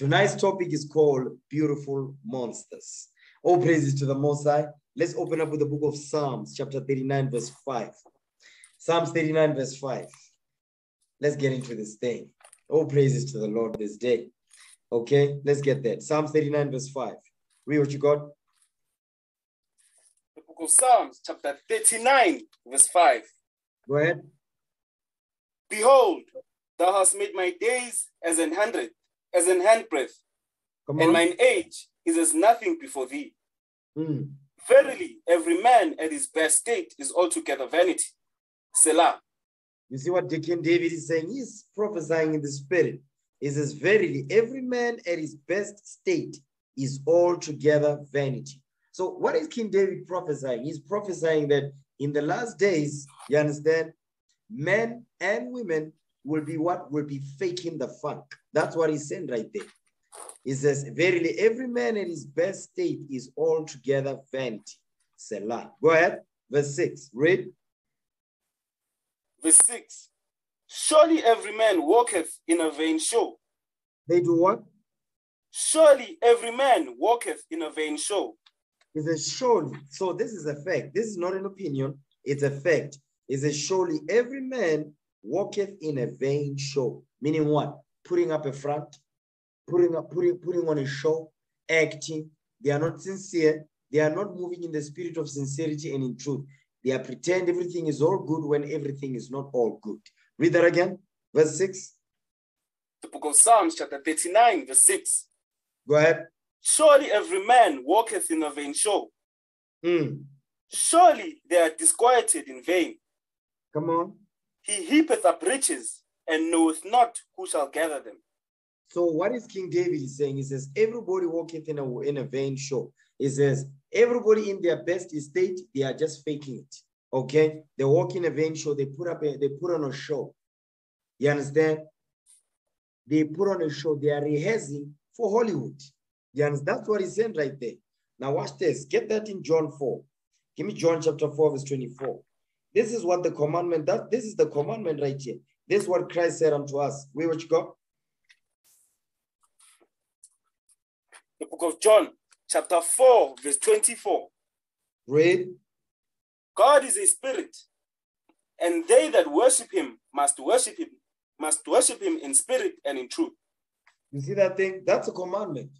Tonight's topic is called Beautiful Monsters. All praises to the Most High. Let's open up with the book of Psalms, chapter 39, verse 5. Psalms 39, verse 5. Let's get into this thing. All praises to the Lord this day. Okay, let's get that. Psalms 39, verse 5. Read what you got. The book of Psalms, chapter 39, verse 5. Go ahead. Behold, thou hast made my days as an hundred, as an handbreadth, and mine age is as nothing before thee. Mm. Verily, every man at his best state is altogether vanity. Selah. You see what Deacon David is saying? He's prophesying in the spirit. He says, Verily, every man at his best state is altogether vanity. So, what is King David prophesying? He's prophesying that in the last days, you understand, men and women will be what? Will be faking the funk. That's what he's saying right there. He says, Verily, every man in his best state is altogether vanity. Selah. Go ahead. Verse 6. Read. Verse 6. Surely every man walketh in a vain show. They do what? Surely every man walketh in a vain show. He says, surely. So this is a fact. This is not an opinion. It's a fact. He says, surely every man walketh in a vain show. Meaning what? Putting up a front, putting up, putting, putting on a show, acting. They are not sincere. They are not moving in the spirit of sincerity and in truth. They are pretend everything is all good when everything is not all good. Read that again. Verse 6. The book of Psalms, chapter 39, verse 6. Go ahead. Surely every man walketh in a vain show. Mm, Surely they are disquieted in vain. Come on. He heapeth up riches and knoweth not who shall gather them. So what is King David saying? He says, everybody walketh in a, in a vain show. He says, everybody in their best estate, they are just faking it. Okay? They walk in a vain show. They put up a, they put on a show. You understand? They put on a show. They are rehearsing for Hollywood. You understand? That's what he's saying right there. Now watch this. Get that in John 4. Give me John chapter 4, verse 24. This is what the commandment, that this is the commandment right here. This is what Christ said unto us. What you got? The book of John, chapter 4, verse 24. Read. God is a spirit, and they that worship him must worship him, must worship him in spirit and in truth. You see that thing? That's a commandment.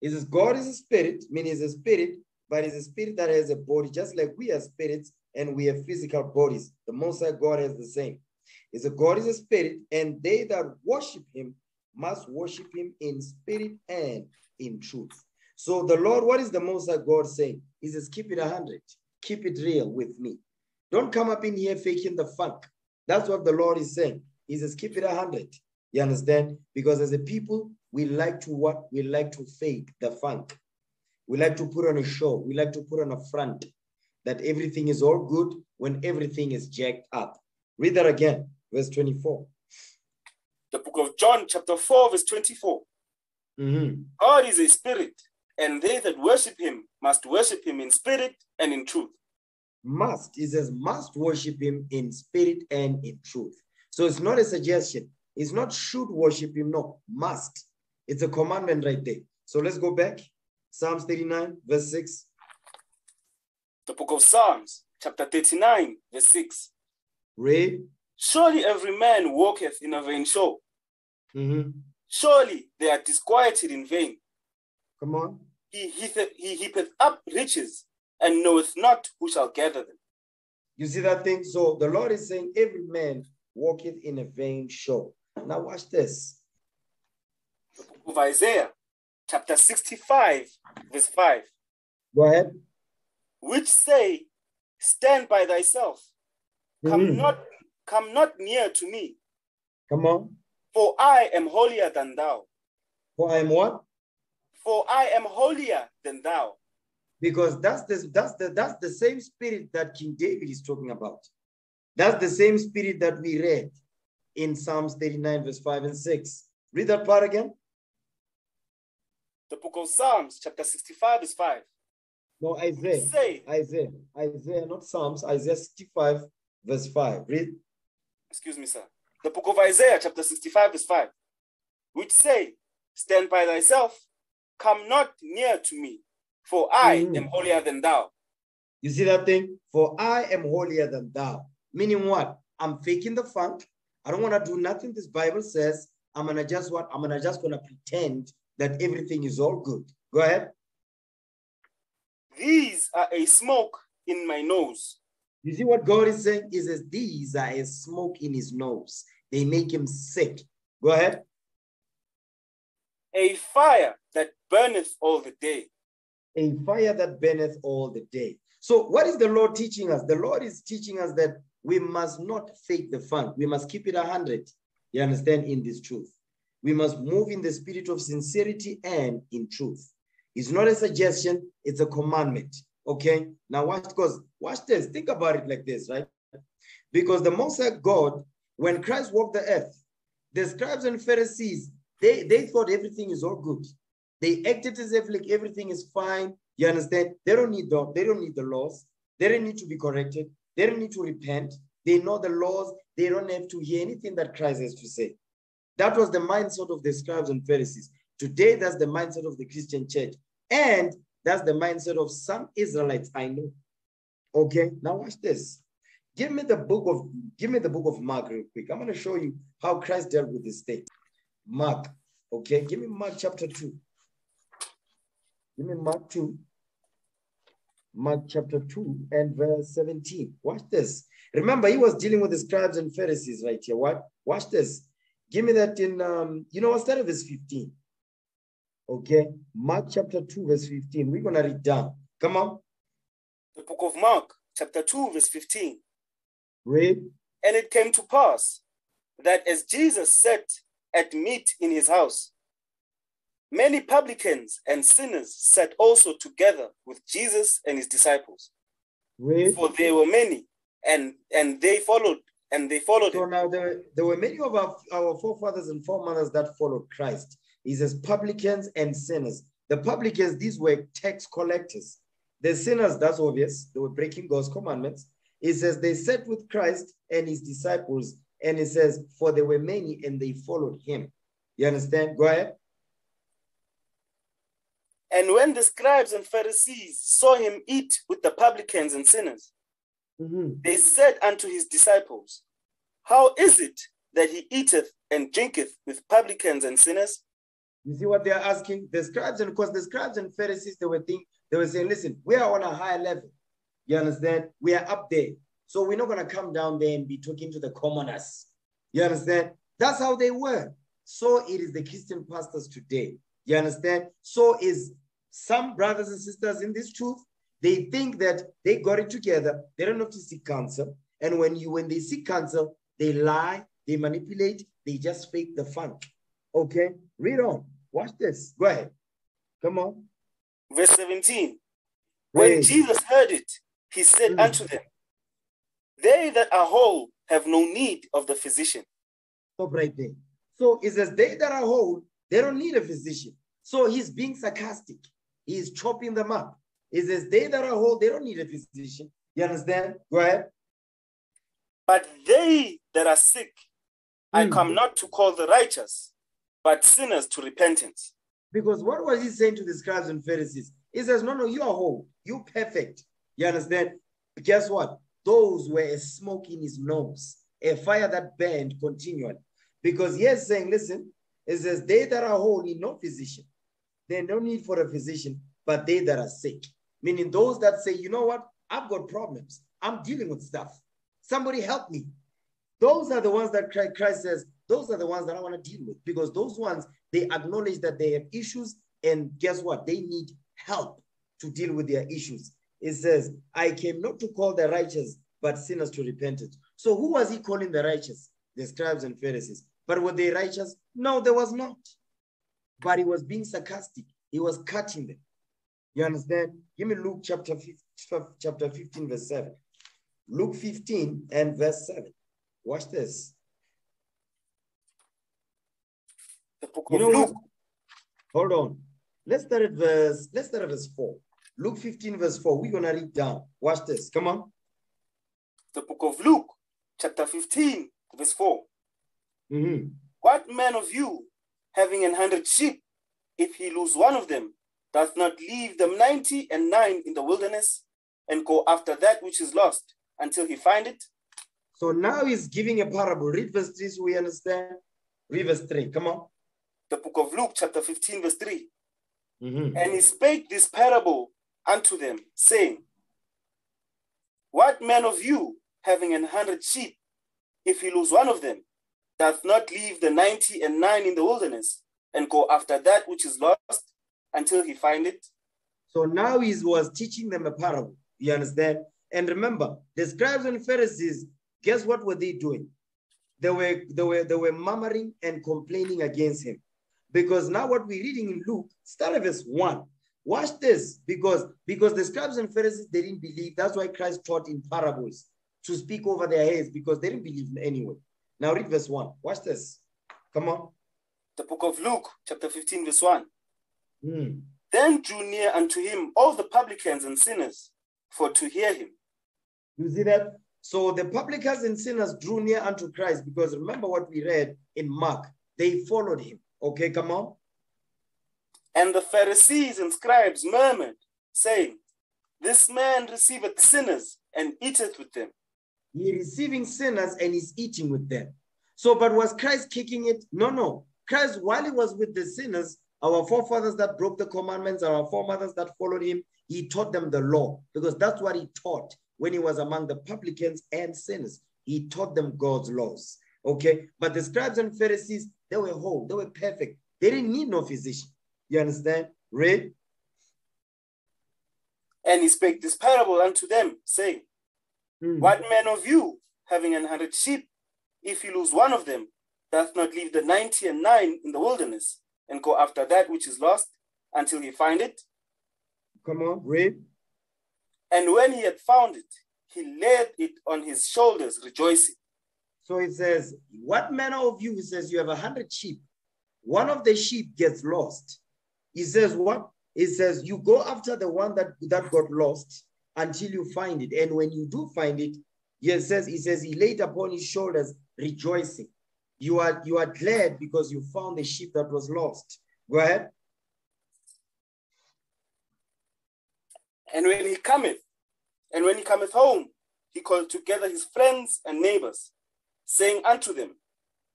It says God is a spirit, meaning he's a spirit, but he's a spirit that has a body, just like we are spirits and we have physical bodies. The Most High God has the same. Is a God is a spirit, and they that worship him must worship him in spirit and in truth. So the Lord, what is the Most High God saying? He says, keep it a hundred, keep it real with me. Don't come up in here faking the funk. That's what the Lord is saying. He says, keep it a hundred. You understand? Because as a people, we like to what? We like to fake the funk. We like to put on a show. We like to put on a front that everything is all good when everything is jacked up. Read that again, verse 24. The book of John, chapter 4, verse 24. Mhm. God is a spirit, and they that worship him must worship him in spirit and in truth. Must, he says, must worship him in spirit and in truth. So it's not a suggestion. It's not should worship him, no, must. It's a commandment right there. So let's go back. Psalms 39, verse 6. The book of Psalms, chapter 39, verse 6. Read. Surely every man walketh in a vain show. Mhm. Surely they are disquieted in vain. Come on. He heapeth, he heapeth up riches and knoweth not who shall gather them. You see that thing? So the Lord is saying, every man walketh in a vain show. Now watch this. The book of Isaiah, chapter 65, verse 5. Go ahead. Which say, Stand by thyself, come Mhm. not come not near to me, Come on. for I am holier than thou. For I am what? For I am holier than thou. Because that's the that's the that's the same spirit that King David is talking about. That's the same spirit that we read in Psalms 39, verse 5 and 6. Read that part again. The book of Psalms, chapter 65, verse 5. No, Isaiah. Say, Isaiah. Isaiah, not Psalms. Isaiah 65, verse 5. Read. excuse me, sir. The book of Isaiah, chapter 65, verse 5. Which say, stand by thyself, come not near to me, for I Mm. am holier than thou. You see that thing? For I am holier than thou. Meaning what? I'm faking the funk. I don't want to do nothing this Bible says. I'm gonna just what? I'm gonna just gonna pretend that everything is all good. Go ahead. These are a smoke in my nose, You see what God is saying? He says, These are a smoke in his nose. They make him sick. Go ahead. a fire that burneth all the day. A fire that burneth all the day. So, what is the Lord teaching us? The Lord is teaching us that we must not fake the funk. We must keep it a hundred. You understand? In this truth, we must move in the spirit of sincerity and in truth. It's not a suggestion; it's a commandment. Okay. Now, watch because watch this. Think about it like this, right? Because the Most High God, when Christ walked the earth, the scribes and Pharisees they they thought everything is all good. They acted as if like everything is fine. You understand? They don't need the they don't need the laws. They don't need to be corrected. They don't need to repent. They know the laws. They don't have to hear anything that Christ has to say. That was the mindset of the scribes and Pharisees. Today, that's the mindset of the Christian church. And that's the mindset of some Israelites I know. Okay, now watch this. Give me the book of give me the book of Mark real quick. I'm going to show you how Christ dealt with this thing. Mark. Okay, give me Mark chapter 2. Give me Mark 2. Mark chapter 2 and verse 17. Watch this. Remember, he was dealing with the scribes and Pharisees right here. What? Watch this. Give me that in um, you know what? Start at verse 15. Okay, Mark chapter 2, verse 15. We're gonna read down. Come on, The book of Mark, chapter 2, verse 15. read. And it came to pass that as Jesus sat at meat in his house, many publicans and sinners sat also together with Jesus and his disciples. Read. For there were many, and and they followed, and they followed So him. now there, there were many of our, our forefathers and foremothers that followed Christ. He says publicans and sinners. The publicans, these were tax collectors. The sinners, that's obvious. They were breaking God's commandments. He says they sat with Christ and his disciples. And he says, for there were many and they followed him. You understand? Go ahead. And when the scribes and Pharisees saw him eat with the publicans and sinners, Mhm. they said unto his disciples, How is it that he eateth and drinketh with publicans and sinners? You see what they're asking? The scribes, and of course, the scribes and Pharisees, they were think they were saying, listen, we are on a higher level. You understand? We are up there. So we're not gonna come down there and be talking to the commoners. You understand? That's how they were. So it is the Christian pastors today. You understand? So is some brothers and sisters in this truth. They think that they got it together. They don't have to seek counsel. And when you when they seek counsel, they lie, they manipulate, they just fake the funk. Okay, read on. Watch this. Go ahead. Come on. Verse 17. When. Jesus heard it, he said Mm. unto them, They that are whole have no need of the physician, Stop right there. So it says they that are whole, they don't need a physician. So he's being sarcastic. He's chopping them up. He says they that are whole, they don't need a physician. You understand? Go ahead. but they that are sick, I Mm. come not to call the righteous, but sinners to repentance. Because what was he saying to the scribes and Pharisees? He says, No, no, you are whole. You perfect. You understand? But guess what? Those were a smoke in his nose, a fire that burned continually. Because he is saying, listen, it says, they that are whole need no physician. They no need for a physician, but they that are sick. Meaning those that say, you know what? I've got problems. I'm dealing with stuff. Somebody help me. Those are the ones that Christ says, those are the ones that I want to deal with because those ones, they acknowledge that they have issues. And guess what? They need help to deal with their issues. It says, I came not to call the righteous, but sinners to repentance. So who was he calling the righteous? The scribes and Pharisees. But were they righteous? No, there was not. But he was being sarcastic. He was cutting them. You understand? Give me Luke chapter 15, chapter 15, verse 7. Luke 15 and verse 7. Watch this. The book You know Luke, what? Hold on. Let's start at verse, let's start at verse 4. Luke 15, verse 4. We're gonna read down. Watch this. Come on. the book of Luke, chapter 15, verse 4. Mhm. What man of you, having an hundred sheep, if he lose one of them, doth not leave them ninety and nine in the wilderness, and go after that which is lost until he find it? So now he's giving a parable. Read verse 3 so we understand. Read verse 3. Come on. The book of Luke, chapter 15, verse 3. Mhm. And he spake this parable unto them, saying, What man of you, having an hundred sheep, if he lose one of them, doth not leave the ninety and nine in the wilderness, and go after that which is lost until he find it? So now he was teaching them a parable. You understand? And remember, the scribes and Pharisees, guess what were they doing? They were they were they were murmuring and complaining against him. Because now what we're reading in Luke, start at verse 1. Watch this, because because the scribes and Pharisees they didn't believe. That's why Christ taught in parables to speak over their heads because they didn't believe in anyway. Now read verse 1. Watch this. Come on. The book of Luke, chapter 15, verse 1. Hmm. Then drew near unto him all the publicans and sinners for to hear him. You see that? So the publicans and sinners drew near unto Christ because remember what we read in Mark. They followed him. Okay, come on. And the Pharisees and scribes murmured, saying, This man receiveth sinners and eateth with them. He receiving sinners and he's eating with them. So, but was Christ kicking it? No, no. Christ, while he was with the sinners, our forefathers that broke the commandments, our foremothers that followed him, he taught them the law because that's what he taught when he was among the publicans and sinners. He taught them God's laws. Okay. But the scribes and Pharisees, they were whole, they were perfect. They didn't need no physician. You understand? Read. And he spake this parable unto them, saying, Hmm. What man of you, having an hundred sheep, if he lose one of them, doth not leave the ninety and nine in the wilderness, and go after that which is lost until he find it? Come on, read. And when he had found it, he laid it on his shoulders, rejoicing. So it says, What manner of you? He says, You have a hundred sheep. One of the sheep gets lost. He says, What? He says, You go after the one that, that got lost until you find it. And when you do find it, he says, He says, He laid upon his shoulders, rejoicing. You are you are glad because you found the sheep that was lost. Go ahead. And when he cometh, and when he cometh home, he called together his friends and neighbors, saying unto them,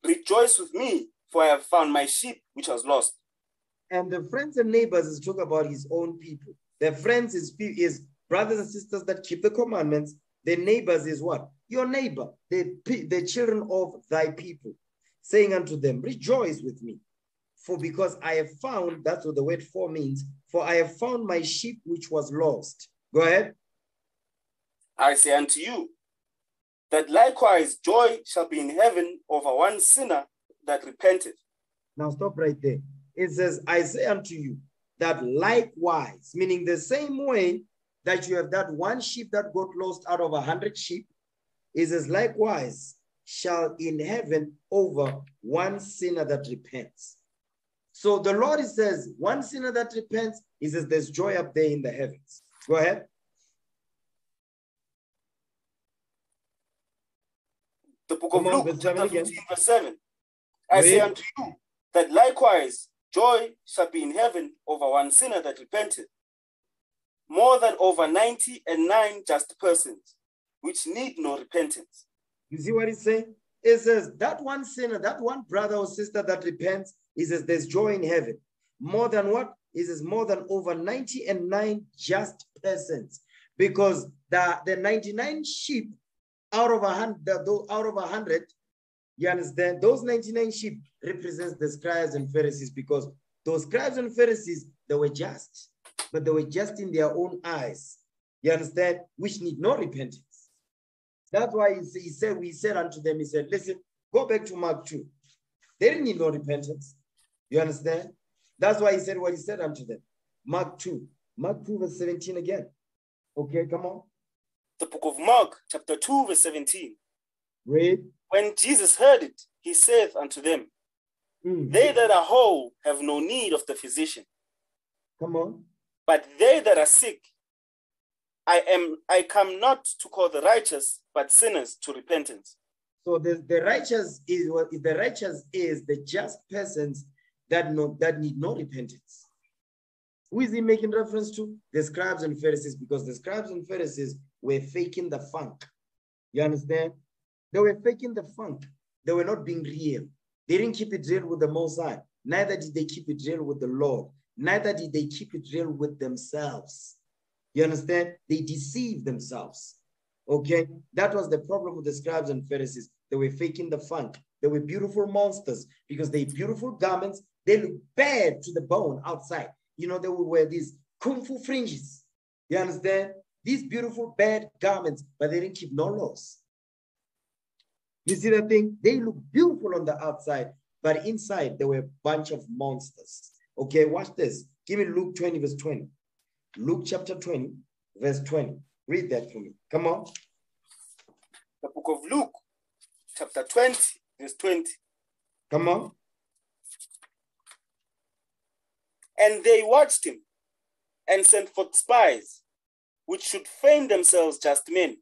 Rejoice with me, for I have found my sheep which was lost. And the friends and neighbors is talking about his own people. The friends is, is brothers and sisters that keep the commandments. The neighbors is what? Your neighbor, the, the children of thy people, saying unto them, Rejoice with me. For because I have found, that's what the word for means, for I have found my sheep which was lost. Go ahead. I say unto you, that likewise joy shall be in heaven over one sinner that repented. Now stop right there. It says, I say unto you that likewise, meaning the same way that you have that one sheep that got lost out of a hundred sheep, it says, likewise shall in heaven over one sinner that repents. So the Lord says, one sinner that repents, he says, there's joy up there in the heavens. Go ahead. The book Come of on, Luke, chapter 15, verse 7. I say unto you that likewise joy shall be in heaven over one sinner that repenteth, more than over ninety and nine just persons, which need no repentance. You see what he's saying? It says that one sinner, that one brother or sister that repents, he says there's joy in heaven. More than what? He says more than over 90 and nine just persons. Because the, the 99 sheep out of a hundred, out of a hundred, you understand? Those 99 sheep represents the scribes and Pharisees because those scribes and Pharisees, they were just, but they were just in their own eyes. You understand? Which need no repentance. That's why he, he said, we said unto them, he said, listen, go back to Mark 2. They didn't need no repentance. You understand? That's why he said what he said unto them. Mark 2. Mark 2, verse 17 again. Okay, come on. The book of Mark, chapter 2, verse 17. Read. When Jesus heard it, he saith unto them, Mm, They that are whole have no need of the physician, Come on. but they that are sick. I am I come not to call the righteous, but sinners to repentance. So the, the righteous is what the righteous is the just persons that, no, that need no repentance. Who is he making reference to? The scribes and Pharisees, because the scribes and Pharisees were faking the funk. You understand? They were faking the funk. They were not being real. They didn't keep it real with the Most High. Neither did they keep it real with the Lord. Neither did they keep it real with themselves. You understand? They deceived themselves. Okay? That was the problem with the scribes and Pharisees. They were faking the funk. They were beautiful monsters because they beautiful garments. They look bad to the bone outside. You know, they would wear these kung fu fringes. You understand? These beautiful bad garments, but they didn't keep no laws. You see that thing? They look beautiful on the outside, but inside they were a bunch of monsters. Okay, watch this. Give me Luke 20, verse 20. Luke chapter 20, verse 20. Read that for me. Come on. The book of Luke, chapter 20, verse 20. Come on. And they watched him and sent forth spies, which should feign themselves just men.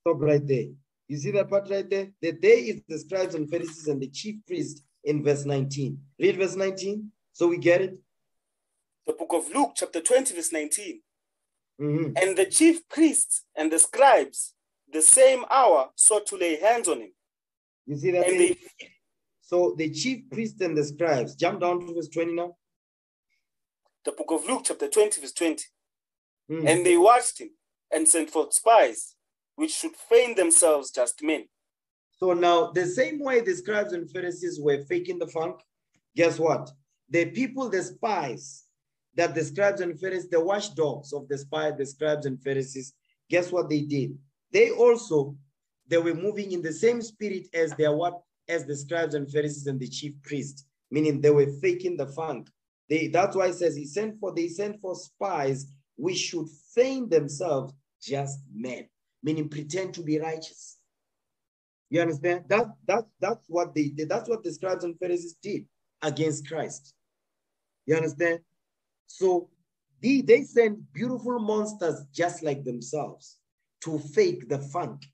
Stop right there. You see that part right there? The day is the scribes and Pharisees and the chief priest in verse 19. Read verse 19 so we get it. The book of Luke, chapter 20, verse 19. Mhm. And the chief priests and the scribes, the same hour, sought to lay hands on him. You see that And they, So the chief priest and the scribes, jump down to verse 20 now. the book of Luke, chapter 20, verse 20. Mhm. And they watched him and sent forth spies, which should feign themselves just men. So now, the same way the scribes and Pharisees were faking the funk, guess what? The people, the spies, that the scribes and Pharisees, the watchdogs of the spy, the scribes and Pharisees, guess what they did? They also, they were moving in the same spirit as their what? As the scribes and Pharisees and the chief priest, meaning they were faking the funk. They, that's why it says he sent for, they sent for spies, which should feign themselves just men, meaning pretend to be righteous. You understand? That, that, that's what they did. That's what the scribes and Pharisees did against Christ. You understand? So they, they sent beautiful monsters just like themselves to fake the funk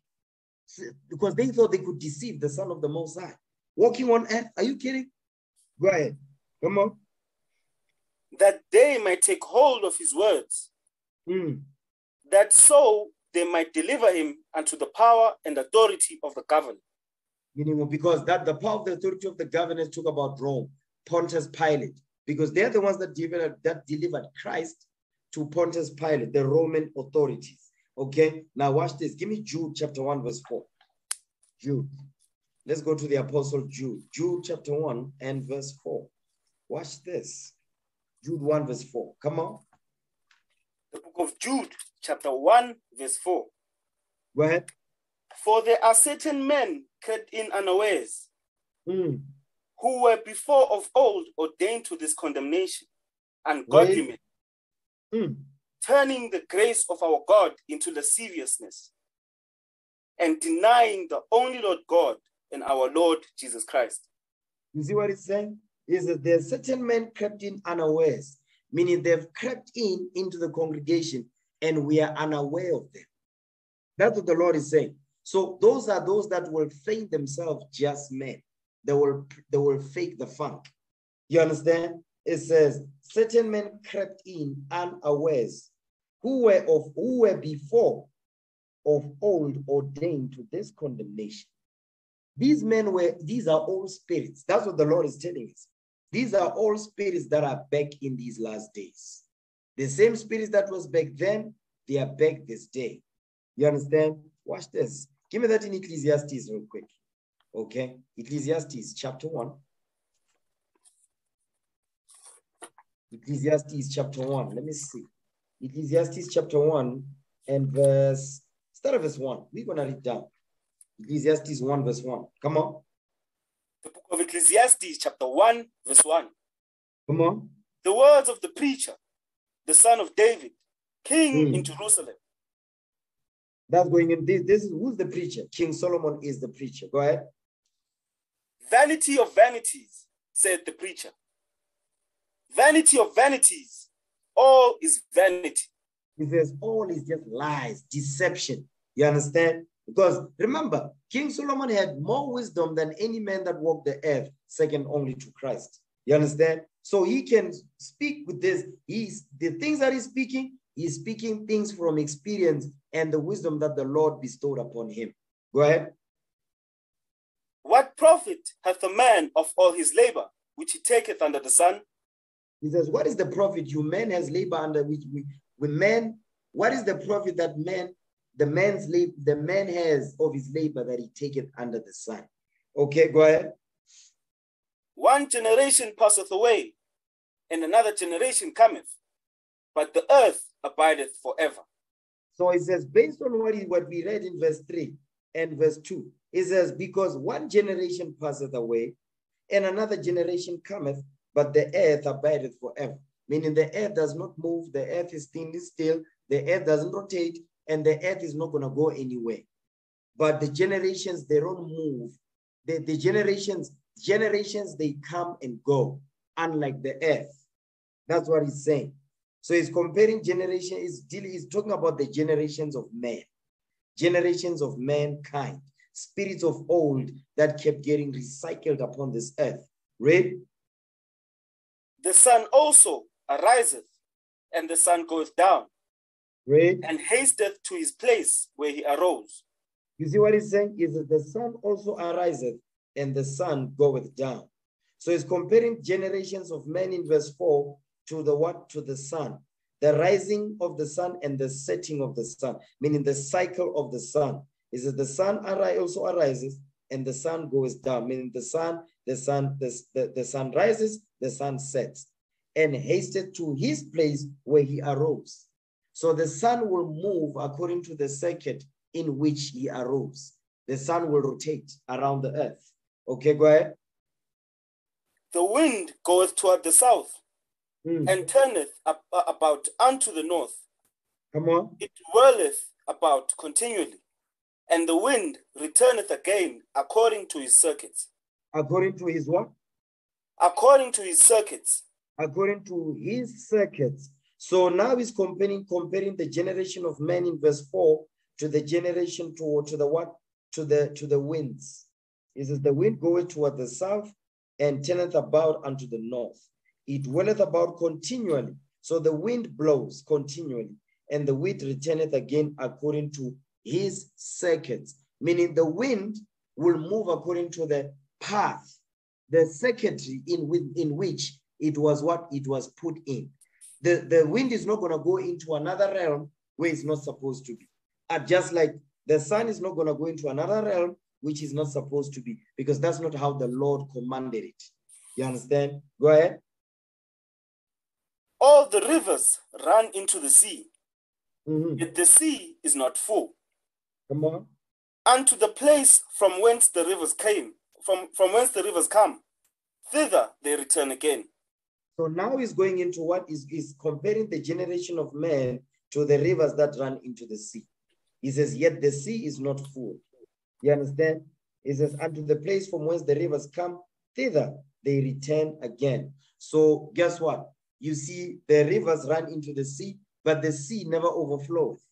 because they thought they could deceive the Son of the Most High. Walking on earth, are you kidding? Go ahead. Come on. That they might take hold of his words, Mm. that so they might deliver him unto the power and authority of the governor. Meaning, because that the power of the authority of the governors took about Rome, Pontius Pilate, because they're the ones that delivered that delivered Christ to Pontius Pilate, the Roman authorities. Okay, now watch this. Give me Jude chapter 1, verse 4. Jude. Let's go to the apostle Jude. Jude chapter 1 and verse 4. Watch this. Jude 1, verse 4. Come on. The book of Jude, chapter 1, verse 4. Go ahead. For there are certain men crept in unawares, Mm. who were before of old ordained to this condemnation, ungodly Right. men, Mm. turning the grace of our God into lasciviousness, and denying the only Lord God and our Lord Jesus Christ. You see what it's saying? Is that there are certain men crept in unawares, meaning they've crept in into the congregation and we are unaware of them. That's what the Lord is saying. So those are those that will feign themselves just men. They will they will fake the funk. You understand? It says certain men crept in unawares, who were of who were before of old ordained to this condemnation. These men were, these are all spirits. That's what the Lord is telling us. These are all spirits that are back in these last days. The same spirits that was back then, they are back this day. You understand? Watch this. Give me that in Ecclesiastes real quick. Okay. Ecclesiastes chapter 1. Ecclesiastes chapter 1. Let me see. Ecclesiastes chapter 1 and verse, start of verse 1. We're going to read down. Ecclesiastes 1, verse 1. Come on. The book of Ecclesiastes, chapter 1, verse 1. Come on. The words of the preacher, the son of David, king Mm. in Jerusalem. That's going in. This, this is who's the preacher? King Solomon is the preacher. Go ahead. Vanity of vanities, said the preacher. Vanity of vanities, all is vanity. He says all is just lies, deception. You understand? Because remember, King Solomon had more wisdom than any man that walked the earth, second only to Christ. You understand? So he can speak with this. He's the things that he's speaking, he's speaking things from experience and the wisdom that the Lord bestowed upon him. Go ahead. What profit hath a man of all his labor, which he taketh under the sun? He says, What is the profit you man has labor under which we with man? What is the profit that man, the man's labor, the man has of his labor that he taketh under the sun? Okay, go ahead. One generation passeth away, and another generation cometh, but the earth abideth forever. So it says, based on what, he, what we read in verse 3 and verse 2, it says, Because one generation passeth away, and another generation cometh, but the earth abideth forever. Meaning the earth does not move, the earth is standing still, the earth doesn't rotate, and the earth is not going to go anywhere. But the generations, they don't move. The, the generations, generations, they come and go, unlike the earth. That's what he's saying. So he's comparing generation, he's, dealing, he's talking about the generations of men, generations of mankind, spirits of old that kept getting recycled upon this earth. Read. The sun also ariseth, and the sun goeth down, Read. and hasteth to his place where he arose. You see what he's saying? Is that the sun also ariseth and the sun goeth down. So he's comparing generations of men in verse 4 to the what? To the sun. The rising of the sun and the setting of the sun, meaning the cycle of the sun. Is that the sun also arises and the sun goes down, meaning the sun, the sun, the, the, the sun rises, the sun sets, and hasted to his place where he arose. So the sun will move according to the circuit in which he arose. The sun will rotate around the earth. Okay, go ahead. The wind goeth toward the south, Mm, and turneth ab- about unto the north. Come on. It whirleth about continually, and the wind returneth again according to his circuits. According to his what? According to his circuits. according to his circuits. So now he's comparing comparing the generation of men in verse 4 to the generation to, to the what? To the to the winds. He says the wind goeth toward the south and turneth about unto the north. It whirleth about continually. So the wind blows continually, and the wind returneth again according to his circuits. Meaning the wind will move according to the path, the circuitry in, in which it was what it was put in. The, the wind is not going to go into another realm where it's not supposed to be. Uh, just like the sun is not going to go into another realm which is not supposed to be, because that's not how the Lord commanded it. You understand? Go ahead. All the rivers run into the sea, Mhm. yet the sea is not full. Come on. Unto the place from whence the rivers came, from, from whence the rivers come, thither they return again. So now he's going into what is, is comparing the generation of men to the rivers that run into the sea. He says, Yet the sea is not full. You understand? He says, Unto the place from whence the rivers come, thither they return again. So guess what? You see, the rivers run into the sea, but the sea never overflows.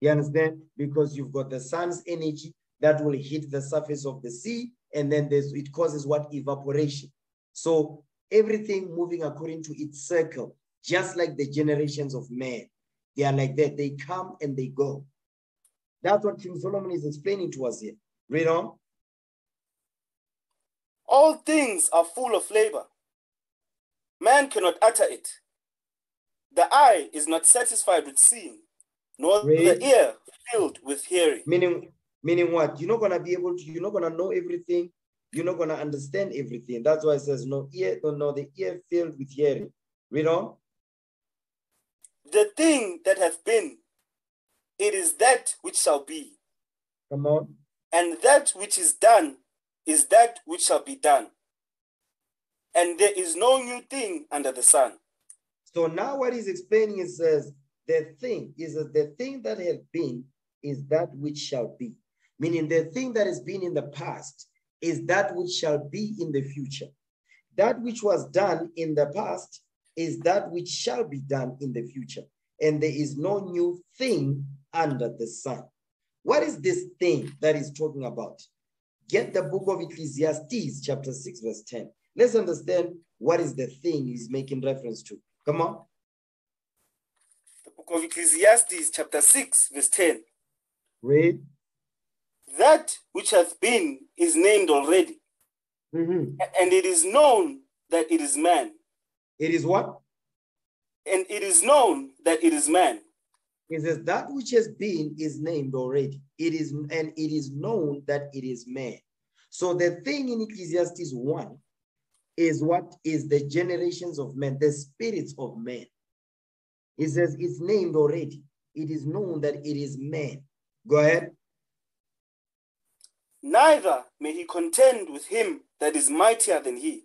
You understand? Because you've got the sun's energy that will hit the surface of the sea, and then it causes what evaporation. So everything moving according to its circle, just like the generations of men. They are like that. They come and they go. That's what King Solomon is explaining to us here. Read on. All things are full of labor. Man cannot utter it. The eye is not satisfied with seeing, nor Read. the ear filled with hearing. Meaning, meaning what? You're not gonna be able to. You're not gonna know everything. You're not gonna understand everything. That's why it says no ear, no, no the ear filled with hearing. Read on. The thing that hath been, it is that which shall be, Come on. and that which is done is that which shall be done. And there is no new thing under the sun. So now what he's explaining is says the thing is that the thing that has been is that which shall be. Meaning the thing that has been in the past is that which shall be in the future. That which was done in the past is that which shall be done in the future. And there is no new thing under the sun. What is this thing that he's talking about? Get the book of Ecclesiastes, chapter 6, verse 10. let's understand what is the thing he's making reference to. Come on. The book of Ecclesiastes, chapter 6, verse 10. Read. That which hath been is named already, Mhm. and it is known that it is man. It is what? And it is known that it is man. It says that which has been is named already. It is and it is known that it is man. So the thing in Ecclesiastes 1 is what is the generations of men, the spirits of men. It says it's named already. It is known that it is man. Go ahead. Neither may he contend with him that is mightier than he.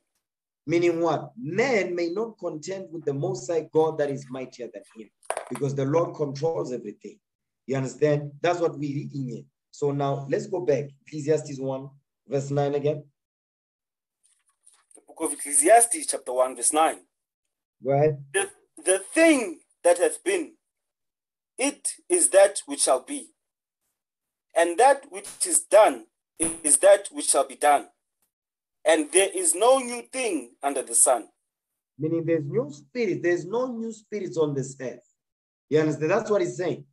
Meaning what? Man may not contend with the Most High God that is mightier than him because the Lord controls everything. You understand? That's what we're reading here. So now let's go back. Ecclesiastes 1, verse 9 again. The book of Ecclesiastes, chapter 1, verse 9. Go ahead. The, the thing that hath been, it is that which shall be. And that which is done is that which shall be done. And there is no new thing under the sun. Meaning there's no spirit, there's no new spirits on this earth. You understand? That's what he's saying.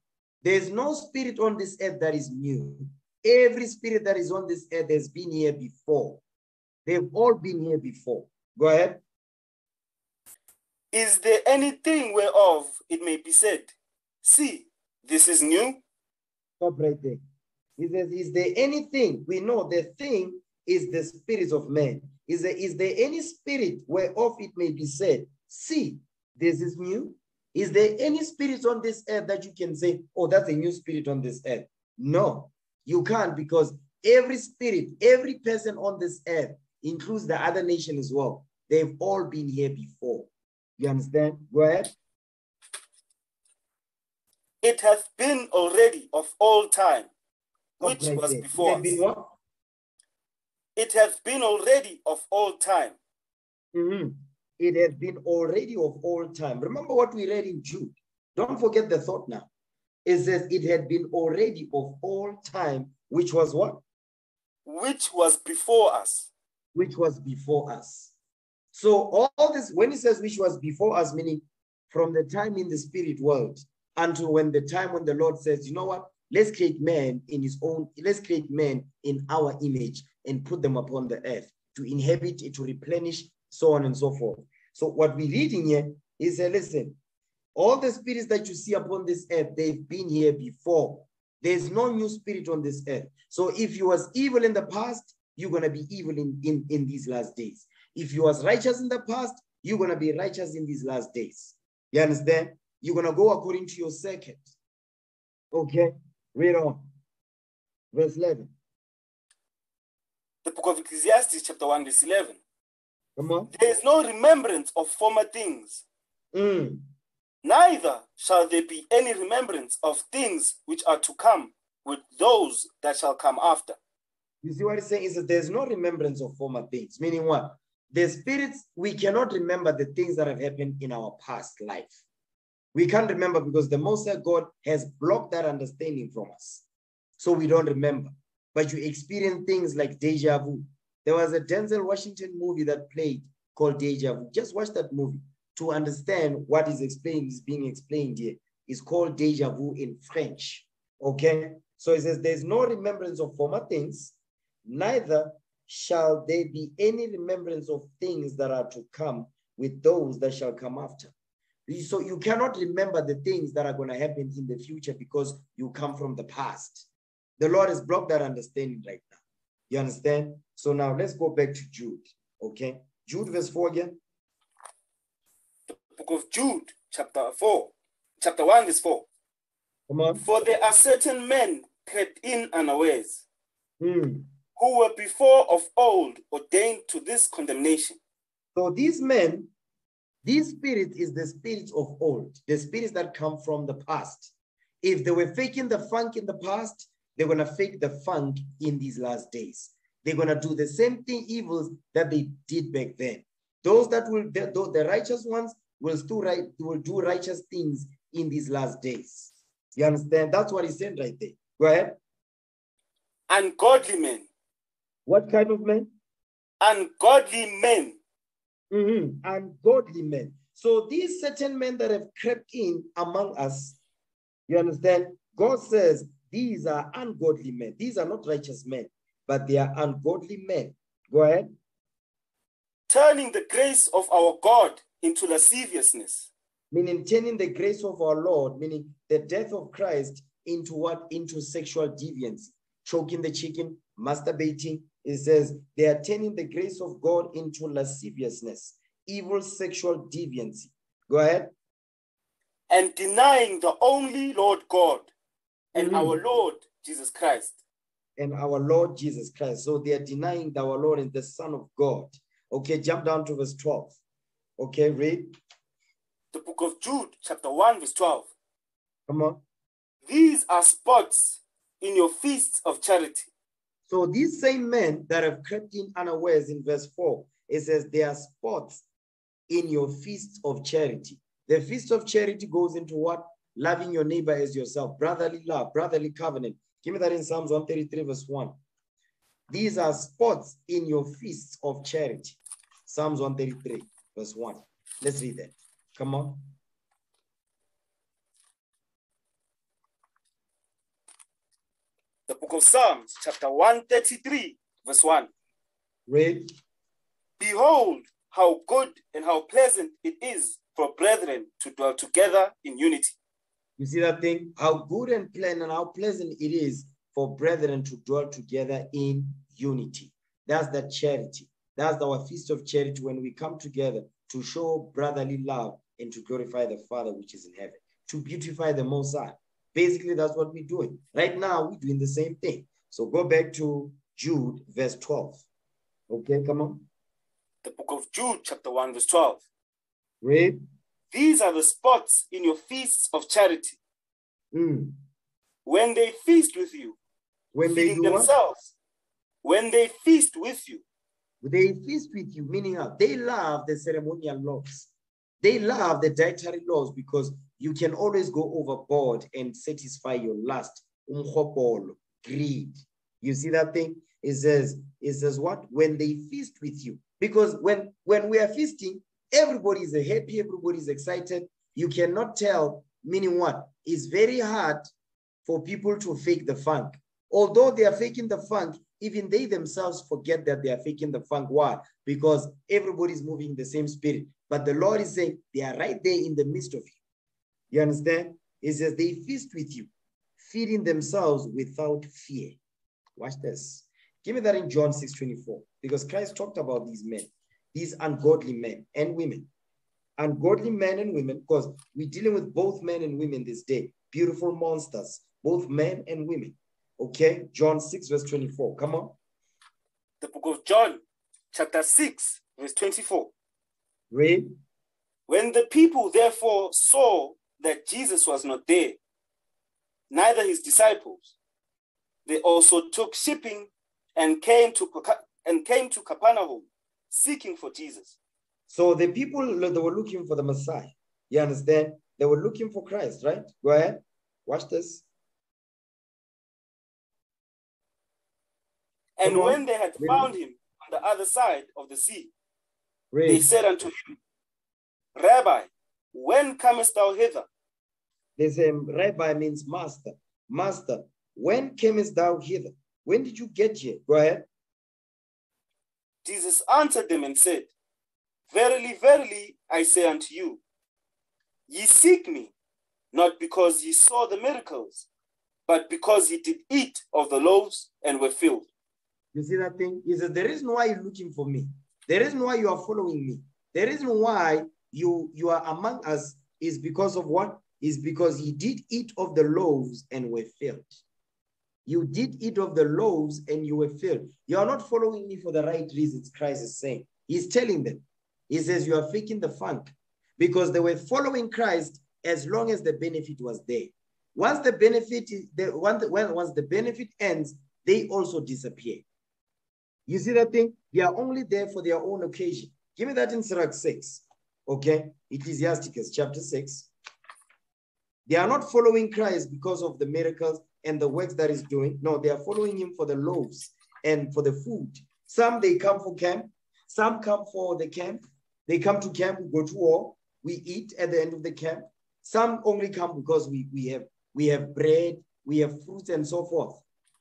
There's no spirit on this earth that is new. Every spirit that is on this earth has been here before. They've all been here before. Go ahead. Is there anything whereof it may be said, See, this is new? Stop right there. He says, Is there anything? We know the thing is the spirit of man. Is there, is there any spirit whereof it may be said, See, this is new? Is there any spirit on this earth that you can say, Oh, that's a new spirit on this earth? No, you can't because every spirit, every person on this earth includes the other nation as well. They've all been here before. You understand? Go ahead. It hath been already of all time, which was before been us. what? It has been already of all time, Mhm. It has been already of all time. Remember what we read in Jude. Don't forget the thought now. It says it had been already of all time, which was what? which was before us. Which was before us. So all this, when it says which was before us, meaning from the time in the spirit world until when the time when the Lord says, you know what? Let's create man in his own, let's create man in our image and put them upon the earth to inhabit it, to replenish, so on and so forth. So what we're reading here is uh, listen, all the spirits that you see upon this earth, they've been here before. There's no new spirit on this earth. So if you was evil in the past, you're gonna be evil in, in, in these last days. If you was righteous in the past, you're gonna be righteous in these last days. You understand? You're gonna go according to your circuit. Okay, read on. Verse 11. The book of Ecclesiastes, chapter 1, verse 11. Come on. There is no remembrance of former things, Mm. neither shall there be any remembrance of things which are to come with those that shall come after. You see what it's saying is that there's no remembrance of former things, meaning what? The spirits, we cannot remember the things that have happened in our past life. We can't remember because the Most High God has blocked that understanding from us. So we don't remember. But you experience things like deja vu. There was a Denzel Washington movie that played called Deja Vu. Just watch that movie to understand what is explained, is being explained here. It's called deja vu in French. Okay? So it says, There's no remembrance of former things, neither shall there be any remembrance of things that are to come with those that shall come after. So you cannot remember the things that are going to happen in the future because you come from the past. The Lord has blocked that understanding right now. You understand? So now let's go back to Jude. Okay? Jude verse 4 again. The book of Jude, chapter 4, chapter 1, verse 4. Come on. For there are certain men crept in unawares, Hmm. who were before of old ordained to this condemnation. So these men, these spirits is the spirits of old, the spirits that come from the past. If they were faking the funk in the past, they're gonna fake the funk in these last days. They're gonna do the same thing evils that they did back then. Those that will, the, the- the righteous ones will still right, will do righteous things in these last days. You understand? That's what he's saying right there. Go ahead. Ungodly men, What kind of men? ungodly men, Mhm, Ungodly men. So these certain men that have crept in among us, you understand? God says these are ungodly men. These are not righteous men, but they are ungodly men. Go ahead. turning the grace of our God into lasciviousness, Meaning turning the grace of our Lord, meaning the death of Christ into what? Into sexual deviance, choking the chicken, masturbating. It says they are turning the grace of God into lasciviousness, evil sexual deviancy. Go ahead. and denying the only Lord God and Mhm. our Lord Jesus Christ. and our Lord Jesus Christ. So they are denying our Lord and the Son of God. Okay, jump down to verse 12. Okay, read. The book of Jude, chapter 1, verse 12. Come on. These are spots in your feasts of charity, So these same men that have crept in unawares in verse 4, it says they are spots in your feast of charity. The feast of charity goes into what? Loving your neighbor as yourself, brotherly love, brotherly covenant. Give me that in Psalms 133, verse 1. These are spots in your feasts of charity. Psalms 133, verse 1. Let's read that. Come on. The book of Psalms, chapter 133, verse 1. Read. Behold, how good and how pleasant it is for brethren to dwell together in unity. You see that thing? How good and plain and how pleasant it is for brethren to dwell together in unity. That's the charity. That's our feast of charity when we come together to show brotherly love and to glorify the Father which is in heaven, to beautify the Most High. Basically, that's what we're doing. Right now, we're doing the same thing. So go back to Jude, verse 12. Okay, come on. The book of Jude, chapter 1, verse 12. Read. These are the spots in your feasts of charity. Mm. When they feast with you, When they do what? themselves, when they feast with you, They feast with you, meaning uh, they love the ceremonial laws. They love the dietary laws because you can always go overboard and satisfy your lust, umhopolo, greed. You see that thing? It says, it says what? When they feast with you. Because when, when we are feasting, everybody is happy, everybody is excited. You cannot tell, meaning what? It's very hard for people to fake the funk. Although they are faking the funk, even they themselves forget that they are faking the funk. Why? Because everybody's moving in the same spirit. But the Lord is saying they are right there in the midst of you. You understand? He says they feast with you, feeding themselves without fear. Watch this. Give me that in John 6 24, because Christ talked about these men, these ungodly men and women. Ungodly men and women, because we're dealing with both men and women this day, beautiful monsters, both men and women. Okay, John 6, verse 24. Come on, the book of John, chapter 6, verse 24. read. When the people therefore saw that Jesus was not there, neither his disciples, they also took shipping and came to and came to Capernaum, seeking for Jesus. So the people they were looking for the Messiah. You understand? They were looking for Christ, right? Go ahead. Watch this. And when they had Read. found him on the other side of the sea, they said unto him, Rabbi, when comest thou hither? They say, Rabbi means master. Master, when camest thou hither? When did you get here? Go ahead. Jesus answered them and said, Verily, verily, I say unto you, ye seek me, not because ye saw the miracles, but because ye did eat of the loaves and were filled. You see that thing? He says, the reason why you're looking for me, the reason why you are following me, the reason why you, you are among us is because of what? Is because you did eat of the loaves and were filled. You did eat of the loaves and you were filled. You are not following me for the right reasons, Christ is saying. He's telling them. He says, You are faking the funk because they were following Christ as long as the benefit was there. Once the benefit the once, once the benefit ends, they also disappear. You see that thing? They are only there for their own occasion. Give me that in Sirach 6. Okay. Ecclesiasticus chapter 6. They are not following Christ because of the miracles and the works that he's doing. No, they are following him for the loaves and for the food. Some they come for camp, some come for the camp, They come to camp, we go to war, we eat at the end of the camp. Some only come because we, we have we have bread, we have fruits and so forth.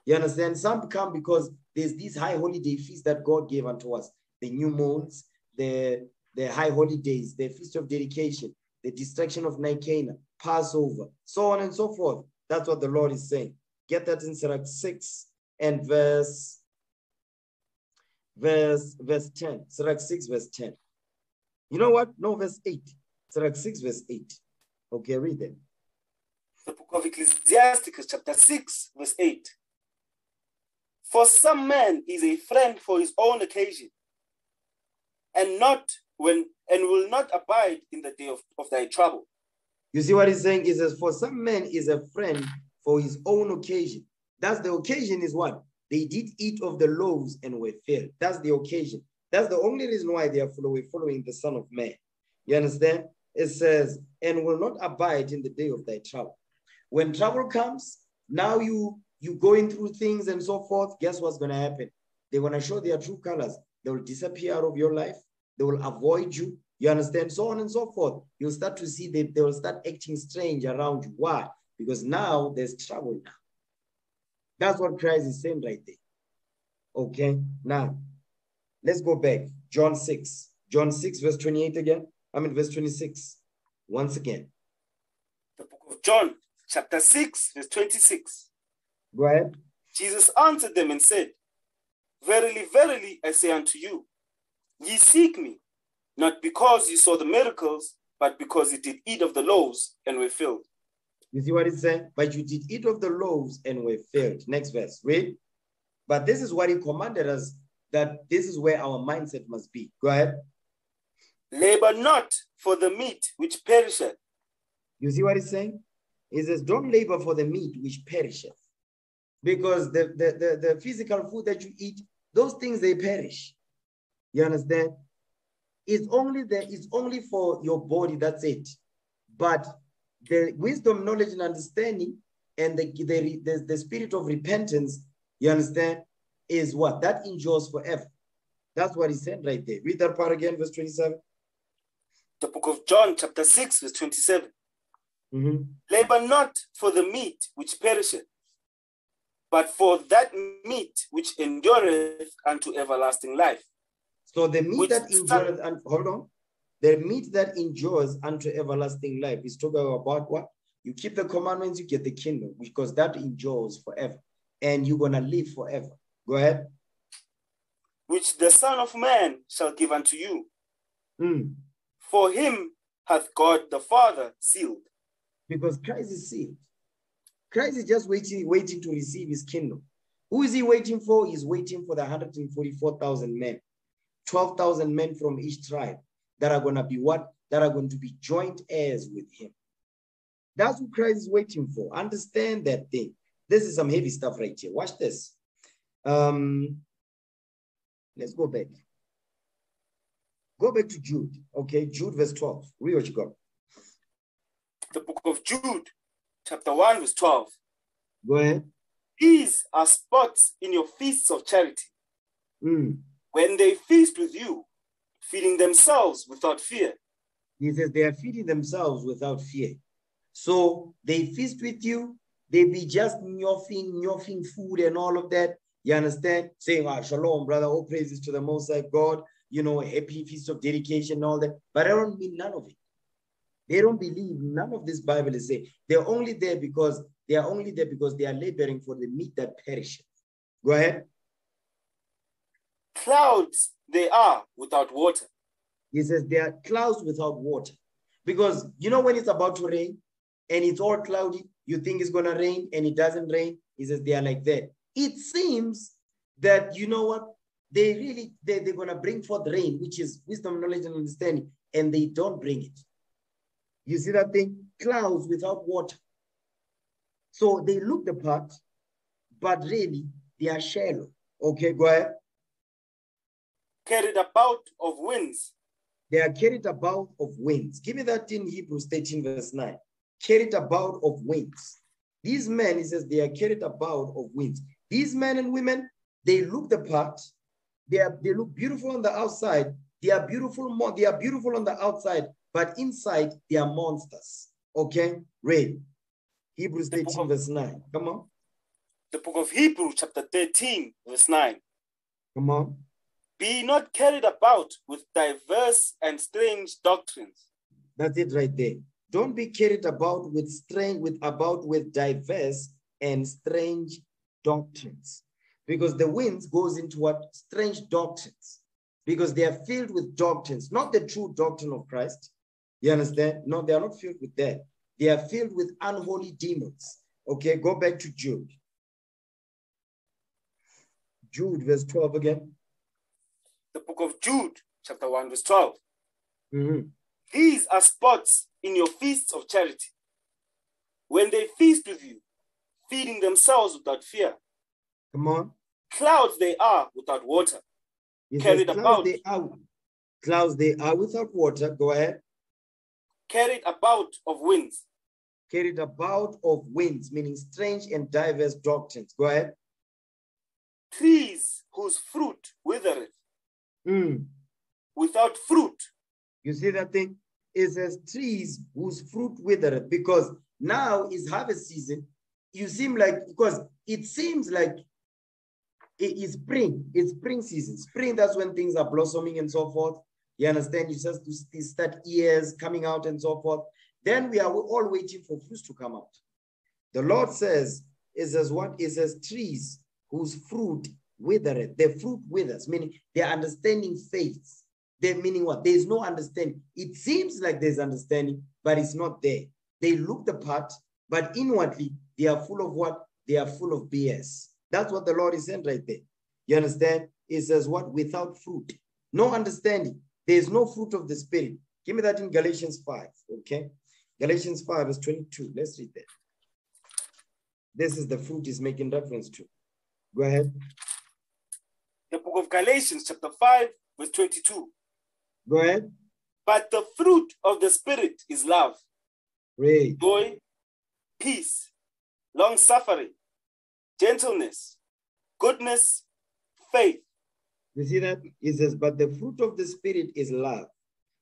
You understand? Some come because there's these high holiday feasts that God gave unto us. The new moons, the, the high holidays, the feast of dedication, the destruction of Nicanor, Passover, so on and so forth. That's what the Lord is saying. Get that in Sirach 6 and verse verse verse 10. Sirach 6 verse 10. You know what? No, verse 8. Sirach 6 verse 8. Okay, read them. The book of Ecclesiasticus, chapter 6, verse 8. For some man is a friend for his own occasion, and not when and will not abide in the day of, of thy trouble. You see what he's saying? is says, For some men is a friend for his own occasion. That's the occasion is what? They did eat of the loaves and were filled. That's the occasion. That's the only reason why they are following, following the Son of Man. You understand? It says, and will not abide in the day of thy trouble. When trouble comes, now you you going through things and so forth, guess what's going to happen? They're going to show their true colors. They will disappear out of your life. They will avoid you. You understand? So on and so forth. You'll start to see that they will start acting strange around you. Why? Because now there's trouble now. That's what Christ is saying right there. Okay, now let's go back. John 6. John 6, verse 28 again. I mean, verse 26. Once again. The book of John, chapter 6, verse 26. Go ahead. Jesus answered them and said, Verily, verily, I say unto you, ye seek me, not because you saw the miracles, but because you did eat of the loaves and were filled. You see what it's saying? But you did eat of the loaves and were filled. Next verse, read. But this is what he commanded us that this is where our mindset must be. Go ahead. Labor not for the meat which perisheth. You see what he's saying? He says, Don't labor for the meat which perisheth. Because the, the, the, the physical food that you eat, those things they perish. You understand? It's only there, it's only for your body, that's it. But the wisdom, knowledge, and understanding, and the, the, the, the spirit of repentance, you understand, is what? That endures forever. That's what he said right there. Read that part again, verse 27. The book of John, chapter 6, verse 27. Mhm. Labor not for the meat which perisheth, but for that meat which endureth unto everlasting life. So the meat Which that endures, and hold on, the meat that endures unto everlasting life is talking about what? You keep the commandments, you get the kingdom, because that endures forever, and you're gonna live forever. Go ahead. which the Son of Man shall give unto you. Mm. For him hath God the Father sealed. Because Christ is sealed. Christ is just waiting, waiting to receive his kingdom. Who is he waiting for? He's waiting for the 144,000 men, 12,000 men from each tribe that are going to be what? That are going to be joint heirs with him. That's what Christ is waiting for. Understand that thing. This is some heavy stuff right here. Watch this. Um, let's go back. Go back to Jude. Okay, Jude verse 12. Read what you got. The book of Jude, chapter 1, verse 12. Go ahead. These are spots in your feasts of charity, Mm. When they feast with you, feeding themselves without fear. He says they are feeding themselves without fear. So they feast with you, they be just nyoffing, nyoffing food and all of that. You understand? Saying, ah, shalom, brother, all praises to the Most High God, you know, happy feast of dedication and all that. But I don't mean none of it. They don't believe none of this Bible is saying. They're only there because they are only there because they are laboring for the meat that perishes. Go ahead. Clouds they are without water, He says they are clouds without water. Because you know when it's about to rain and it's all cloudy, you think it's gonna rain and it doesn't rain. He says they are like that. It seems that you know what? They really they, they're gonna bring forth rain, which is wisdom, knowledge, and understanding, and they don't bring it. You see that thing? Clouds without water. So they look the part, but really they are shallow. Okay, go ahead. Carried about of winds, They are carried about of winds. Give me that in Hebrews 13, verse 9. Carried about of winds. These men, he says, they are carried about of winds. These men and women, they look the part. They, are, they look beautiful on the outside. They are beautiful. They are beautiful on the outside, but inside they are monsters. Okay, read Hebrews 13 of- verse 9. Come on, The book of Hebrew, chapter 13, verse 9. come on. Be not carried about with diverse and strange doctrines, That's it right there. Don't be carried about with strange with about with diverse and strange doctrines. Because the winds goes into what strange doctrines. Because they are filled with doctrines, not the true doctrine of Christ. You understand? No, they are not filled with that. They are filled with unholy demons. Okay, go back to Jude. Jude, verse 12 again. The book of Jude, chapter 1, verse 12. Mhm. These are spots in your feasts of charity. When they feast with you, feeding themselves without fear, Come on. clouds they are without water, Carried clouds about. they are clouds they are without water. Go ahead. carried about of winds, carried about of winds, meaning strange and diverse doctrines. Go ahead. trees whose fruit withereth, Mm. without fruit, You see that thing? It says trees whose fruit withereth, because now is harvest season. You seem like, because it seems like it is spring, it's spring season. Spring, that's when things are blossoming and so forth. You understand? You just to start ears coming out and so forth. Then we are all waiting for fruits to come out. The Lord says, it says what? It says trees whose fruit withereth. the fruit withers, meaning their understanding fades. They meaning what? There is no understanding. It seems like there's understanding, but it's not there. They look the part, but inwardly they are full of what? They are full of BS. That's what the Lord is saying right there. You understand? It says what? Without fruit, no understanding. There is no fruit of the spirit. Give me that in Galatians 5. Okay. Galatians 5 verse 22. Let's read that. This is the fruit he's making reference to. Go ahead. Book of Galatians, chapter 5, verse 22. Go ahead. But the fruit of the Spirit is love, Read. joy, peace, long suffering, gentleness, goodness, faith, You see that? It says, but the fruit of the Spirit is love.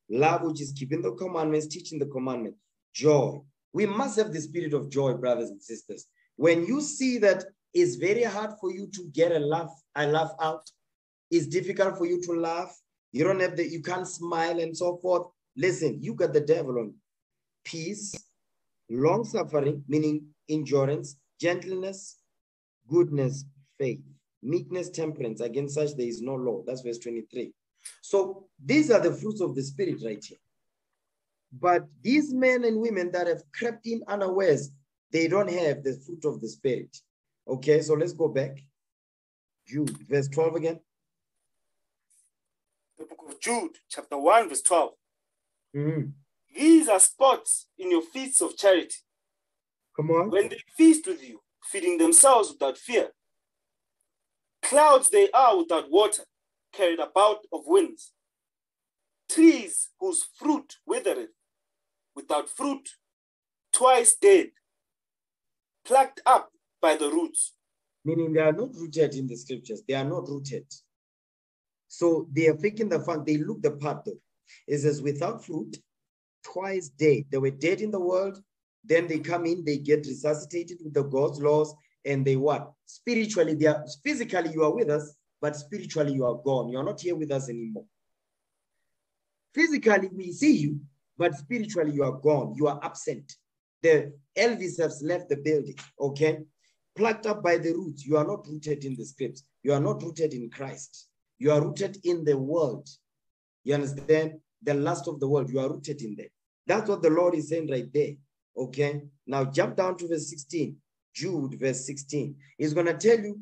Love, which is keeping the commandments, teaching the commandment, joy. We must have the spirit of joy, brothers and sisters. When you see that it's very hard for you to get a laugh, a laugh out, it's difficult for you to laugh, you don't have the, you can't smile and so forth. Listen, you got the devil on. Peace, long suffering, meaning endurance, gentleness, goodness, faith meekness, temperance. Against such there is no law. That's verse 23. So these are the fruits of the spirit right here. But these men and women that have crept in unawares, they don't have the fruit of the spirit. Okay, so let's go back. Jude, verse 12 again. The book of Jude, chapter 1, verse 12. Mhm. These are spots in your feasts of charity. Come on. When they feast with you, feeding themselves without fear. Clouds they are without water, carried about of winds. Trees whose fruit withereth, without fruit, twice dead, plucked up by the roots. Meaning they are not rooted in the scriptures. They are not rooted. So they are faking the fact, they look the part though. It says, without fruit, twice dead. They were dead in the world. Then they come in, they get resuscitated with the God's laws, and they what? Spiritually, they are physically you are with us, but spiritually you are gone. You are not here with us anymore. Physically, we see you, but spiritually you are gone. You are absent. The Elvis has left the building. Okay plucked up by the roots. You are not rooted in the scripts. You are not rooted in Christ. You are rooted in the world. You understand? The lust of the world. You are rooted in there. That's what the Lord is saying right there. Okay. Now jump down to verse 16. Jude, verse 16. He's gonna tell you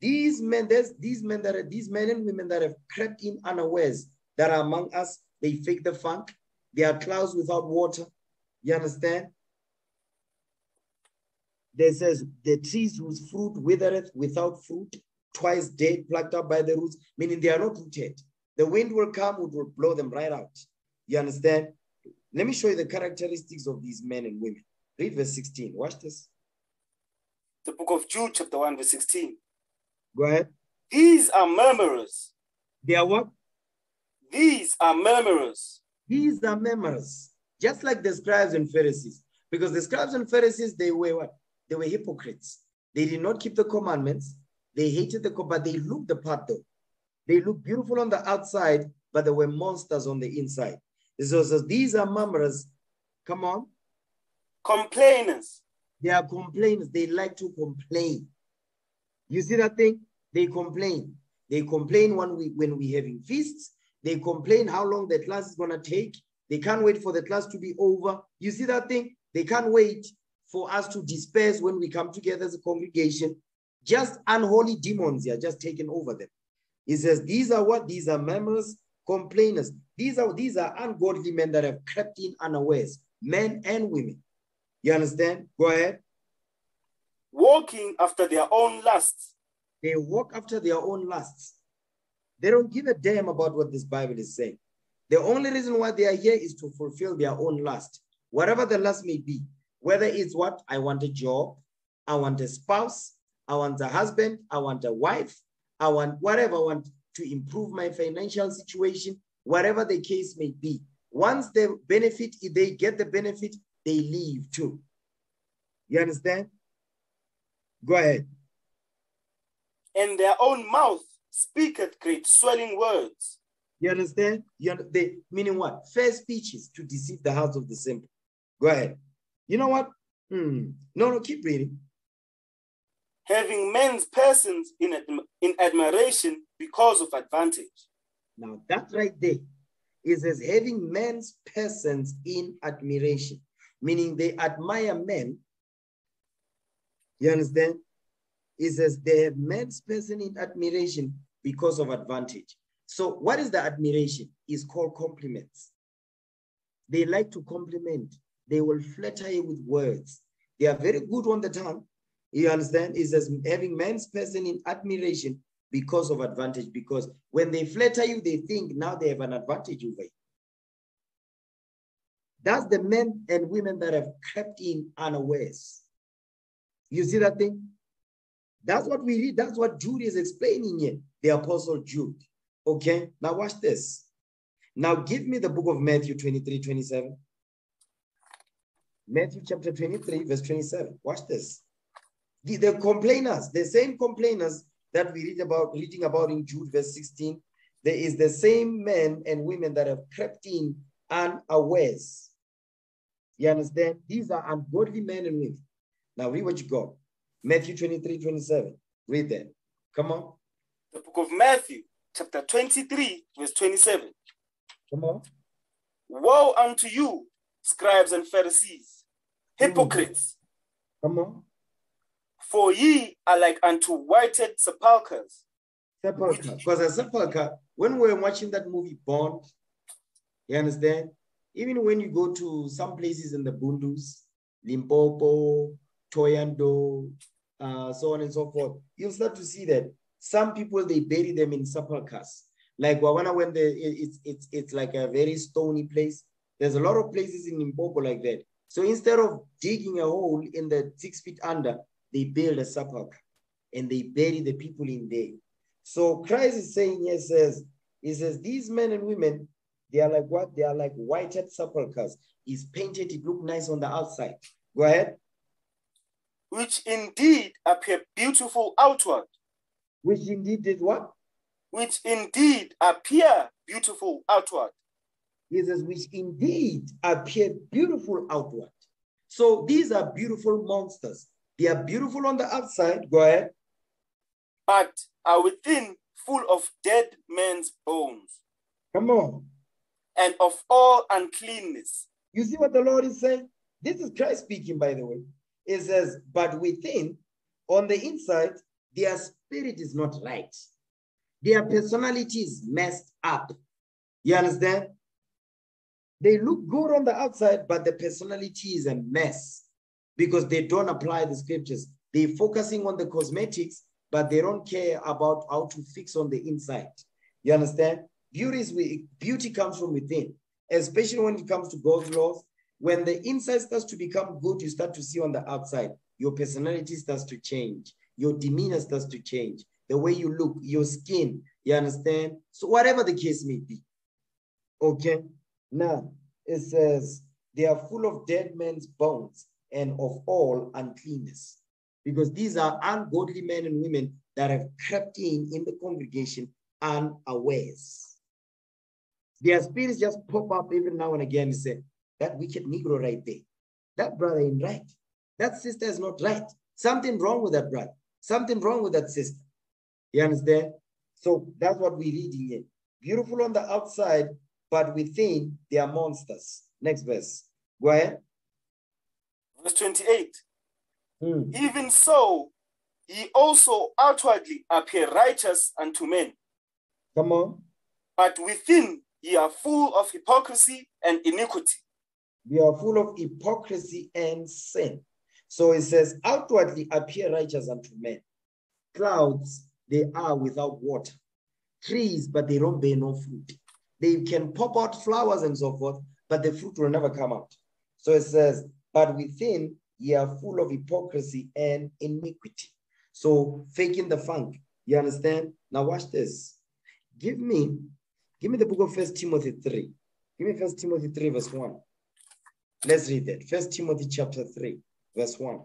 these men, there's these men that are these men and women that have crept in unawares that are among us, they fake the funk. They are clouds without water. You understand? There says, the trees whose fruit withereth without fruit, twice dead, plucked up by the roots, meaning they are not rooted. The wind will come, it will blow them right out. You understand? Let me show you the characteristics of these men and women. Read verse 16. Watch this. The book of Jude, chapter 1, verse 16. Go ahead. These are murmurers. They are what? These are murmurers, These are members, just like the scribes and Pharisees. Because the scribes and Pharisees, they were what? They were hypocrites. They did not keep the commandments. They hated the, but they looked the part though. They looked beautiful on the outside, but they were monsters on the inside. So, so these are murmurers. Come on. complainers, They are complainers. They like to complain. You see that thing? They complain. They complain when we when we having feasts. They complain how long the class is gonna take. They can't wait for the class to be over. You see that thing? They can't wait for us to disperse when we come together as a congregation. Just unholy demons are just taking over them. He says, These are what? These are members, complainers. These are these are ungodly men that have crept in unawares, men and women. You understand? Go ahead. walking after their own lusts, They walk after their own lusts. They don't give a damn about what this Bible is saying. The only reason why they are here is to fulfill their own lust, whatever the lust may be. Whether it's what I want a job, I want a spouse, I want a husband, I want a wife, I want whatever, I want to improve my financial situation, whatever the case may be. Once they benefit, if they get the benefit, they leave too. You understand? Go ahead. and their own mouth speaketh great swelling words. You understand? You under- they, meaning what? Fair speeches to deceive the hearts of the simple. Go ahead. You know what? Hmm. No, no, keep reading. Having men's persons in, adm- in admiration because of advantage. Now that right there is as having men's persons in admiration, meaning they admire men. You understand? It says they have men's person in admiration because of advantage. So what is the admiration? Is called compliments. They like to compliment. They will flatter you with words. They are very good on the tongue. You understand? It as having men's person in admiration because of advantage. Because when they flatter you, they think now they have an advantage over you. That's the men and women that have crept in unawares. You see that thing? That's what we read. That's what Jude is explaining here, the Apostle Jude. Okay, now watch this. Now give me the book of Matthew 23, 27. Matthew chapter 23, verse 27. Watch this. The, the complainers, the same complainers that we read about, reading about in Jude, verse 16, there is the same men and women that have crept in unawares. You understand? These are ungodly men and women. Now read what you got. Matthew 23, 27. Read that. Come on. The book of Matthew, chapter 23, verse 27. Come on. Woe unto you, scribes and Pharisees, hypocrites, Come on. For ye are like unto whited sepulchres, Sepulchre. Because a sepulchre, when we were watching that movie Bond, you understand? Even when you go to some places in the Bundus, Limpopo, Thohoyandou, uh, so on and so forth, you'll start to see that some people they bury them in sepulchres. Like Wawana, when the it- it's it's it's like a very stony place. There's a lot of places in Limpopo like that. So instead of digging a hole in the six feet under, they build a sepulchre and they bury the people in there. So Christ is saying here says, he says, these men and women, they are like what? They are like whited sepulchres. It's painted, it look nice on the outside. Go ahead. which indeed appear beautiful outward, Which indeed did what? which indeed appear beautiful outward, He says, which indeed appear beautiful outward. So these are beautiful monsters. They are beautiful on the outside. Go ahead. but are within full of dead men's bones Come on. and of all uncleanness. You see what the Lord is saying? This is Christ speaking, by the way. It says, but within, on the inside, their spirit is not right. Their personality is messed up. You understand? They look good on the outside, but the personality is a mess because they don't apply the scriptures. They're focusing on the cosmetics, but they don't care about how to fix on the inside. You understand? Beauty is beauty comes from within, especially when it comes to God's laws. When the inside starts to become good, you start to see on the outside. Your personality starts to change. Your demeanor starts to change. The way you look, your skin, you understand? So whatever the case may be. Okay. Now it says they are full of dead men's bones and of all uncleanness. Because these are ungodly men and women that have crept in in the congregation unawares. Their spirits just pop up every now and again and say, that wicked Negro right there, that brother ain't right. That sister is not right. Something wrong with that brother. Something wrong with that sister. You understand? So that's what we're reading here. Beautiful on the outside, but within they are monsters. Next verse. Go ahead. Verse 28. Hmm. Even so, ye also outwardly appear righteous unto men, Come on. but within ye are full of hypocrisy and iniquity. We are full of hypocrisy and sin. So it says, outwardly appear righteous unto men. Clouds, they are without water. Trees, but they don't bear no fruit. They can pop out flowers and so forth, but the fruit will never come out. So it says, but within ye are full of hypocrisy and iniquity. So faking the funk. You understand? Now watch this. Give me, give me the book of First Timothy 3. Give me First Timothy 3, verse 1. Let's read that. First Timothy chapter 3, verse 1.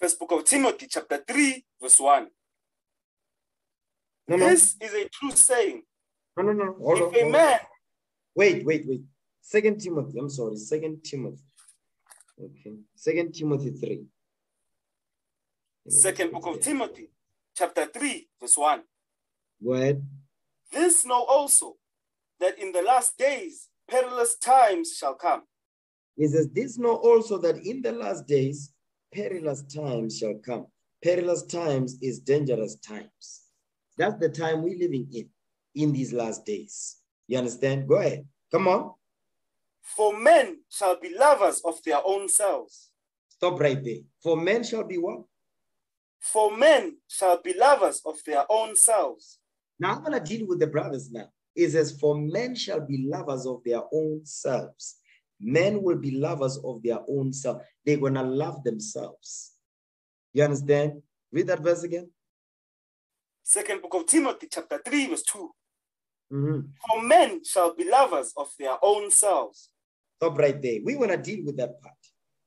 First book of Timothy, chapter 3, verse 1. No, no, This is a true saying. no, no, no. Hold on, If a on. man, Wait, wait, wait. Second Timothy. I'm sorry. Second Timothy. Okay. Second Timothy 3. second book of Timothy, chapter 3, verse 1. Go ahead. This know also that in the last days perilous times shall come. He says, This know also that in the last days perilous times shall come. Perilous times is dangerous times. That's the time we're living in, in these last days. You understand? Go ahead. Come on. For men shall be lovers of their own selves. Stop right there. For men shall be what? For men shall be lovers of their own selves, Now I'm going to deal with the brothers now. It says, For men shall be lovers of their own selves. Men will be lovers of their own self. They're going to love themselves. You understand? Read that verse again. Second book of Timothy, chapter 3, verse 2. Mhm. For men shall be lovers of their own selves, Stop right there. We want to deal with that part.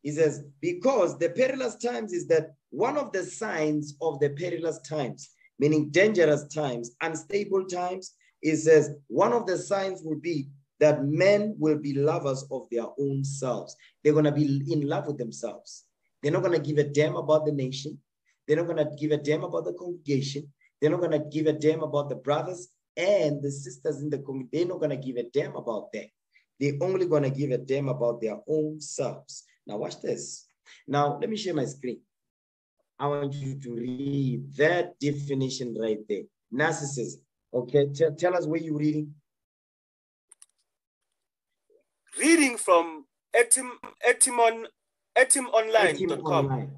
He says, because the perilous times is that one of the signs of the perilous times, meaning dangerous times, unstable times, it says one of the signs will be that men will be lovers of their own selves. They're going to be in love with themselves. They're not going to give a damn about the nation. They're not going to give a damn about the congregation. They're not going to give a damn about the brothers and the sisters in the community, they're not going to give a damn about that. They're only going to give a damn about their own selves. Now, watch this. Now, let me share my screen. I want you to read that definition right there. Narcissism. Okay, tell, tell us where you're reading. reading from Etim. Online.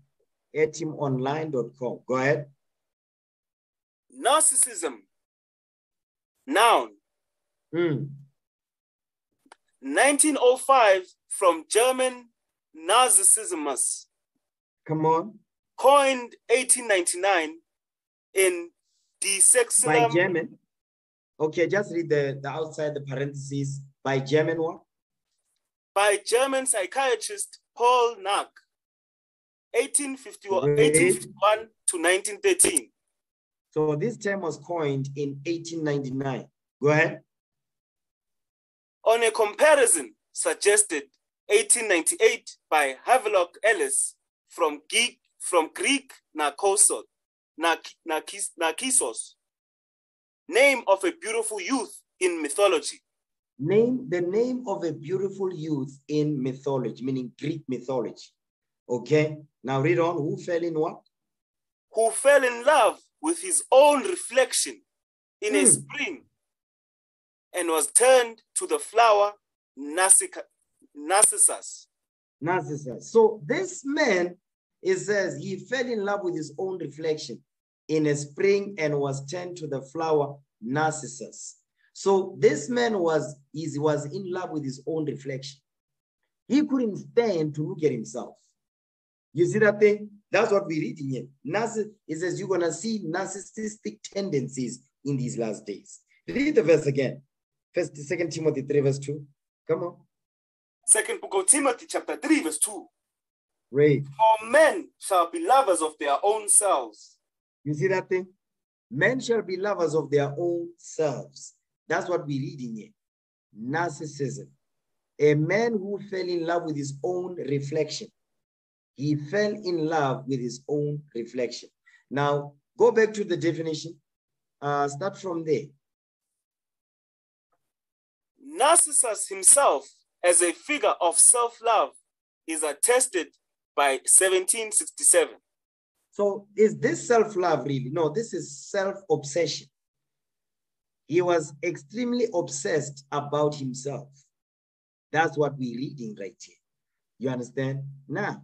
Etymonline.com. Go ahead. Narcissism. Noun. Hmm. 1905 from German Narcissismus. Come on. Coined 1899 in the Die By German. Okay, just read the, the outside the parentheses. By German what? by German psychiatrist Paul Näcke. 1851, 1851 to 1913. So this term was coined in 1899. Go ahead. On a comparison suggested 1898 by Havelock Ellis from Greek, from Greek Narkissos, name of a beautiful youth in mythology. Name the name of a beautiful youth in mythology, meaning Greek mythology. Okay. Now read on. Who fell in what? who fell in love with his own reflection in a Hmm. spring and was turned to the flower Narcissus. Narcissus. So this man, it says he fell in love with his own reflection in a spring and was turned to the flower Narcissus. So this man was, he was in love with his own reflection. He couldn't stand to look at himself. You see that thing? That's what we're reading here. Narciss- it says you're gonna see narcissistic tendencies in these last days. Read the verse again. First, Second Timothy 3, verse 2. Come on. Second book of Timothy, chapter 3, verse 2. Read. For men shall be lovers of their own selves. You see that thing? Men shall be lovers of their own selves. That's what we read in here. Narcissism. A man who fell in love with his own reflection. He fell in love with his own reflection. Now, go back to the definition. Uh, start from there. Narcissus himself, as a figure of self love, is attested by 1767. So, is this self love really? No, this is self obsession. He was extremely obsessed about himself. That's what we're reading right here. You understand? Now,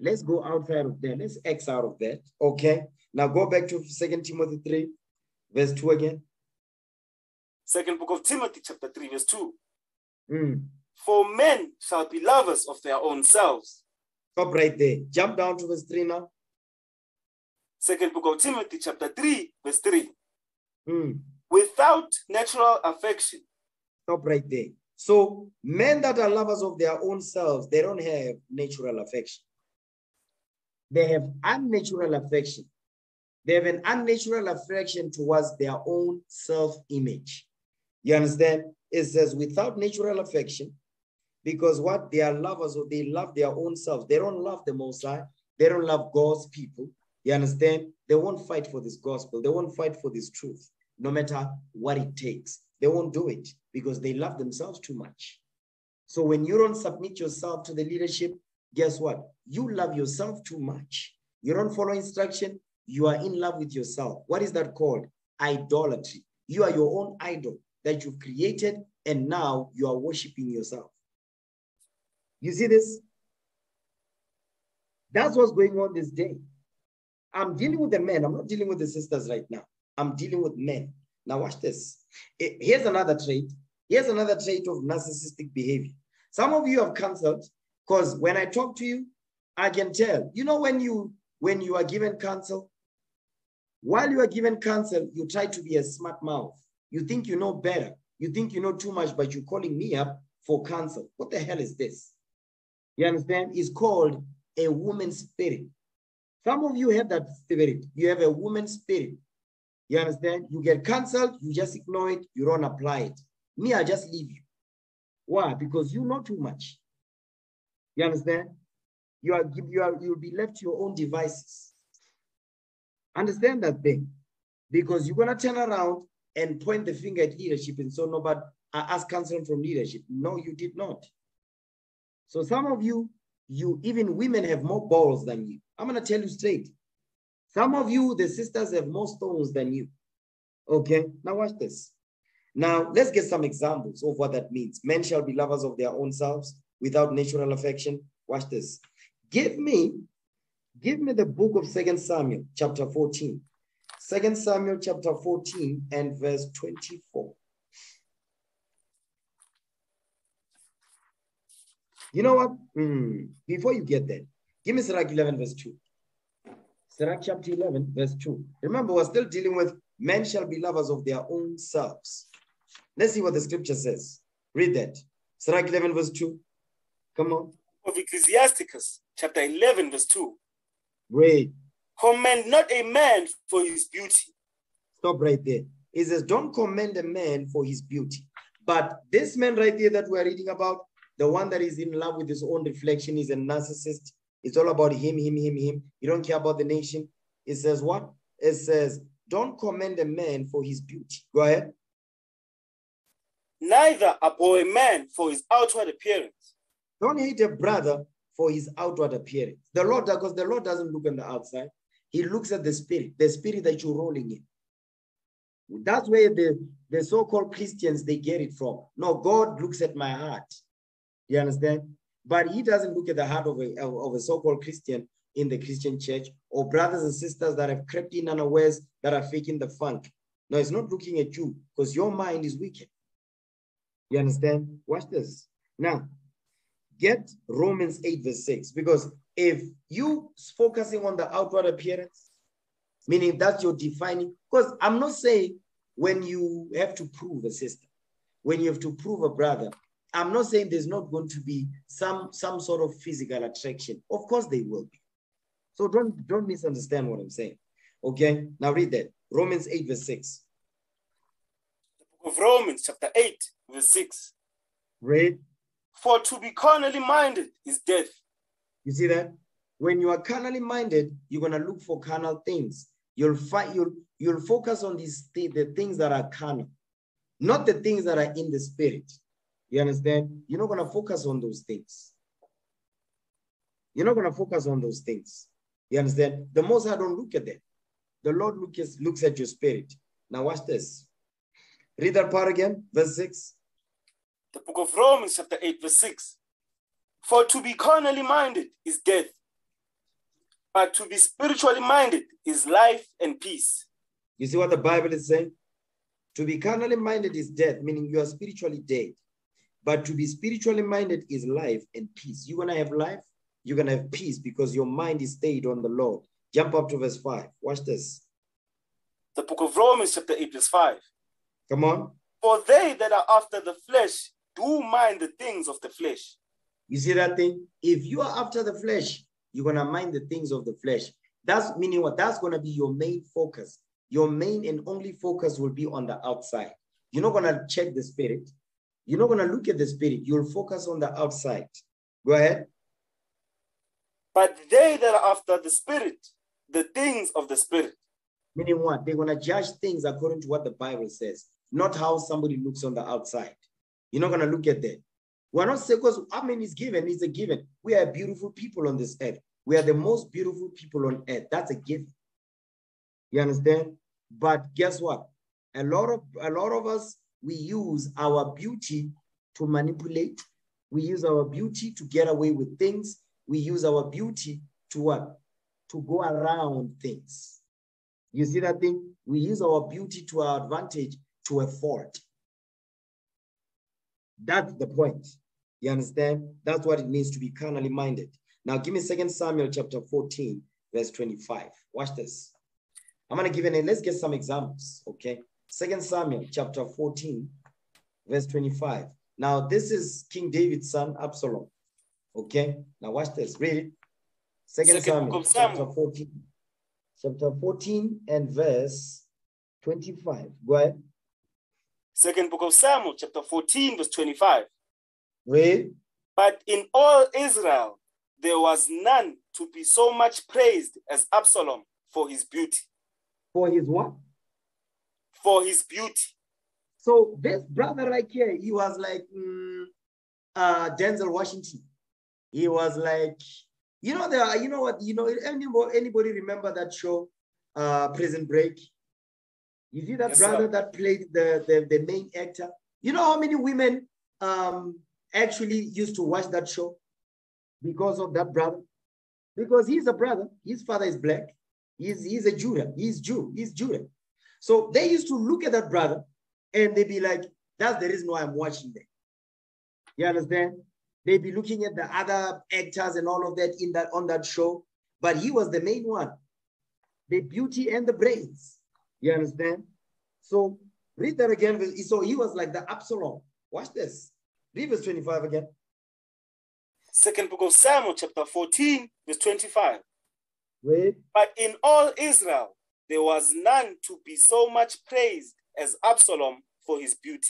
let's go outside of that. Let's X out of that. Okay. Now go back to Second Timothy 3, verse 2 again. Second book of Timothy, chapter 3, verse 2. Mm. For men shall be lovers of their own selves. Stop right there. Jump down to verse 3 now. Second book of Timothy, chapter 3, verse 3. Mm. Without natural affection. Stop right there. So men that are lovers of their own selves, they don't have natural affection. They have unnatural affection. They have an unnatural affection towards their own self-image. You understand? It says without natural affection, because what they are lovers or they love their own selves. They don't love the Most High. They don't love God's people. You understand? They won't fight for this gospel. They won't fight for this truth, no matter what it takes. They won't do it because they love themselves too much. So when you don't submit yourself to the leadership, guess what? You love yourself too much. You don't follow instruction. You are in love with yourself. What is that called? Idolatry. You are your own idol that you've created, and now you are worshiping yourself. You see this? That's what's going on this day. I'm dealing with the men. I'm not dealing with the sisters right now. I'm dealing with men. Now watch this. Here's another trait. Here's another trait of narcissistic behavior. Some of you have canceled because when I talk to you, I can tell. You know when you when you are given counsel, while you are given counsel, you try to be a smart mouth. You think you know better. You think you know too much, but you're calling me up for counsel. What the hell is this? You understand? It's called a woman's spirit. Some of you have that spirit. You have a woman spirit. You understand? You get cancelled, you just ignore it, you don't apply it. Me, I just leave you. Why? Because you know too much. You understand? You are you are you'll be left to your own devices. Understand that thing. Because you're gonna turn around and point the finger at leadership and so no, but I ask counsel from leadership. No, you did not. So some of you, you even women have more balls than you. I'm gonna tell you straight. Some of you, the sisters have more stones than you. Okay, now watch this. Now let's get some examples of what that means. Men shall be lovers of their own selves without natural affection. Watch this. Give me, give me the book of Second Samuel, chapter 14. Second Samuel chapter 14 and verse 24. You know what? Mm, before you get there, give me Sirach 11, verse 2. Sirach chapter 11, verse 2. Remember, we're still dealing with men shall be lovers of their own selves. Let's see what the scripture says. Read that. Sirach 11, verse 2. Come on. Of Ecclesiasticus, chapter 11, verse 2. Read. Commend not a man for his beauty. Stop right there. It says, Don't commend a man for his beauty. But this man right here that we're reading about, the one that is in love with his own reflection, is a narcissist. It's all about him, him, him, him. You don't care about the nation. It says what? It says, Don't commend a man for his beauty. Go ahead. Neither abhor a man for his outward appearance. Don't hate a brother for his outward appearance. The Lord, because the Lord doesn't look on the outside, He looks at the spirit, the spirit that you're rolling in. That's where the, the so-called Christians they get it from. No, God looks at my heart. You understand? But he doesn't look at the heart of a, of a so-called Christian in the Christian church or brothers and sisters that have crept in unawares that are faking the funk. No, it's not looking at you because your mind is wicked. You understand? Watch this. Now, get Romans 8 verse 6 because if you focusing on the outward appearance, meaning that's your defining. Because I'm not saying when you have to prove a sister, when you have to prove a brother, I'm not saying there's not going to be some some sort of physical attraction. Of course, they will be. So don't don't misunderstand what I'm saying. Okay, now read that Romans 8 verse 6. The book of Romans, chapter 8, verse 6. Read. For to be carnally minded is death. You see that? When you are carnally minded, you're gonna look for carnal things. You'll fight. You'll you'll focus on these th- the things that are carnal, not the things that are in the spirit. You understand? You're not gonna focus on those things. You're not gonna focus on those things. You understand? The most I don't look at that. The Lord looks looks at your spirit. Now watch this. Read that part again, verse 6. The book of Romans, chapter 8, verse 6. For to be carnally minded is death, but to be spiritually minded is life and peace. You see what the Bible is saying? To be carnally minded is death, meaning you are spiritually dead. But to be spiritually minded is life and peace. You're going to have life, you're going to have peace because your mind is stayed on the Lord. Jump up to verse 5. Watch this. The book of Romans, chapter 8, verse 5. Come on. For they that are after the flesh do mind the things of the flesh. You see that thing? If you are after the flesh, you're going to mind the things of the flesh. That's meaning what? That's going to be your main focus. Your main and only focus will be on the outside. You're not going to check the spirit. You're not going to look at the spirit. You'll focus on the outside. Go ahead. But they that are after the spirit, the things of the spirit. Meaning what? They're going to judge things according to what the Bible says, not how somebody looks on the outside. You're not going to look at that. We're not saying because I mean it's given, it's a given. We are beautiful people on this earth. We are the most beautiful people on earth. That's a given. You understand? But guess what? A lot of a lot of us we use our beauty to manipulate. We use our beauty to get away with things. We use our beauty to what? To go around things. You see that thing? We use our beauty to our advantage to a fault. That's the point. You understand? That's what it means to be carnally minded. Now, give me Second Samuel chapter 14, verse 25. Watch this. I'm going to give an, let's get some examples, okay? Second Samuel chapter 14, verse 25. Now, this is King David's son, Absalom, okay? Now, watch this. Read it. Second, Second Samuel, Samuel. chapter 14, chapter 14 and verse 25. Go ahead. Second book of Samuel, chapter 14, verse 25. Read. But in all Israel, there was none to be so much praised as Absalom for his beauty. For his what? For his beauty. So this brother right here, he was like mm, uh, Denzel Washington. He was like, you know, there you know what, you know, anybody, anybody remember that show, uh, Prison Break? You see that Yes, brother sir. that played the, the, the main actor? You know how many women um, actually used to watch that show because of that brother? Because he's a brother, his father is black, he's, he's a Judah, he's Jew, he's Judah. So they used to look at that brother and they'd be like, that's the reason why I'm watching that. You understand? They'd be looking at the other actors and all of that in that on that show, but he was the main one. The beauty and the brains. You understand? So read that again. So he was like the Absalom. Watch this. Read verse 25 again. Second book of Samuel, chapter 14, verse 25. Read. But in all Israel, there was none to be so much praised as Absalom for his beauty.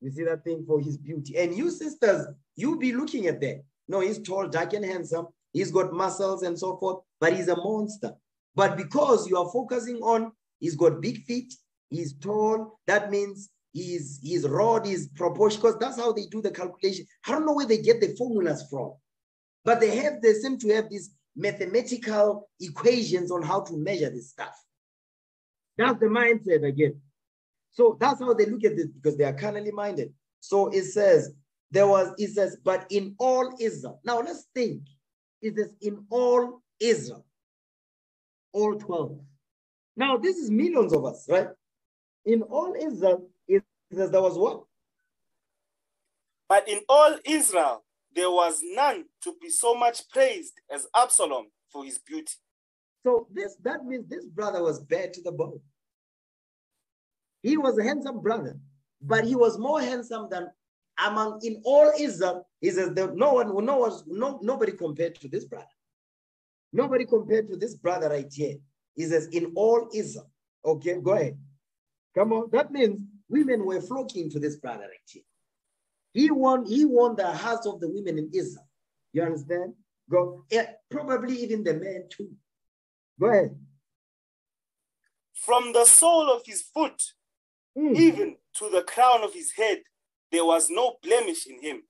You see that thing for his beauty. And you sisters, you be looking at that. No, he's tall, dark, and handsome. He's got muscles and so forth, but he's a monster. But because you are focusing on he's got big feet, he's tall, that means his, his rod is proportional, because that's how they do the calculation. I don't know where they get the formulas from, but they have, they seem to have these mathematical equations on how to measure this stuff. That's the mindset again. So that's how they look at this because they are carnally minded. So it says, there was, it says, but in all Israel. Now let's think. It says, in all Israel, all 12. Now this is millions of us, right? In all Israel, it there was what? But in all Israel, there was none to be so much praised as Absalom for his beauty. So this that means this brother was bad to the bone. He was a handsome brother, but he was more handsome than among in all Israel. He says there, no one, no one, no nobody compared to this brother. Nobody compared to this brother right here. He says in all Israel. Okay, go ahead. Come on. That means women were flocking to this brother here. He won, he won the hearts of the women in Israel. You understand? Go, yeah, probably even the men too. Go ahead. From the sole of his foot, Mm. even to the crown of his head, there was no blemish in him.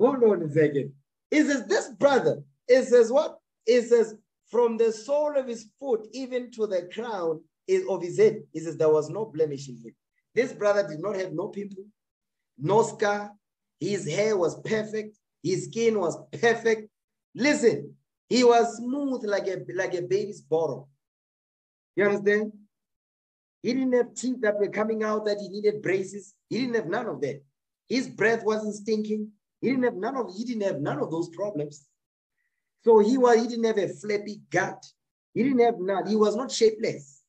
Hold on a second. It says this brother, it says what? It says from the sole of his foot even to the crown of his head. he says there was no blemish in him. This brother did not have no pimple, no scar. His hair was perfect. His skin was perfect. Listen, he was smooth like a like a baby's bottom. You understand? He didn't have teeth that were coming out that he needed braces. He didn't have none of that. His breath wasn't stinking. He didn't have none of he didn't have none of those problems. So he was he didn't have a flappy gut. He didn't have none. He was not shapeless.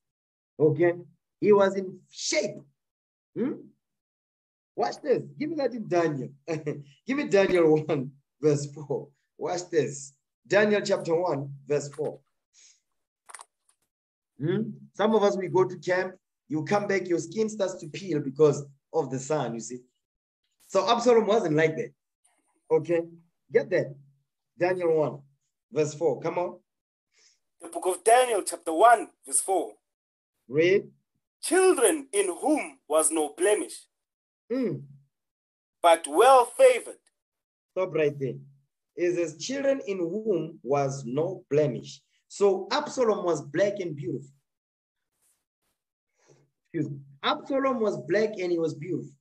Okay, he was in shape. Hmm? Watch this. Give me that in Daniel. Give me Daniel 1, verse 4. Watch this. Daniel chapter 1, verse 4. Hmm? Some of us, we go to camp, you come back, your skin starts to peel because of the sun, you see. So Absalom wasn't like that. Okay, get that. Daniel 1, verse 4. Come on, The book of Daniel, chapter 1, verse 4. read. Children in whom was no blemish, Hmm. but well favored, Stop right there. It says, children in whom was no blemish. So Absalom was black and beautiful. Excuse me. Absalom was black and he was beautiful.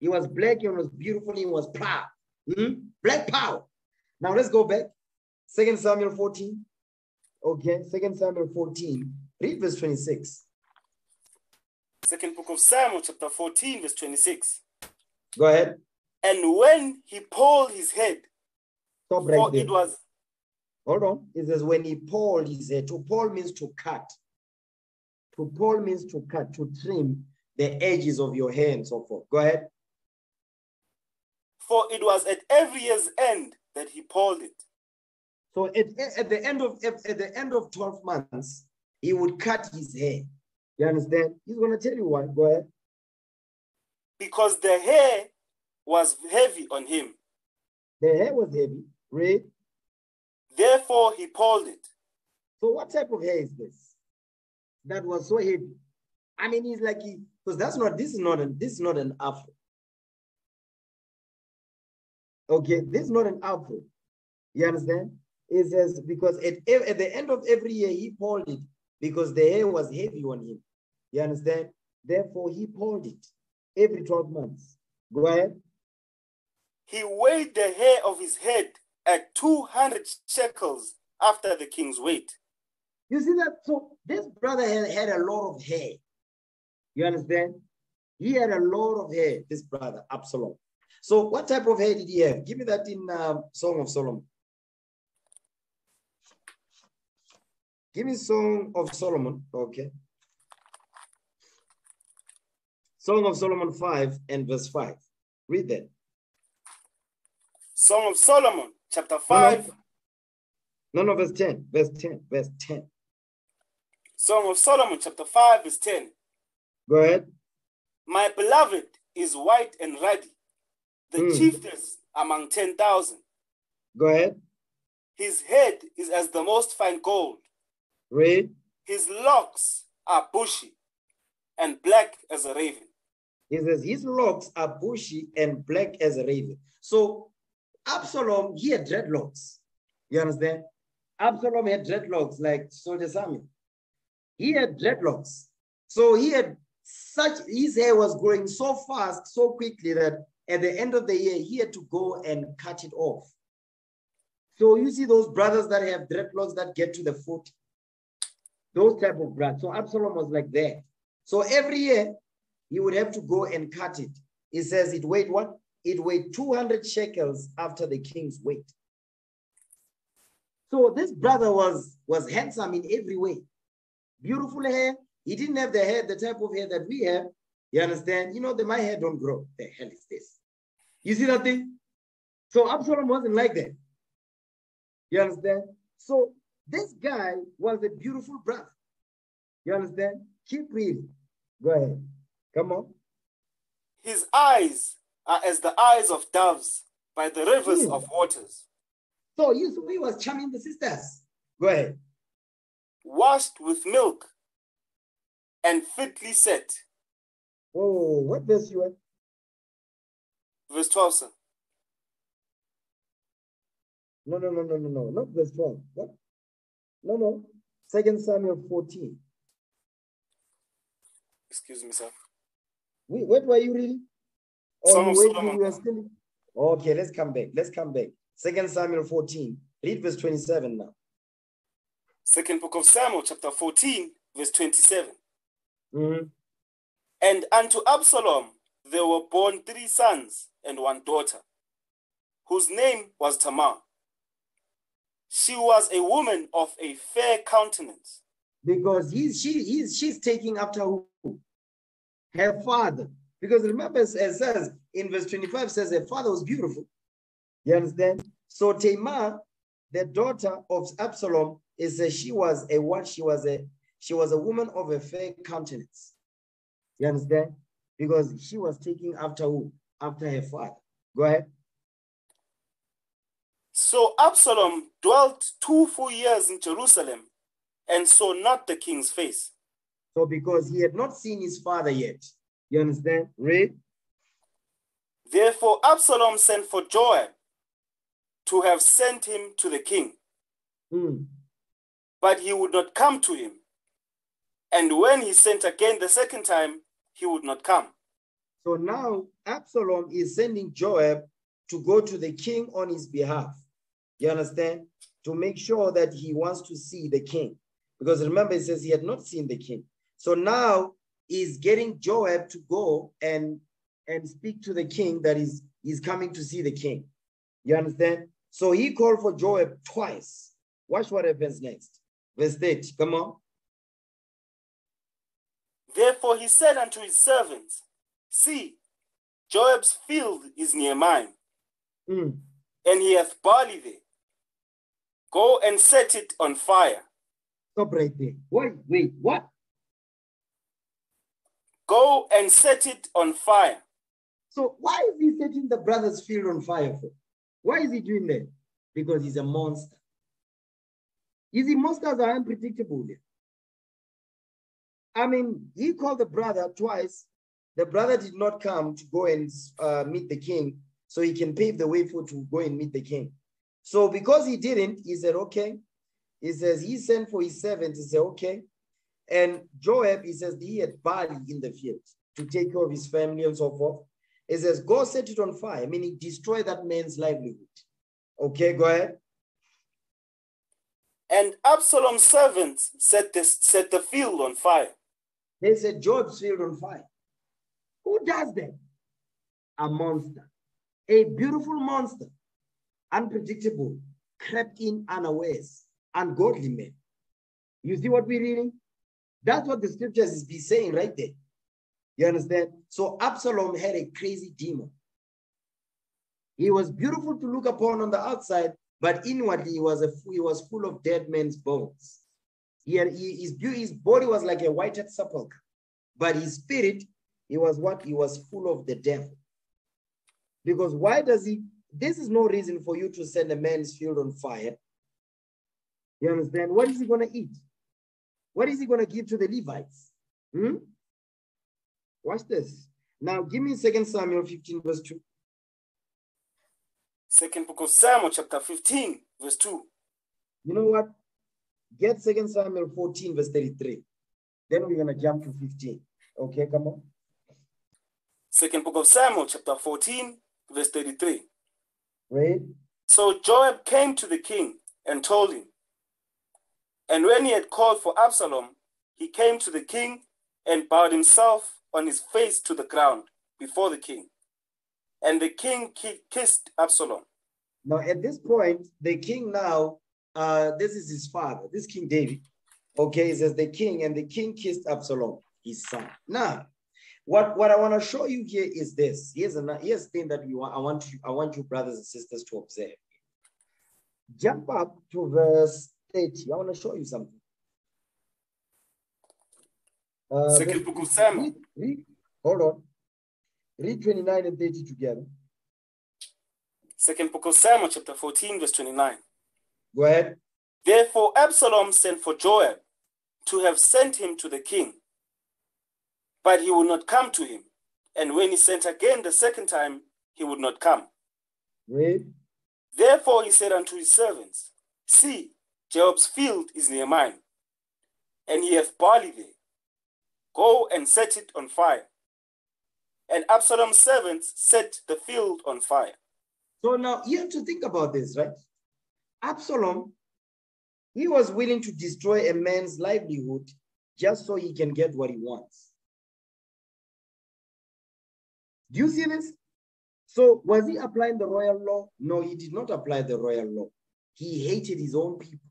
He was black and was beautiful. He was proud. Hmm? Black power. Now let's go back. Second Samuel 14. Okay, Second Samuel 14. Read verse 26. second book of Samuel, chapter 14, verse 26. Go ahead. And when he pulled his head, Stop right there. it was Hold on. It says when he pulled his hair. To pull means to cut. To pull means to cut, to trim the edges of your hair and so forth. Go ahead. for it was at every year's end that he pulled it. So at, at the end of at, at the end of 12 months, he would cut his hair. You understand? He's gonna tell you why. Go ahead. because the hair was heavy on him. The hair was heavy. Read. Therefore, he pulled it. So what type of hair is this? That was so heavy. I mean, he's like he because that's not this is not an this is not an afro. Okay, this is not an afro. You understand? It says because at, at the end of every year he pulled it because the hair was heavy on him. You understand? Therefore, he pulled it every 12 months. Go ahead. He weighed the hair of his head at 200 shekels after the king's weight. You see that? So this brother had, had a lot of hair. You understand? He had a lot of hair, this brother, Absalom. So what type of hair did he have? Give me that in uh, Song of Solomon. Give me Song of Solomon. Okay. Song of Solomon 5 and verse 5. Read that. Song of Solomon, chapter 5. No, no, verse 10. Verse 10. Verse 10. Song of Solomon, chapter 5, verse 10. Go ahead. My beloved is white and ruddy, the Hmm. chiefest among 10,000. Go ahead. His head is as the most fine gold. Read. His locks are bushy and black as a raven. He says his locks are bushy and black as a raven. So Absalom, he had dreadlocks. You understand? Absalom had dreadlocks like Soldier Samuel. He had dreadlocks. So he had such, his hair was growing so fast, so quickly that at the end of the year, he had to go and cut it off. So you see those brothers that have dreadlocks that get to the foot, those type of brothers. So Absalom was like that. So every year, he would have to go and cut it. He says it weighed what? It weighed 200 shekels after the king's weight. So this brother was was handsome in every way. Beautiful hair. He didn't have the hair, the type of hair that we have. You understand? You know that my hair don't grow. The hell is this? You see that thing? So Absalom wasn't like that. You understand? So this guy was a beautiful brother. You understand? Keep reading. Go ahead. Come on. His eyes are as the eyes of doves by the rivers Hmm. of waters, So he was charming the sisters. Go ahead. washed with milk and fitly set. Oh, what verse you at? Verse 12, sir. No, no, no, no, no, no, not verse 12. What? No, no. Second Samuel 14. Excuse me, sir. Wait, what were you reading? Oh, wait, you were still. Okay, let's come back. Let's come back. Second Samuel 14. Read verse 27 now. Second book of Samuel, chapter 14, verse 27. Mhm. And unto Absalom there were born three sons and one daughter, whose name was Tamar. She was a woman of a fair countenance, Because he's she he's she's taking after who? Her father. Because remember, it says in verse 25 says her father was beautiful. You understand? So Tamar, the daughter of Absalom, is a, she was a what? She was a she was a woman of a fair countenance. You understand? Because she was taking after who? After her father. Go ahead. So Absalom dwelt two full years in Jerusalem and saw not the king's face. So because he had not seen his father yet. You understand? Read. Therefore Absalom sent for Joab to have sent him to the king, Hmm. but he would not come to him. And when he sent again the second time, he would not come. So now Absalom is sending Joab to go to the king on his behalf. You understand? To make sure that he wants to see the king. Because remember, he says he had not seen the king. So now he's getting Joab to go and, and speak to the king that is he's coming to see the king. You understand? So he called for Joab twice. Watch what happens next. Verse 8. Come on. Therefore he said unto his servants, See, Joab's field is near mine, Hmm. and he hath barley there. Go and set it on fire. Stop right there. Wait, wait, what? Go and set it on fire. So why is he setting the brother's field on fire for? Why is he doing that? Because he's a monster. You see, monsters are unpredictable. there. I mean, he called the brother twice. The brother did not come to go and uh, meet the king, so he can pave the way for to go and meet the king. So because he didn't, he said, okay. He says he sent for his servant. He said, okay. And Joab, he says he had barley in the field to take care of his family and so forth. He says, go set it on fire, I meaning destroy that man's livelihood. Okay, go ahead. And Absalom's servants set, this, set the field on fire. They said Joab's field on fire. Who does that? A monster. A beautiful monster. Unpredictable. Crept in unawares. Ungodly man. You see what we're reading? That's what the scriptures is be saying right there. You understand? So Absalom had a crazy demon. He was beautiful to look upon on the outside, but inwardly he was a he was full of dead men's bones. He had, he, his, his body was like a whited sepulchre, but his spirit, he was what? He was full of the devil. Because why does he? This is no reason for you to send a man's field on fire. You understand? What is he going to eat? What is he going to give to the Levites? Hmm? Watch this. Now, give me Second Samuel 15, verse 2. Second book of Samuel, chapter 15, verse 2. You know what? Get Second Samuel 14, verse 33. Then we're going to jump to 15. Okay, come on. Second book of Samuel, chapter 14, verse 33. Read. So Joab came to the king and told him. And when he had called for Absalom, he came to the king and bowed himself on his face to the ground before the king. And the king kissed Absalom. Now, at this point, the king now uh, this is his father, this King David. Okay, it says the king, and the king kissed Absalom, his son. Now, what, what I want to show you here is this. Here's a here's thing that we want. I want you, I want you brothers and sisters to observe. Jump up to verse 30. I want to show you something. Uh, Second book of Samuel. read, read, hold on. Read 29 and 30 together. Second book of Samuel, chapter 14, verse 29. Go ahead. Therefore Absalom sent for Joab to have sent him to the king. But he would not come to him. And when he sent again the second time, he would not come. Read. Therefore he said unto his servants, See, Joab's field is near mine, and he hath barley there. Go and set it on fire. And Absalom's servants set the field on fire. So now you have to think about this, right? Absalom, he was willing to destroy a man's livelihood just so he can get what he wants. Do you see this? So was he applying the royal law? No, he did not apply the royal law. He hated his own people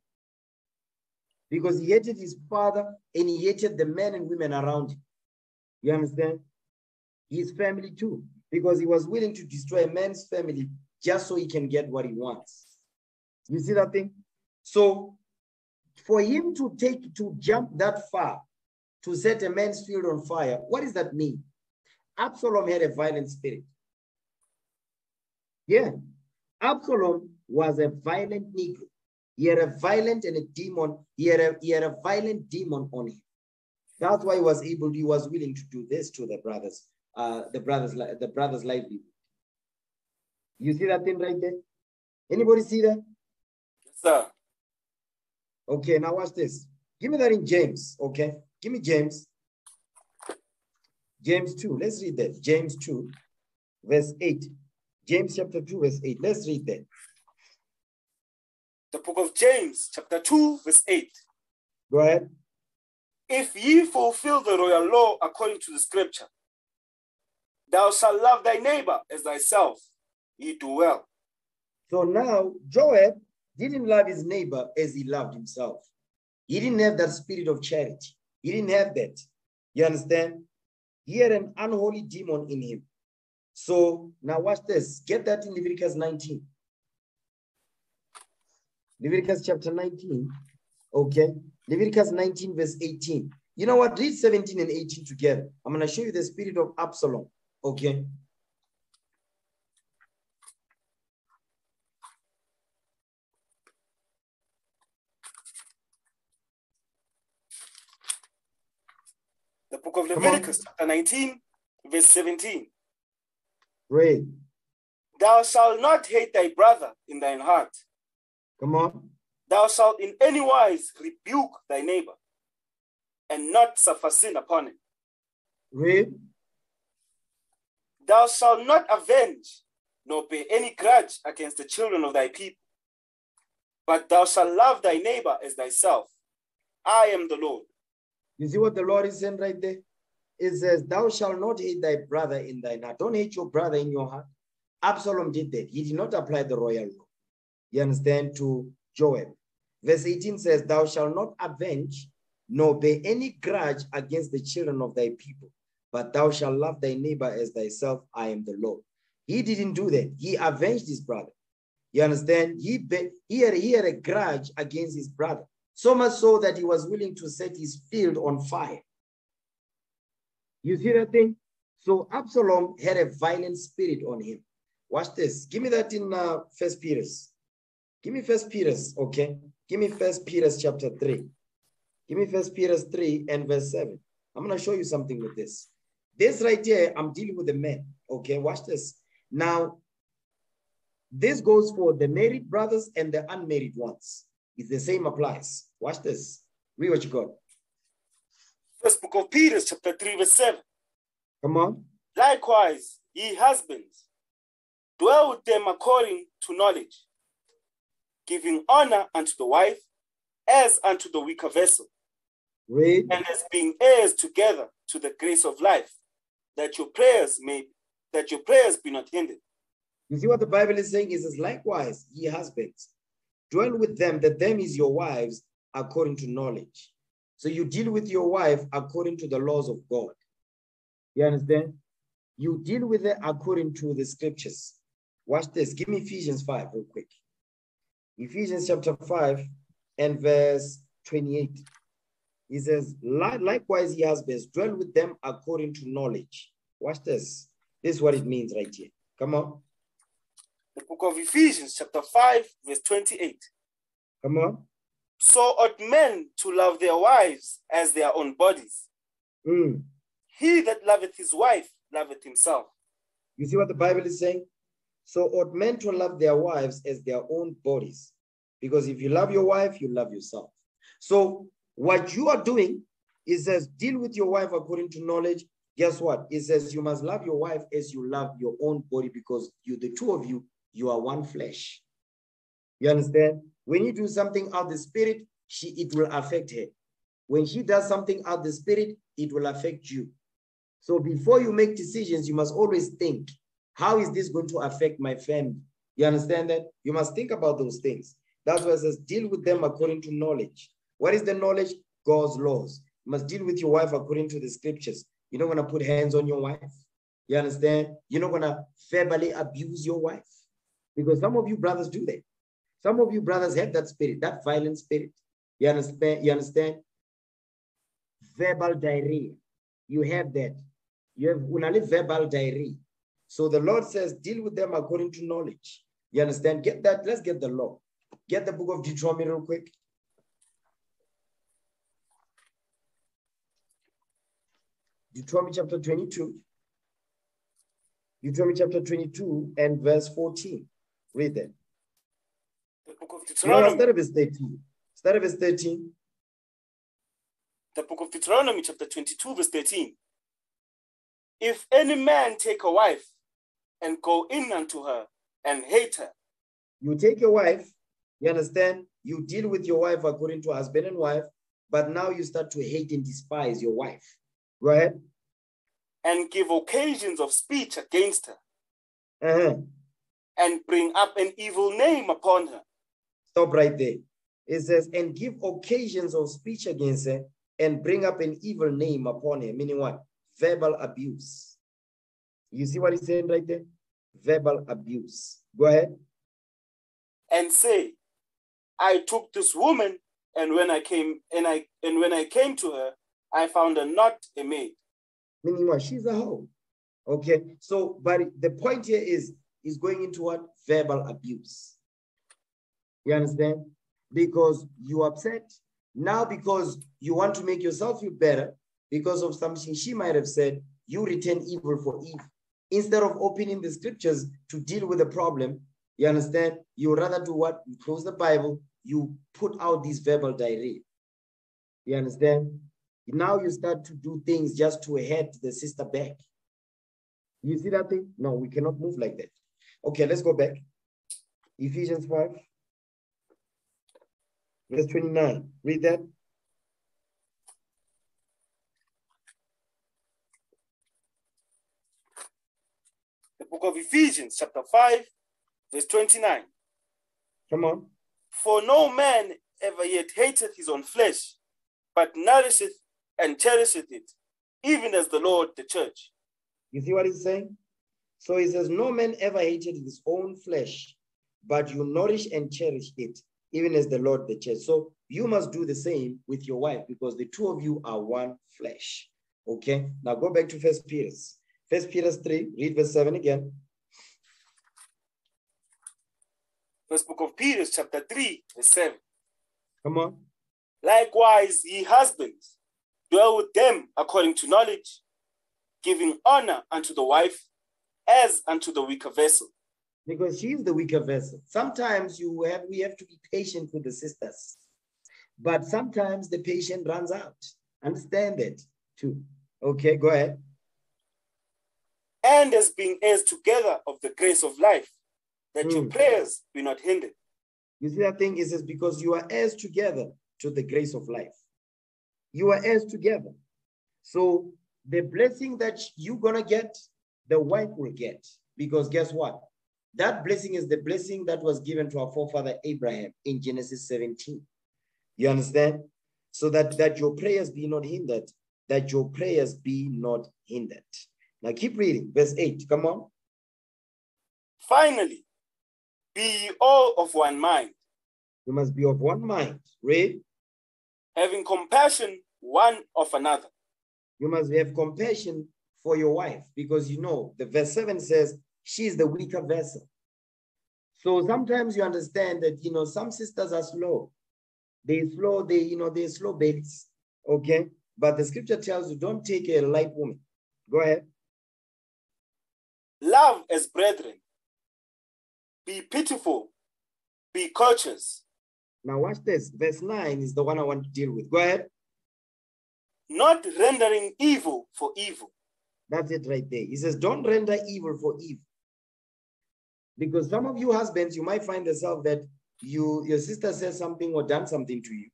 because he hated his father and he hated the men and women around him. You understand? His family too, because he was willing to destroy a man's family just so he can get what he wants. You see that thing? So for him to take to jump that far to set a man's field on fire, what does that mean? Absalom had a violent spirit. Yeah. Absalom was a violent Negro. He had a violent and a demon. He had a, he had a violent demon on him. That's why he was able, he was willing to do this to the brothers, uh, the brothers, the brothers' livelihood. You see that thing right there? Anybody see that? Yes, sir. Okay, now watch this. Give me that in James, okay? Give me James. James 2. Let's read that. James 2, verse 8. James chapter 2, verse 8. Let's read that. The book of James, chapter 2, verse 8. Go ahead. If ye fulfill the royal law according to the scripture, thou shalt love thy neighbor as thyself, ye do well. So now Joab didn't love his neighbor as he loved himself. He didn't have that spirit of charity. He didn't have that. You understand? He had an unholy demon in him. So now watch this. Get that in Leviticus 19. Leviticus chapter 19. Okay. Leviticus 19, verse 18. You know what? Read 17 and 18 together. I'm going to show you the spirit of Absalom. Okay. Book of. Leviticus, chapter 19, verse 17. Read. Thou shalt not hate thy brother in thine heart. Come on. Thou shalt in any wise rebuke thy neighbor and not suffer sin upon him. Read. Thou shalt not avenge nor bear any grudge against the children of thy people, but thou shalt love thy neighbor as thyself. I am the Lord. You see what the Lord is saying right there? It says, Thou shalt not hate thy brother in thine heart. Don't hate your brother in your heart. Absalom did that. He did not apply the royal law. You understand? To Joab. Verse 18 says, Thou shalt not avenge nor bear any grudge against the children of thy people, but thou shalt love thy neighbor as thyself. I am the Lord. He didn't do that. He avenged his brother. You understand? He, he, had, he had a grudge against his brother, so much so that he was willing to set his field on fire. You see that thing? So Absalom had a violent spirit on him. Watch this. Give me that in uh, First Peter's. Give me First Peter's, okay? Give me First Peter's chapter 3. Give me First Peter's 3 and verse 7. I'm going to show you something with this. This right here, I'm dealing with the men, okay? Watch this. Now, this goes for the married brothers and the unmarried ones. It's the same applies. Watch this. Read what you got. First book of Peter, chapter 3, verse 7. Come on. Likewise, ye husbands, dwell with them according to knowledge, giving honor unto the wife as unto the weaker vessel, Read. and as being heirs together to the grace of life, that your prayers may that your prayers be not hindered. You see what the Bible is saying? It says, likewise, ye husbands, Dwell with them, that them is your wives according to knowledge. So you deal with your wife according to the laws of God. You understand? You deal with it according to the scriptures. Watch this. Give me Ephesians 5 real quick. Ephesians chapter 5 and verse 28. He says, likewise, ye husbands, dwell with them according to knowledge. Watch this. This is what it means right here. Come on. The book of Ephesians, chapter 5, verse 28. Come on. So ought men to love their wives as their own bodies. Mm. He that loveth his wife loveth himself. You see what the Bible is saying? So ought men to love their wives as their own bodies. Because if you love your wife, you love yourself. So what you are doing is says deal with your wife according to knowledge. Guess what? It says you must love your wife as you love your own body because you, the two of you, you are one flesh. You understand? When you do something out the spirit, she it will affect her. When she does something out the spirit, it will affect you. So before you make decisions, you must always think, how is this going to affect my family? You understand that? You must think about those things. That's why it says, deal with them according to knowledge. What is the knowledge? God's laws. You must deal with your wife according to the scriptures. You're not going to put hands on your wife. You understand? You're not going to verbally abuse your wife. Because some of you brothers do that. Some of you brothers have that spirit, that violent spirit. You understand? You understand? Verbal diarrhea. You have that. You have unali verbal diarrhea. So the Lord says, deal with them according to knowledge. You understand? Get that. Let's get the law. Get the book of Deuteronomy real quick. Deuteronomy chapter 22. Deuteronomy chapter 22 and verse 14. Read that. The book of Deuteronomy. Start at verse 13. Start at verse 13. The book of Deuteronomy, chapter 22, verse 13. If any man take a wife and go in unto her and hate her, You take your wife, you understand? You deal with your wife according to husband and wife, but now you start to hate and despise your wife. Go ahead. and give occasions of speech against her, Uh-huh. And bring up an evil name upon her, Stop right there. It says, and give occasions of speech against her and bring up an evil name upon her, meaning what? Verbal abuse. You see what he's saying right there? Verbal abuse. Go ahead. and say, I took this woman, and when I came and I and when I came to her, I found her not a maid. Meaning what? She's a hoe. Okay. So, but the point here is, is going into what? Verbal abuse. You understand? Because you upset. Now, because you want to make yourself feel better, because of something she might have said, you return evil for evil. Instead of opening the scriptures to deal with the problem, you understand? You rather do what? You close the Bible, you put out this verbal diarrhea. You understand? Now you start to do things just to head the sister back. You see that thing? No, we cannot move like that. Okay, let's go back. Ephesians 5, verse 29. Read that. The book of Ephesians, chapter 5, verse 29. Come on. For no man ever yet hateth his own flesh, but nourisheth and cherisheth it, even as the Lord the church. You see what he's saying? So he says, No man ever hated his own flesh, but you nourish and cherish it, even as the Lord the church. So you must do the same with your wife because the two of you are one flesh. Okay. Now go back to First Peter. First Peter 3, read verse 7 again. First book of Peter, chapter 3, verse 7. Come on. Likewise, ye husbands, dwell with them according to knowledge, giving honor unto the wife as unto the weaker vessel. Because she's the weaker vessel. Sometimes you have we have to be patient with the sisters, but sometimes the patient runs out. Understand that too. Okay, go ahead. And as being heirs together of the grace of life, that your Mm. prayers be not hindered. You see that thing? It says, because you are heirs together to the grace of life. You are heirs together. So the blessing that you're going to get, the wife will get. Because guess what? That blessing is the blessing that was given to our forefather Abraham in Genesis 17. You understand? So that, that your prayers be not hindered, that your prayers be not hindered. Now keep reading, verse 8. Come on. Finally, be all of one mind, You must be of one mind. Read. having compassion one of another. You must have compassion for your wife because you know the verse 7 says she is the weaker vessel. So sometimes you understand that you know some sisters are slow. They slow, they you know they're slow babies. Okay. But the scripture tells you don't take a light woman. Go ahead. Love as brethren. Be pitiful. Be courteous, Now watch this. Verse 9 is the one I want to deal with. Go ahead. not rendering evil for evil, That's it right there. He says, Don't render evil for evil. Because some of you husbands, you might find yourself that you your sister says something or done something to you.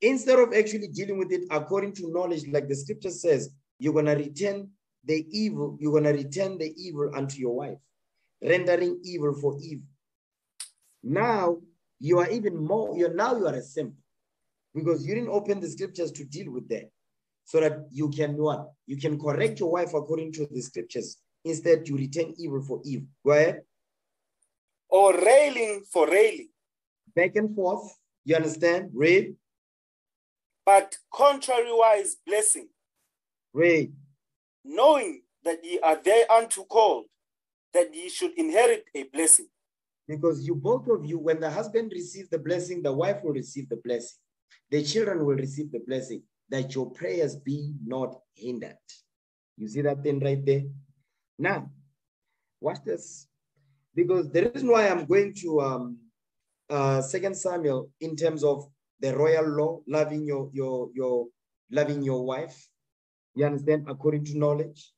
Instead of actually dealing with it according to knowledge, like the scripture says, you're gonna return the evil, you're gonna return the evil unto your wife, rendering evil for evil. Now you are even more, you're now you are a simp because you didn't open the scriptures to deal with that so that you can what? You can correct your wife according to the scriptures. Instead, you return evil for evil. Go ahead. or railing for railing, Back and forth. You understand? Read, but contrariwise blessing, read. knowing that ye are thereunto called, that ye should inherit a blessing. Because you both of you, when the husband receives the blessing, the wife will receive the blessing. The children will receive the blessing, that your prayers be not hindered. You see that thing right there? Now, watch this. Because the reason why I'm going to um, uh, Second Samuel in terms of the royal law, loving your your your loving your wife. You understand? According to knowledge.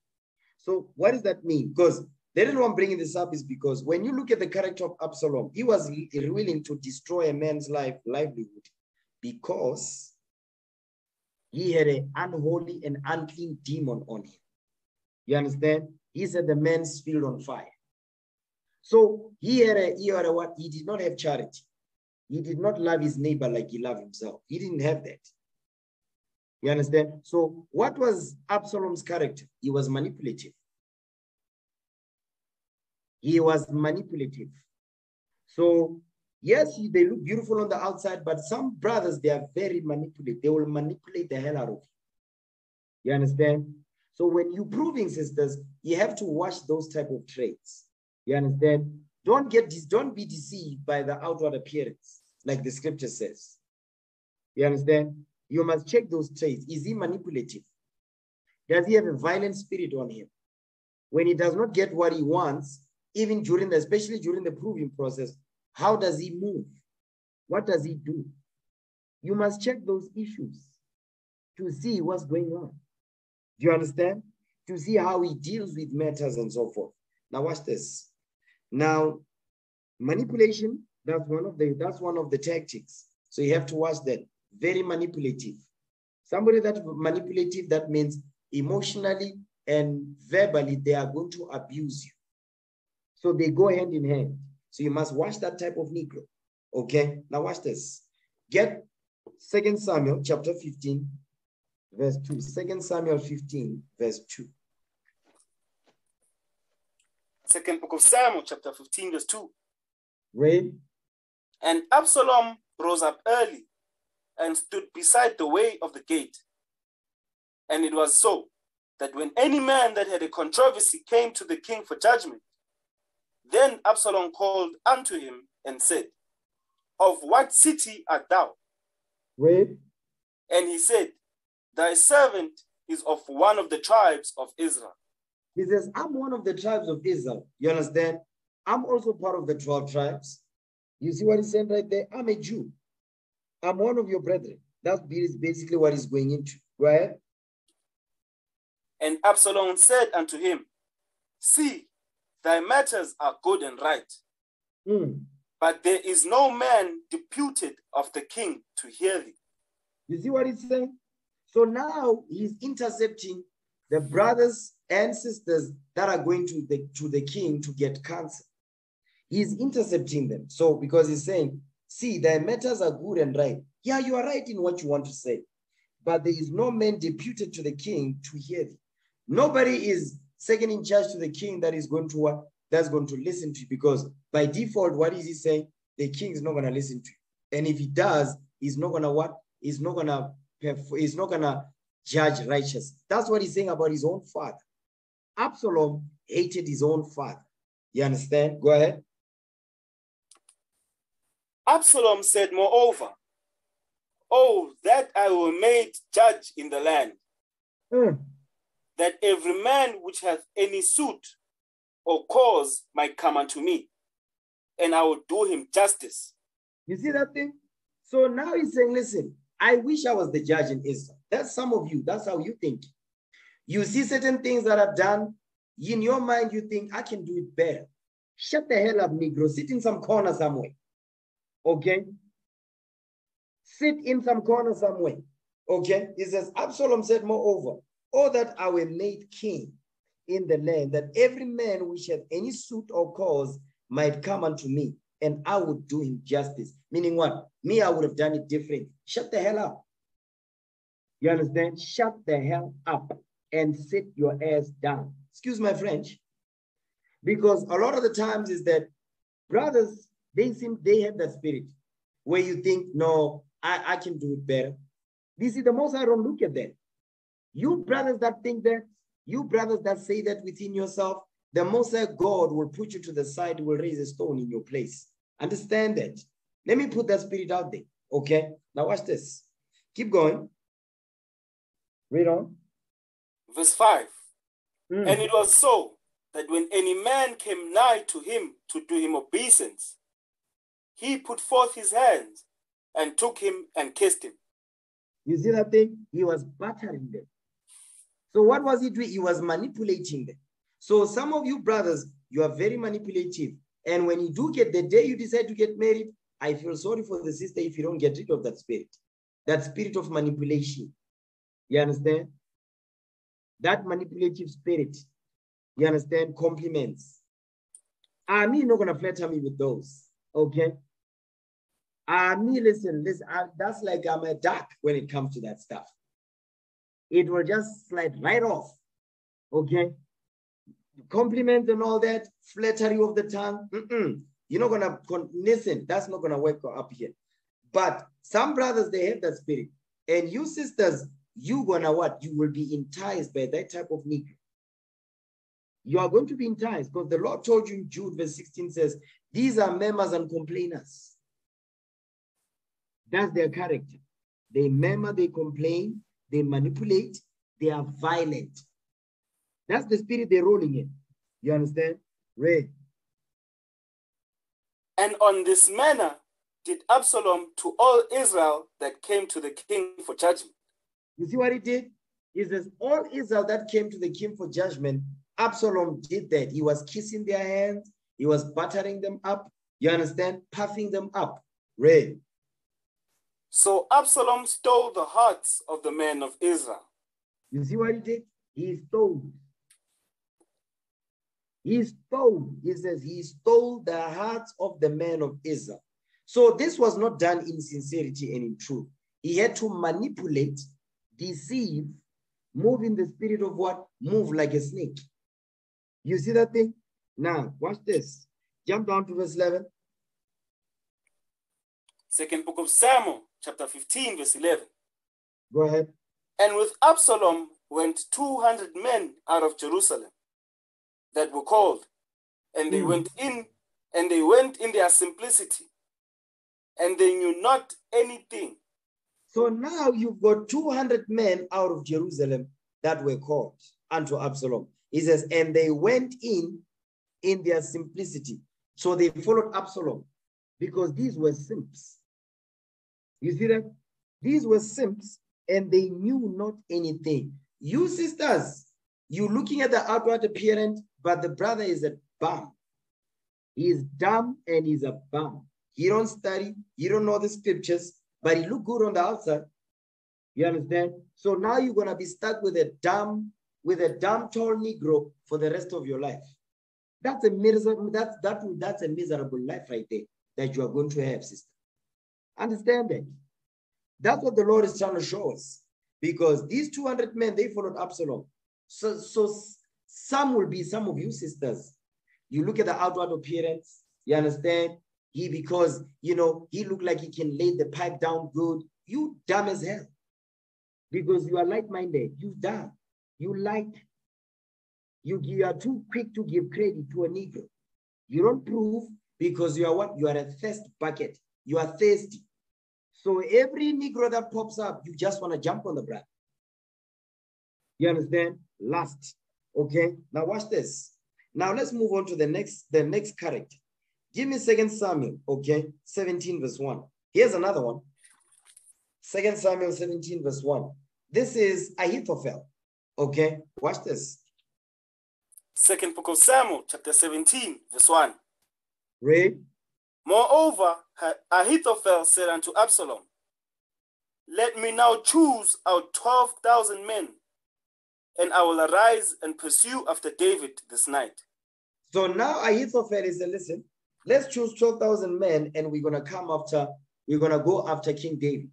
So what does that mean? Because the reason why I'm bringing this up is because when you look at the character of Absalom, he was willing to destroy a man's life livelihood because he had an unholy and unclean demon on him. You understand? He said the man's field on fire. So he had a he had a what? He did not have charity. He did not love his neighbor like he loved himself. He didn't have that. You understand? So what was Absalom's character? He was manipulative. He was manipulative. So yes, they look beautiful on the outside, but some brothers, they are very manipulative. They will manipulate the hell out of you. You understand? So when you proving sisters, you have to watch those type of traits. You understand? Don't get this, don't be deceived by the outward appearance, like the scripture says. You understand? You must check those traits. Is he manipulative? Does he have a violent spirit on him? When he does not get what he wants, even during the, especially during the proving process, how does he move? What does he do? You must check those issues to see what's going on. Do you understand? To see how he deals with matters and so forth. Now watch this. Now, manipulation, that's one of the that's one of the tactics. So you have to watch that. Very manipulative. Somebody that manipulative, that means emotionally and verbally, they are going to abuse you. So they go hand in hand. So you must watch that type of Negro. Okay, now watch this. Get Second Samuel chapter 15, verse 2. Second Samuel 15, verse 2. Second book of Samuel, chapter 15, verse 2. Read. And Absalom rose up early and stood beside the way of the gate. And it was so that when any man that had a controversy came to the king for judgment, then Absalom called unto him and said, Of what city art thou? Read. And he said, Thy servant is of one of the tribes of Israel. He says, I'm one of the tribes of Israel. You understand? I'm also part of the 12 tribes. You see what he's saying right there? I'm a Jew. I'm one of your brethren. That's basically what he's going into. Ahead. And Absalom said unto him, See, thy matters are good and right, Hmm. but there is no man deputed of the king to hear thee. You see what he's saying? So now he's intercepting the brothers and sisters that are going to the, to the king to get counsel. He's intercepting them. So because he's saying, see, thy matters are good and right. Yeah, you are right in what you want to say. But there is no man deputed to the king to hear thee. Nobody is second in charge to the king that is going to what that's going to listen to you because by default, what is he saying? The king is not going to listen to you. And if he does, he's not going to what? He's not going to he's not going to judge righteous. That's what he's saying about his own father. Absalom hated his own father. You understand? Go ahead. Absalom said, Moreover, Oh, that I were made judge in the land, Mm. That every man which hath any suit or cause might come unto me, and I will do him justice. You see that thing? So now he's saying, listen, I wish I was the judge in Israel. That's some of you. That's how you think. You see certain things that are done. In your mind, you think, I can do it better. Shut the hell up, Negro. Sit in some corner somewhere. Okay? Sit in some corner somewhere. Okay? He says, Absalom said, moreover, oh, that I were made king in the land, that every man which hath any suit or cause might come unto me, and I would do him justice. Meaning what? Me, I would have done it different. Shut the hell up. You understand? Shut the hell up and sit your ass down. Excuse my French. Because a lot of the times is that brothers, they seem they have that spirit where you think, no, I, I can do it better. This is the most I don't look at that. You brothers that think that, you brothers that say that within yourself, the Most High God will put you to the side, will raise a stone in your place. Understand that. Let me put that spirit out there. Okay. Now watch this. Keep going. Read on. Verse 5 Mm. And it was so that when any man came nigh to him to do him obeisance, he put forth his hands and took him and kissed him. You see that thing? He was battering them. So what was he doing? He was manipulating them. So some of you brothers, you are very manipulative. And when you do get the day you decide to get married, I feel sorry for the sister if you don't get rid of that spirit, that spirit of manipulation. You understand? That manipulative spirit. You understand? Compliments. Ah, I mean, not gonna flatter me with those. Okay. Ah, I mean, listen, listen. I, that's like I'm a duck when it comes to that stuff. It will just slide right off. Okay. Compliment and all that, flattery of the tongue. mm-mm. You're not gonna listen. That's not gonna work up here. But some brothers they have that spirit, and you sisters, you gonna what? You will be enticed by that type of nigga. You are going to be enticed because the Lord told you in Jude verse 16 says, These are murmurs and complainers. That's their character. They murmur, they complain, they manipulate, they are violent. That's the spirit they're rolling in. You understand? Ray. And on this manner did Absalom to all Israel that came to the king for judgment. You see what he did? He says, All Israel that came to the king for judgment, Absalom did that. He was kissing their hands, he was buttering them up. You understand? Puffing them up. Ray. So Absalom stole the hearts of the men of Israel. You see what he did? He stole. He stole. He says he stole the hearts of the men of Israel. So this was not done in sincerity and in truth. He had to manipulate, deceive, move in the spirit of what? Move like a snake. You see that thing? Now, watch this. Jump down to verse 11. Second book of Samuel, chapter 15, verse 11. Go ahead. And with Absalom went 200 men out of Jerusalem that were called, and they Hmm. went in, and they went in their simplicity, and they knew not anything. So now you've got 200 men out of Jerusalem that were called unto Absalom. He says, and they went in in their simplicity. So they followed Absalom because these were simps. You see that? These were simps and they knew not anything. You sisters, you're looking at the outward appearance, but the brother is a bum. He is dumb and he's a bum. He don't study, he don't know the scriptures, but he look good on the outside. You understand? So now you're gonna be stuck with a dumb, with a dumb tall Negro for the rest of your life. That's a miserable, that's that that's a miserable life right there that you are going to have, sister. Understand that? That's what the Lord is trying to show us. Because these 200 men, they followed Absalom. So, so some will be some of you sisters. You look at the outward appearance, you understand? He, because, you know, he looked like he can lay the pipe down good. You dumb as hell. Because you are like-minded. You dumb. You like you, you are too quick to give credit to a Negro. You don't prove because you are what? You are a thirst bucket. You are thirsty. So every Negro that pops up, you just want to jump on the brand. You understand? Last. Okay. Now watch this. Now let's move on to the next, the next character. Give me Second Samuel, okay, 17 verse 1. Here's another one. Second Samuel 17 verse 1. This is Ahithophel. Okay, watch this. Second book of Samuel, chapter 17, verse 1. Read. Moreover, Ahithophel said unto Absalom, Let me now choose out 12,000 men, and I will arise and pursue after David this night. So now Ahithophel is a listen, let's choose 12,000 men, and we're going to come after, we're going to go after King David.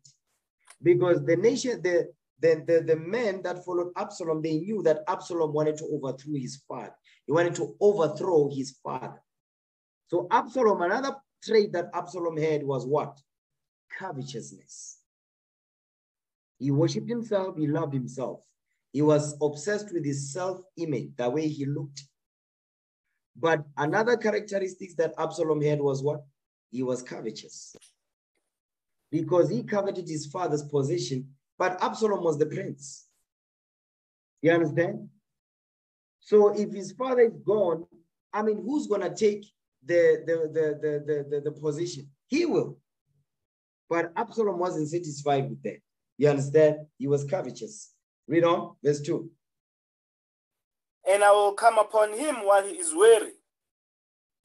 Because the nation, the, the, the, the men that followed Absalom, they knew that Absalom wanted to overthrow his father. He wanted to overthrow his father. So Absalom, another trait that Absalom had was what? Covetousness. He worshipped himself, he loved himself. He was obsessed with his self-image, the way he looked. But another characteristic that Absalom had was what? He was covetous. Because he coveted his father's possession but Absalom was the prince. You understand? So if his father is gone, I mean, who's going to take the, the, the, the, the, the, position? He will. But Absalom wasn't satisfied with that. You understand? He was covetous. Read on, verse 2. And I will come upon him while he is weary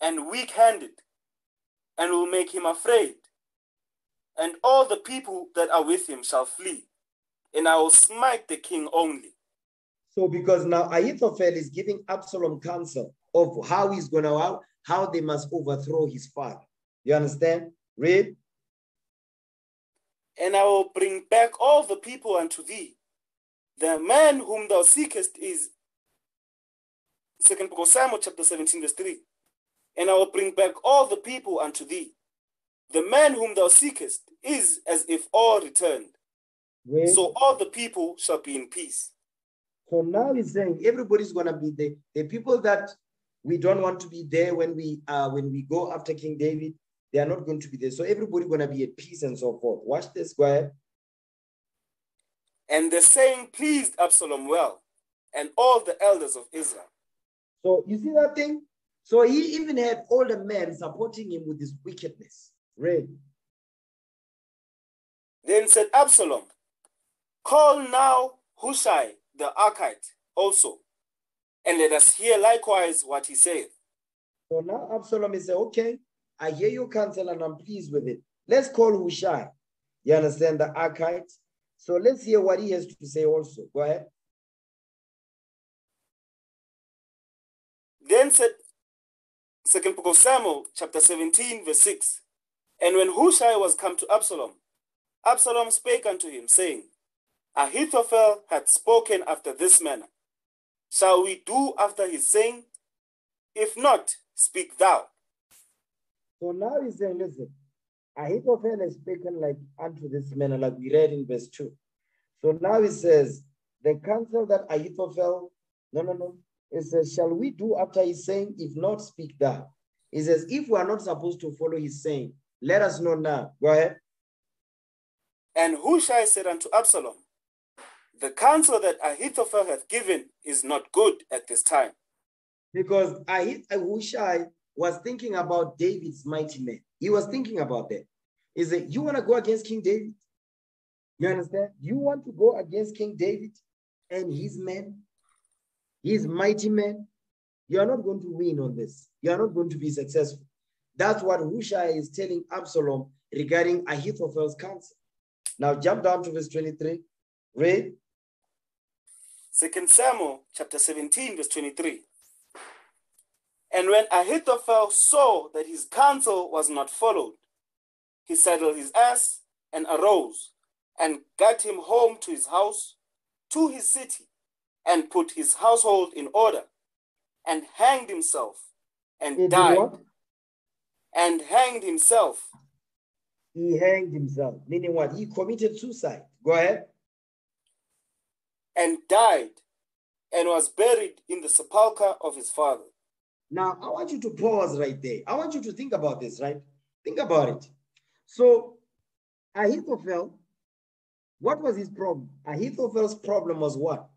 and weak handed, and will make him afraid. And all the people that are with him shall flee and I will smite the king only. So because now Ahithophel is giving Absalom counsel of how he's going to, how they must overthrow his father. You understand? Read. And I will bring back all the people unto thee. The man whom thou seekest is Second Book of Samuel, chapter 17, verse 3. And I will bring back all the people unto thee. The man whom thou seekest is as if all returned. So all the people shall be in peace. So now he's saying everybody's gonna be there. The people that we don't want to be there when we uh when we go after King David, they are not going to be there. So everybody gonna be at peace and so forth. Watch this, go ahead. And the saying pleased Absalom well, and all the elders of Israel. So you see that thing? So he even had older men supporting him with his wickedness. Really. Then said Absalom, Call now Hushai the Archite also, and let us hear likewise what he saith. So now Absalom is saying, okay, I hear your counsel and I'm pleased with it. Let's call Hushai. You understand the Archite? So let's hear what he has to say also. Go ahead. Then said Second Book of Samuel, chapter 17, verse 6. And when Hushai was come to Absalom, Absalom spake unto him, saying, Ahithophel had spoken after this manner. Shall we do after his saying? If not, speak thou. So now he's saying, listen, Ahithophel has spoken like unto this manner, like we read in verse 2. So now he says, the counsel that Ahithophel, no, no, no. It says, shall we do after his saying? If not, speak thou. He says, if we are not supposed to follow his saying, let us know now. Go ahead. And who shall I say unto Absalom, the counsel that Ahithophel hath given is not good at this time. Because Ahushai uh, was thinking about David's mighty men. He was thinking about that. Is that you want to go against King David? You understand? You want to go against King David and his men, his mighty men? You are not going to win on this. You are not going to be successful. That's what Hushai is telling Absalom regarding Ahithophel's counsel. Now jump down to verse 23. Read. Second Samuel chapter 17, verse 23. And when Ahithophel saw that his counsel was not followed, he saddled his ass and arose and got him home to his house, to his city, and put his household in order, and hanged himself and He died. And hanged himself He hanged himself, meaning what? He committed suicide. Go ahead. And died and was buried in the sepulchre of his father. Now, I want you to pause right there. I want you to think about this, right? Think about it. So, Ahithophel, what was his problem? Ahithophel's problem was what?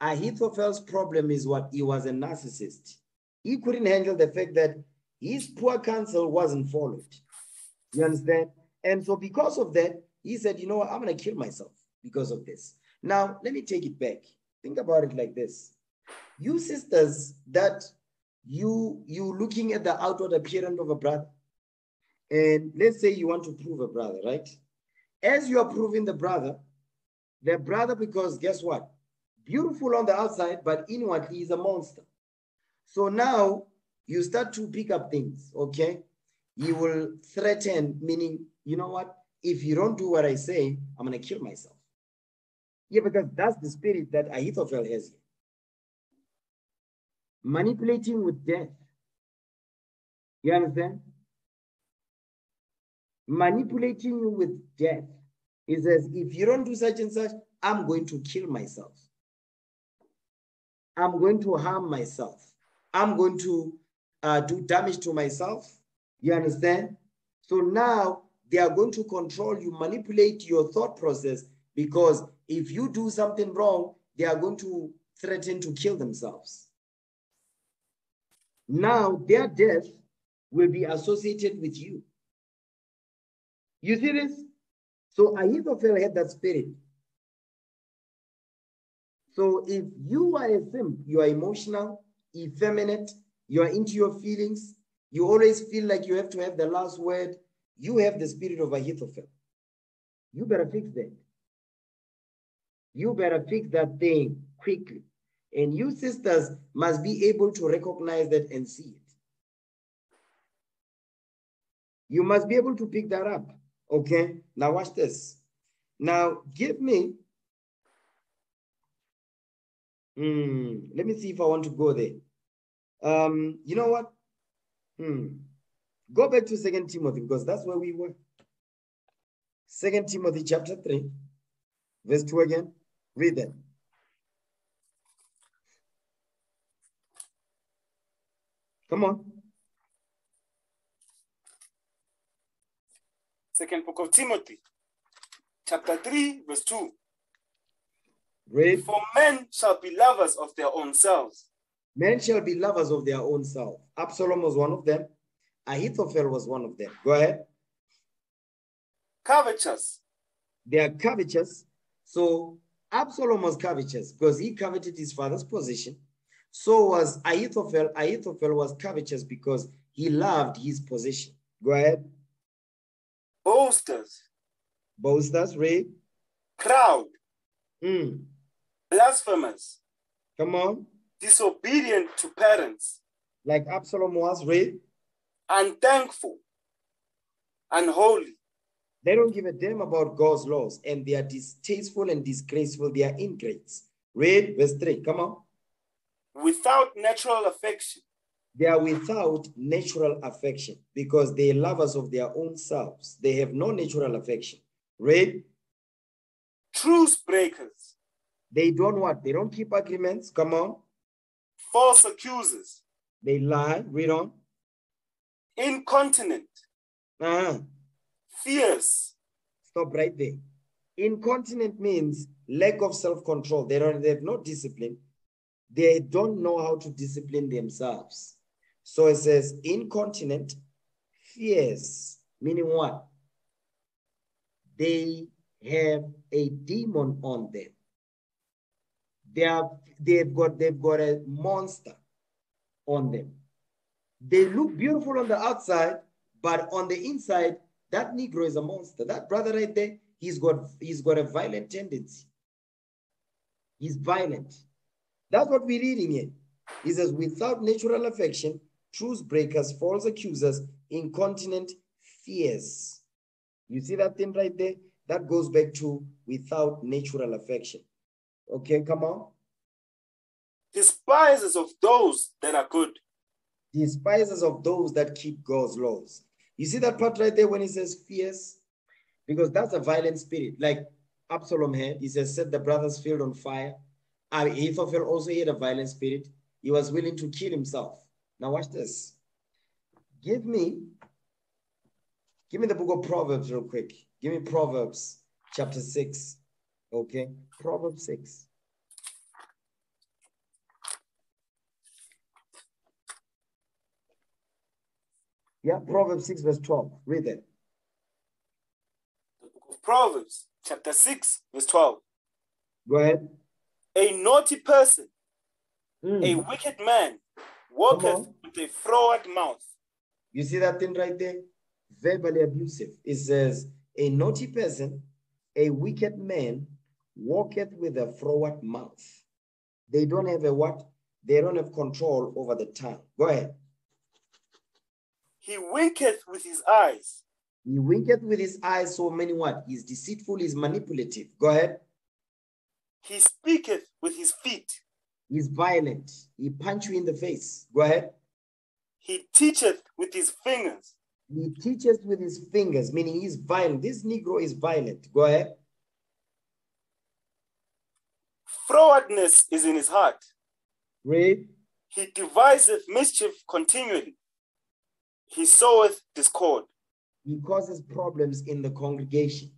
Ahithophel's problem is what? He was a narcissist. He couldn't handle the fact that his poor counsel wasn't followed. You understand? And so, because of that, he said, You know what? I'm going to kill myself because of this. Now, let me take it back. Think about it like this. You sisters that you you looking at the outward appearance of a brother and let's say you want to prove a brother right? As you are proving the brother the brother because guess what? Beautiful on the outside but inwardly is a monster. So now you start to pick up things okay? You will threaten meaning you know what? If you don't do what i say i'm to kill myself yeah because that's the spirit that ahithophel has here manipulating with death. You understand? Manipulating you with death. He says, if you don't do such and such, I'm going to kill myself. I'm going to harm myself. I'm going to uh, do damage to myself. You understand? So now they are going to control you, manipulate your thought process because if you do something wrong, they are going to threaten to kill themselves. Now their death will be associated with you. You see this? So Ahithophel had that spirit. So if you are a simp, you are emotional, effeminate, you are into your feelings, you always feel like you have to have the last word, you have the spirit of Ahithophel. You better fix that. You better fix that thing quickly. And you sisters must be able to recognize that and see it. You must be able to pick that up. Okay, now watch this. Now give me, hmm, let me see if I want to go there. Um, you know what? Hmm. Go back to Second Timothy because that's where we were. Second Timothy chapter 3, verse 2 again. Read that. Come on. Second book of Timothy, chapter 3, verse 2. Read. For men shall be lovers of their own selves, Men shall be lovers of their own self. Absalom was one of them. Ahithophel was one of them. Go ahead. covetous, They are covetous. So Absalom was covetous because he coveted his father's position. So was Ahithophel. Ahithophel was covetous because he loved his position. Go ahead. boasters, Boasters, read. proud, Mm, blasphemous, Come on. disobedient to parents, Like Absalom was, read. unthankful, unholy, They don't give a damn about God's laws and they are distasteful and disgraceful. They are ingrates. Read verse 3. Come on. without natural affection, They are without natural affection because they are lovers of their own selves. They have no natural affection. Read. truce breakers, They don't what? They don't keep agreements. Come on. false accusers, They lie. Read on. incontinent, Uh-huh. Fierce, Stop right there. Incontinent means lack of self-control. They don't they have no discipline. They don't know how to discipline themselves. So it says incontinent, fierce, meaning what? They have a demon on them. They have they've got they've got a monster on them. They look beautiful on the outside, but on the inside, that Negro is a monster. That brother right there, he's got he's got a violent tendency. He's violent. That's what we're reading here. He says, without natural affection, truth breakers, false accusers, incontinent, fierce. You see that thing right there? That goes back to without natural affection. Okay, come on. Despisers of those that are good. Despisers of those that keep God's laws. You see that part right there when he says fierce? Because that's a violent spirit. Like Absalom had, he says, set the brother's field on fire. Ahithophel also he had a violent spirit. He was willing to kill himself. Now watch this. Give me, give me the book of Proverbs real quick. Give me Proverbs chapter 6. Okay, Proverbs 6. Yeah, Proverbs 6, verse 12. Read it. The book of Proverbs, chapter 6, verse 12. Go ahead. A naughty person, Mm. a wicked man, walketh with a froward mouth. You see that thing right there? Verbally abusive. It says, a naughty person, a wicked man, walketh with a froward mouth. They don't have a what? They don't have control over the tongue. Go ahead. He winketh with his eyes. He winketh with his eyes, so many what? He's deceitful, he's manipulative. Go ahead. He speaketh with his feet. He's violent. He punch you in the face. Go ahead. He teacheth with his fingers. He teaches with his fingers, meaning he's violent. This Negro is violent. Go ahead. Frowardness is in his heart. Read. He deviseth mischief continually. He soweth discord. he causes problems in the congregation.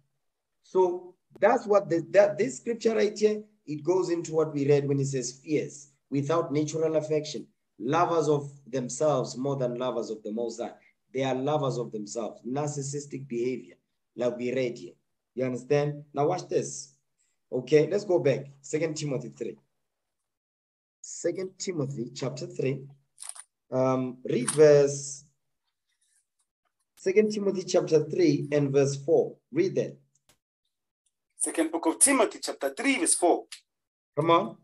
So that's what the, that this scripture right here, it goes into what we read when it says fierce, without natural affection, lovers of themselves more than lovers of the Most High. They are lovers of themselves, narcissistic behavior, like we read here. You understand? Now watch this. Okay, let's go back. Second Timothy 3. Second Timothy chapter 3. Um, read verse Second Timothy chapter 3 and verse 4. Read that. Second book of Timothy, chapter 3, verse 4. Come on.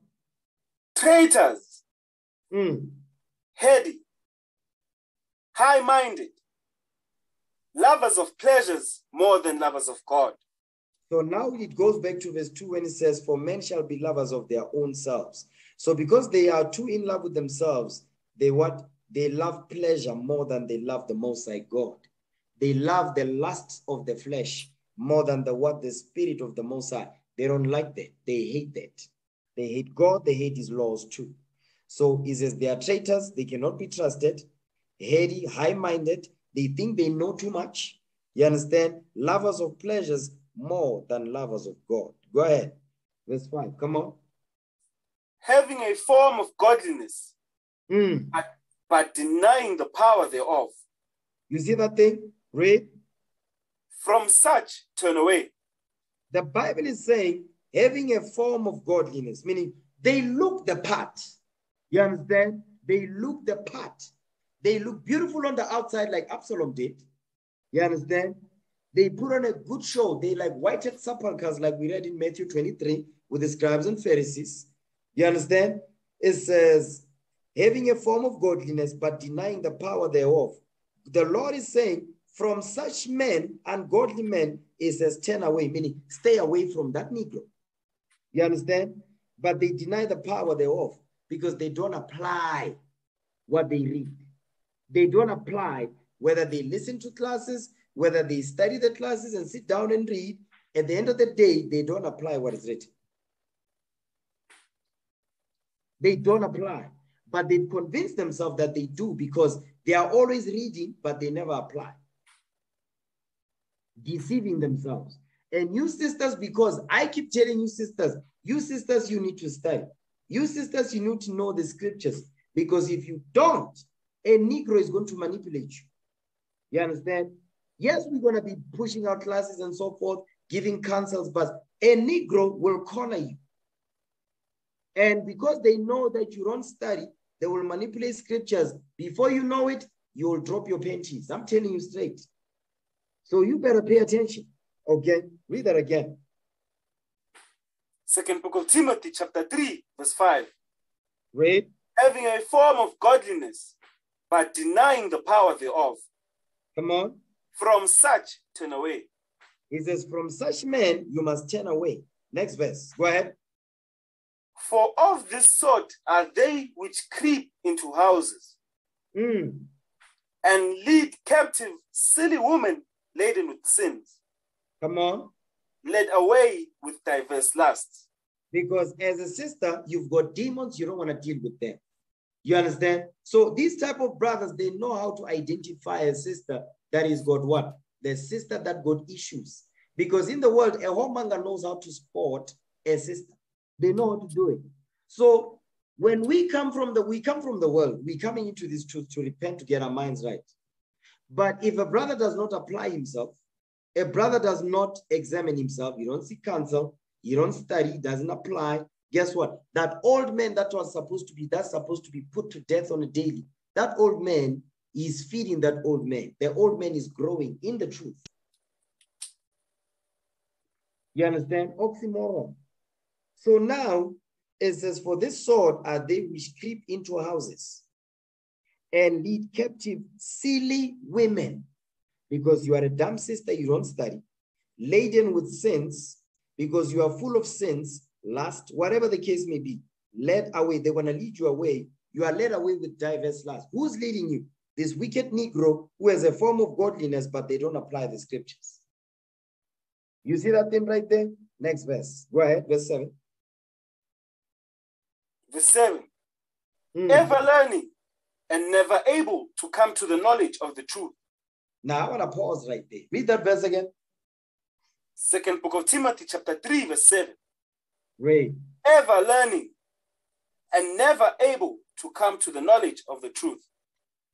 Traitors, Mm. heady, high minded, lovers of pleasures more than lovers of God. So now it goes back to verse 2 when it says, For men shall be lovers of their own selves. So because they are too in love with themselves, they what? They love pleasure more than they love the Most High God. They love the lusts of the flesh more than the what? The spirit of the Most High. They don't like that. They hate that. They hate God. They hate His laws too. So he says they are traitors. They cannot be trusted. Heady, high-minded. They think they know too much. You understand? Lovers of pleasures more than lovers of God. Go ahead. Verse 5. Come on. Having a form of godliness, Mm. but denying the power thereof. You see that thing? Read. From such turn away. The Bible is saying having a form of godliness, meaning they look the part. You understand? They look the part. They look beautiful on the outside, like Absalom did. You understand? They put on a good show. They like whited sepulchres, like we read in Matthew 23 with the scribes and Pharisees. You understand? It says, having a form of godliness, but denying the power thereof. The Lord is saying, from such men, ungodly men, it says, turn away, meaning stay away from that Negro. You understand? But they deny the power thereof because they don't apply what they read. They don't apply whether they listen to classes, whether they study the classes and sit down and read. At the end of the day, they don't apply what is written. They don't apply, but they convince themselves that they do because they are always reading, but they never apply. Deceiving themselves. And you sisters, because I keep telling you sisters, you sisters, you need to study. You sisters, you need to know the scriptures because if you don't, a Negro is going to manipulate you. You understand? Yes, we're going to be pushing out classes and so forth, giving counsels, but a Negro will corner you. And because they know that you don't study, they will manipulate scriptures. Before you know it, you will drop your panties. I'm telling you straight. So you better pay attention. Okay, read that again. Second book of Timothy, chapter 3, verse 5. Read. Having a form of godliness, but denying the power thereof. Come on. From such turn away. He says, From such men you must turn away. Next verse. Go ahead. For of this sort are they which creep into houses Mm. and lead captive silly women laden with sins, Come on. led away with diverse lusts. Because as a sister, you've got demons, you don't want to deal with them. You understand? So these type of brothers, they know how to identify a sister that is got what? The sister that got issues. Because in the world, a whoremonger knows how to spot a sister. They know how to do it. So when we come from the we come from the world, we coming into this truth to repent to get our minds right. But if a brother does not apply himself, a brother does not examine himself, you don't seek counsel, you don't study, doesn't apply. Guess what? That old man that was supposed to be that's supposed to be put to death on a daily. That old man is feeding that old man. The old man is growing in the truth. You understand? Oxymoron. So now it says, For this sword are they which creep into houses and lead captive silly women, because you are a dumb sister, you don't study, laden with sins, because you are full of sins, lust, whatever the case may be, led away. They want to lead you away. You are led away with diverse lusts. Who's leading you? This wicked Negro who has a form of godliness, but they don't apply the scriptures. You see that thing right there? Next verse. Go ahead, verse 7. Verse 7 Mm. Ever learning and never able to come to the knowledge of the truth. Now I want to pause right there. Read that verse again. Second book of Timothy, chapter 3, verse 7. Read. Ever learning and never able to come to the knowledge of the truth.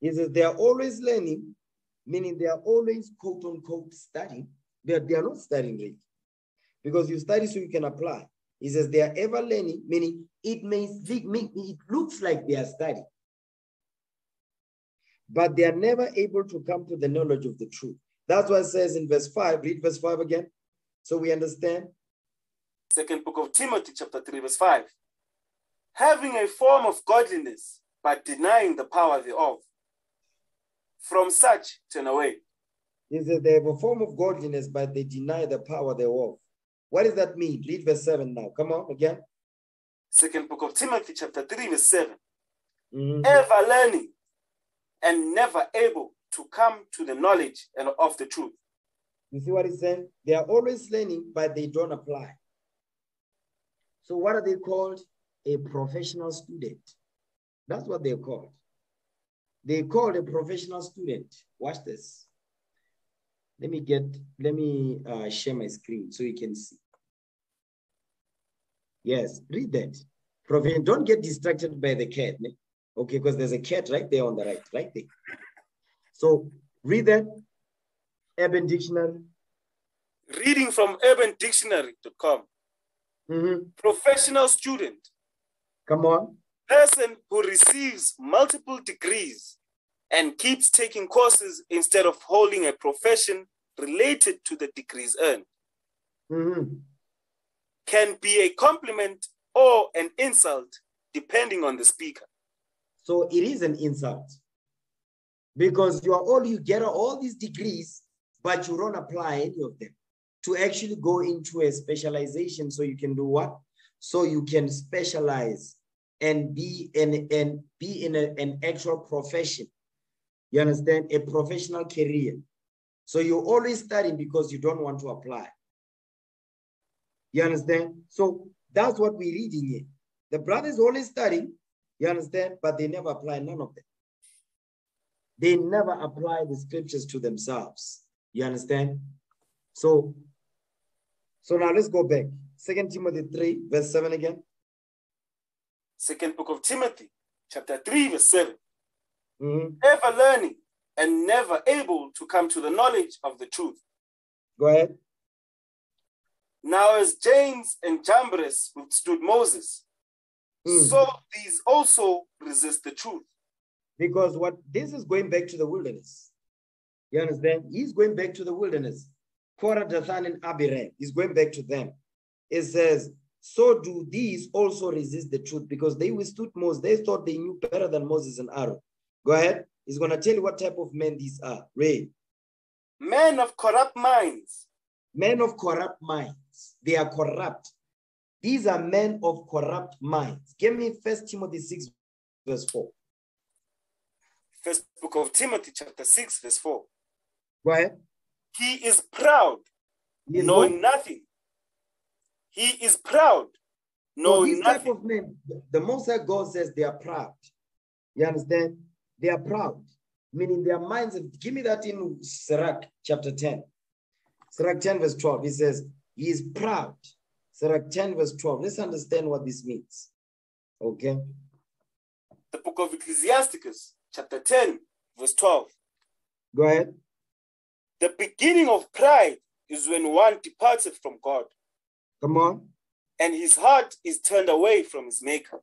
He says they are always learning, meaning they are always quote unquote studying, but they are not studying really. Because you study so you can apply. He says they are ever learning, meaning it may it looks like they are studying, but they are never able to come to the knowledge of the truth. That's what it says in verse 5. Read verse 5 again. So we understand. Second book of Timothy, chapter 3, verse 5. Having a form of godliness, but denying the power thereof. From such turn away. He says they have a form of godliness, but they deny the power thereof. What does that mean? Read verse 7 now. Come on again. Second book of Timothy, chapter 3, verse 7. Mhm. Ever learning and never able to come to the knowledge and of the truth. You see what he's saying? They are always learning, but they don't apply. So what are they called? A professional student. That's what they're called. They called a professional student. Watch this. Let me get, let me uh, share my screen so you can see. Yes, read that. Prof- Don't get distracted by the cat. Okay, because there's a cat right there on the right, right there. So read that. Urban Dictionary. Reading from urbandictionary.com. Mhm. Professional student, Come on. person who receives multiple degrees and keeps taking courses instead of holding a profession related to the degrees earned. Mhm. Can be a compliment or an insult depending on the speaker. So it is an insult because you are all you get all these degrees, but you don't apply any of them to actually go into a specialization. So you can do what? So you can specialize and be in and be in a- an actual profession. You understand? A professional career. So you're always studying because you don't want to apply. You understand? So that's what we're reading here. The brothers always studying, you understand? But they never apply none of them. They never apply the scriptures to themselves. You understand? So, so now let's go back. Second Timothy 3, verse 7 again. Second book of Timothy, chapter 3, verse 7. Mhm. Ever learning and never able to come to the knowledge of the truth. Go ahead. Now, as Jannes and Jambres withstood Moses, Mm. so these also resist the truth. Because what this is going back to the wilderness. You understand? He's going back to the wilderness. Korah, Dathan, and Abiram. He's going back to them. It says, So do these also resist the truth because they withstood Moses. They thought they knew better than Moses and Aaron. Go ahead. He's going to tell you what type of men these are. Read. Men of corrupt minds, Men of corrupt minds. They are corrupt. These are men of corrupt minds. Give me First Timothy 6, verse 4. first book of Timothy, chapter 6, verse 4. Go ahead. He is proud, He is knowing what? nothing. He is proud, So knowing these type of men, the Most High God says they are proud. You understand? They are proud, meaning their minds. Give me that in Sirach chapter 10. Sirach 10, verse 12. He says, He is proud. Sirach 10, verse 12. Let's understand what this means. Okay. The book of Ecclesiasticus, chapter 10, verse 12. Go ahead. The beginning of pride is when one departed from God, Come on. and his heart is turned away from his maker.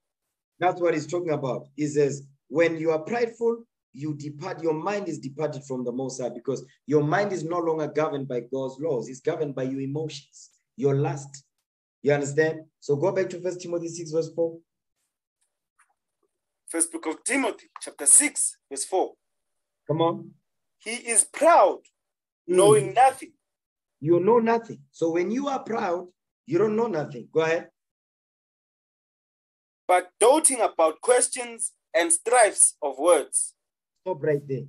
That's what he's talking about. He says, when you are prideful, you depart, your mind is departed from the Most High because your mind is no longer governed by God's laws. It's governed by your emotions, your lust. You understand? So go back to First Timothy 6, verse 4. First book of Timothy, chapter 6, verse 4. Come on. He is proud, Mm. knowing nothing. You know nothing. So when you are proud, you don't know nothing. Go ahead. but doting about questions and strifes of words. Stop right there.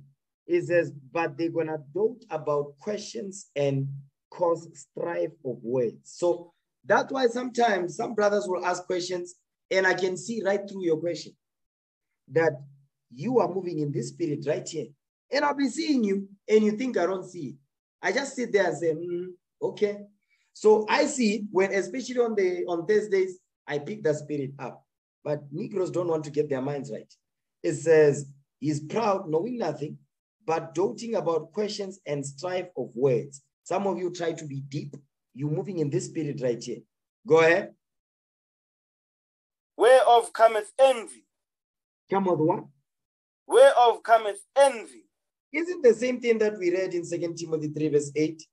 It says, but they're gonna dote about questions and cause strife of words. So that's why sometimes some brothers will ask questions, and I can see right through your question that you are moving in this spirit right here. And I'll be seeing you, and you think I don't see it. I just sit there and say, "Hmm, okay. So I see when, especially on the on Thursdays, I pick that spirit up. But Negroes don't want to get their minds right. It says, He's proud, knowing nothing, but doting about questions and strife of words. Some of you try to be deep. You're moving in this spirit right here. Go ahead. Whereof cometh envy, Come on, what? whereof cometh envy, Isn't the same thing that we read in Second Timothy 3, verse 8?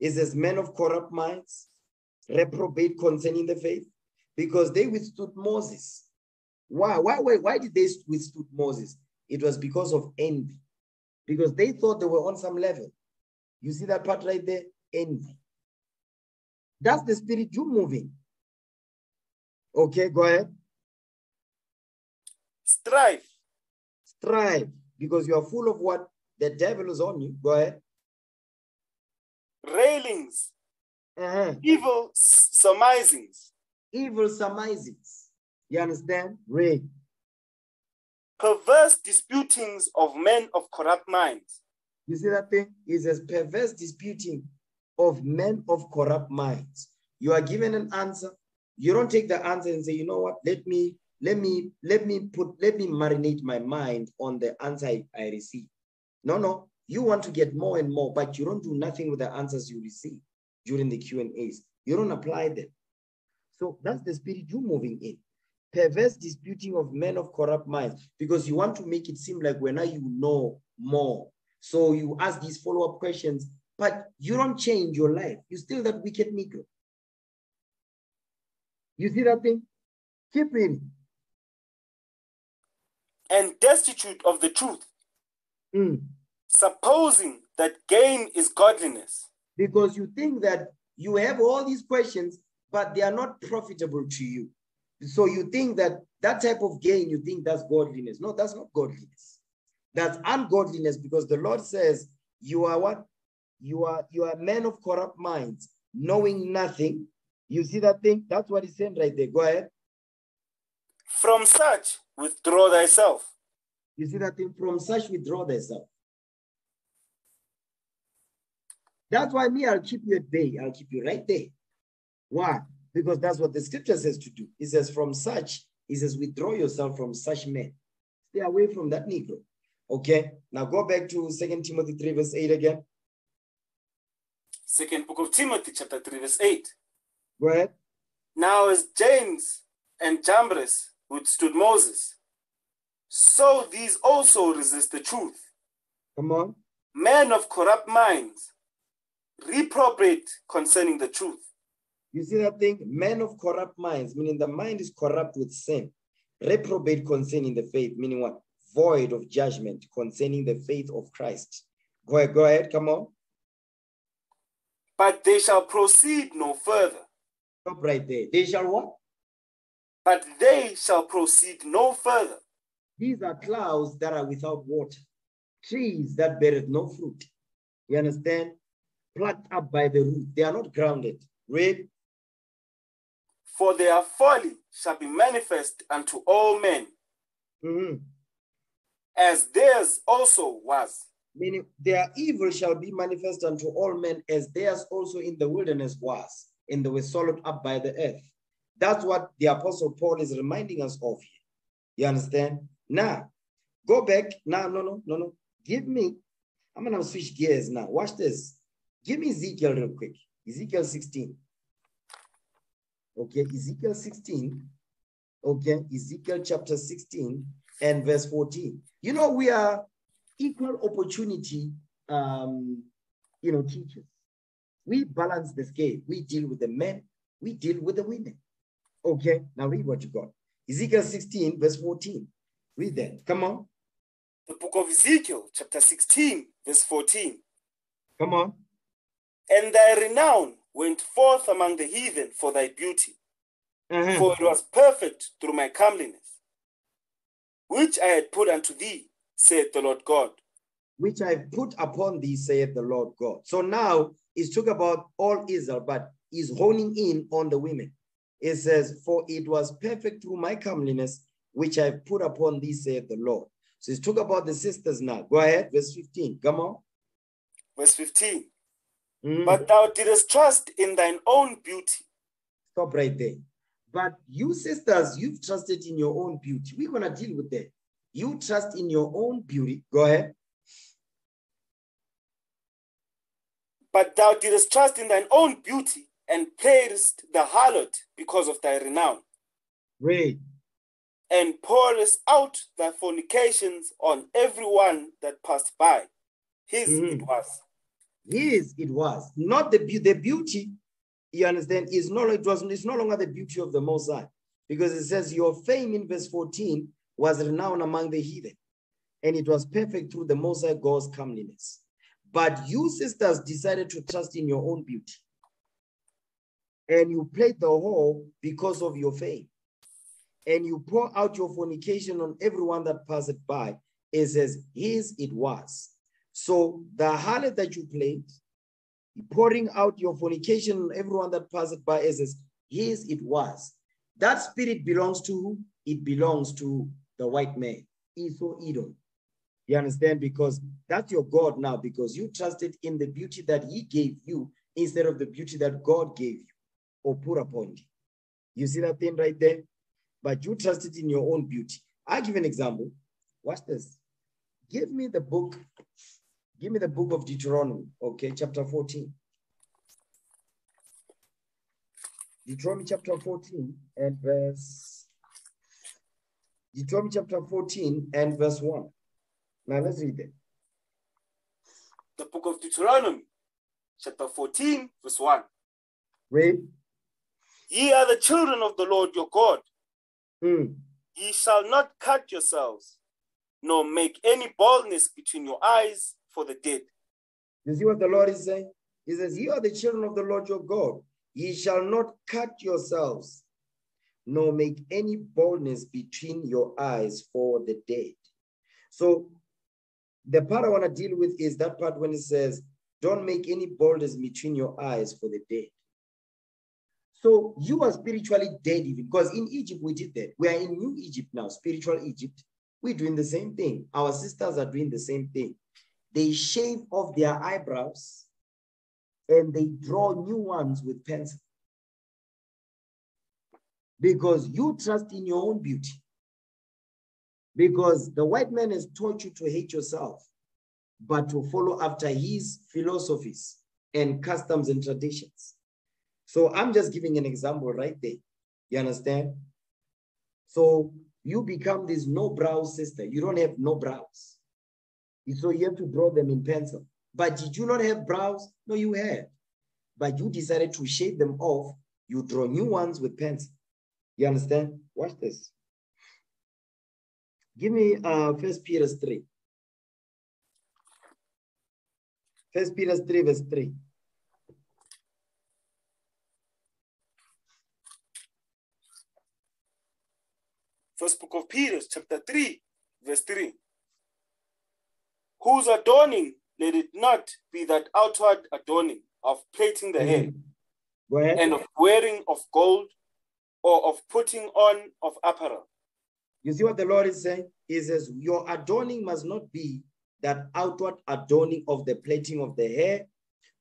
It says, Men of corrupt minds, reprobate concerning the faith, because they withstood Moses. Why? Why, why, why did they withstood Moses? It was because of envy, because they thought they were on some level. You see that part right there? Envy. That's the spirit you moving. Okay, go ahead. strife, Strive, because you are full of what? The devil is on you. Go ahead. railings, Uh-huh. evil surmisings, evil surmisings. You understand? Read. perverse disputings of men of corrupt minds, You see that thing? It a perverse disputing of men of corrupt minds. You are given an answer. You don't take the answer and say, you know what? Let me, let me, let me put, let me marinate my mind on the answer I, I receive. No, no. You want to get more and more, but you don't do nothing with the answers you receive during the Q and A's. You don't apply them. So that's the spirit you're moving in. Perverse disputing of men of corrupt minds, because you want to make it seem like when now you know more. So you ask these follow-up questions, but you don't change your life. You're still that wicked Negro. You see that thing? Keep reading. and destitute of the truth, Mm. supposing that gain is godliness. Because you think that you have all these questions, but they are not profitable to you. So you think that that type of gain, you think that's godliness. No, that's not godliness. That's ungodliness because the Lord says, you are what? You are you are men of corrupt minds, knowing nothing. You see that thing? That's what he's saying right there. Go ahead. From such withdraw thyself. You see that thing? From such withdraw thyself. That's why me, I'll keep you at bay. I'll keep you right there. Why? Because that's what the scripture says to do. It says, from such, it says, withdraw yourself from such men. Stay away from that Negro. Okay. Now go back to Second Timothy 3, verse 8 again. Second book of Timothy, chapter 3, verse 8. Go ahead. Now as Jannes and Jambres withstood Moses, so these also resist the truth. Come on. Men of corrupt minds reprobate concerning the truth. You see that thing? Men of corrupt minds, meaning the mind is corrupt with sin. Reprobate concerning the faith, meaning what? void of judgment concerning the faith of Christ. Go ahead, go ahead, come on. But they shall proceed no further. Stop right there. They shall what? But they shall proceed no further. These are clouds that are without water, trees that beareth no fruit. You understand? Plucked up by the root. They are not grounded. Read. For their folly shall be manifest unto all men, Mhm. as theirs also was. Meaning their evil shall be manifest unto all men as theirs also in the wilderness was, and they were swallowed up by the earth. That's what the apostle Paul is reminding us of here. You understand? Now, go back. Now, no, no, no, no. Give me, I'm gonna switch gears now. Watch this. Give me Ezekiel real quick. Ezekiel 16. Okay, Ezekiel 16. Okay, Ezekiel chapter 16 and verse 14. You know, we are equal opportunity, um, you know, teachers. We balance the scale. We deal with the men, we deal with the women. Okay, now read what you got. Ezekiel 16, verse 14. Read that. Come on, The book of Ezekiel, chapter 16, verse 14. come on. And thy renown went forth among the heathen for thy beauty, Uh-huh. for it was perfect through my comeliness, which I had put unto thee, saith the Lord God. Which I put upon thee, saith the Lord God. So now it's talk about all Israel, but he's honing in on the women. It says, For it was perfect through my comeliness, which I put upon thee, saith the Lord. So it's talk about the sisters now. Go ahead, verse 15. Come on. Verse 15. Mhm. But thou didst trust in thine own beauty, Stop right there. But you sisters, you've trusted in your own beauty. We're gonna deal with that. You trust in your own beauty. Go ahead. but thou didst trust in thine own beauty, and praised the harlot because of thy renown, Read. and pourest out thy fornications on every one that passed by. His it Mhm. was. His it was not the beauty. The beauty, you understand, is no it was it's no longer the beauty of the Most High, because it says your fame in verse 14 was renowned among the heathen, and it was perfect through the Most High God's comeliness. But you sisters decided to trust in your own beauty, and you played the whore because of your fame, and you pour out your fornication on everyone that passed by. It says, His it was. So the harlot that you played, pouring out your fornication on everyone that passed by, it says, His it was. That spirit belongs to who? It belongs to the white man, Esau Edom. You understand? Because that's your God now, because you trusted in the beauty that he gave you instead of the beauty that God gave you or put upon you. You see that thing right there? But you trusted in your own beauty. I'll give an example. Watch this. Give me the book. Give me the book of Deuteronomy, okay, chapter 14. Deuteronomy chapter 14 and verse Deuteronomy chapter 14 and verse 1. Now let's read it. The book of Deuteronomy, chapter 14, verse 1. Read. Ye are the children of the Lord your God. Hmm. Ye shall not cut yourselves, nor make any baldness between your eyes for the dead. You see what the Lord is saying? He says, Ye are the children of the Lord your God. Ye shall not cut yourselves, nor make any boldness between your eyes for the dead. So the part I want to deal with is that part when it says, Don't make any boldness between your eyes for the dead. So you are spiritually dead, even because in Egypt we did that. We are in New Egypt now, spiritual Egypt. We're doing the same thing. Our sisters are doing the same thing. They shave off their eyebrows and they draw new ones with pencil. Because you trust in your own beauty. Because the white man has taught you to hate yourself, but to follow after his philosophies and customs and traditions. So I'm just giving an example right there. You understand? So you become this no brow sister. You don't have no brows. So you have to draw them in pencil. But did you not have brows? No, you had. But you decided to shave them off. You draw new ones with pencil. You understand? Watch this. Give me uh First Peter 3. First Peter 3, verse 3. First book of Peter, chapter 3, verse 3. Whose adorning let it not be that outward adorning of plaiting the hair Go ahead. and of wearing of gold or of putting on of apparel. You see what the Lord is saying? He says, Your adorning must not be that outward adorning of the plaiting of the hair,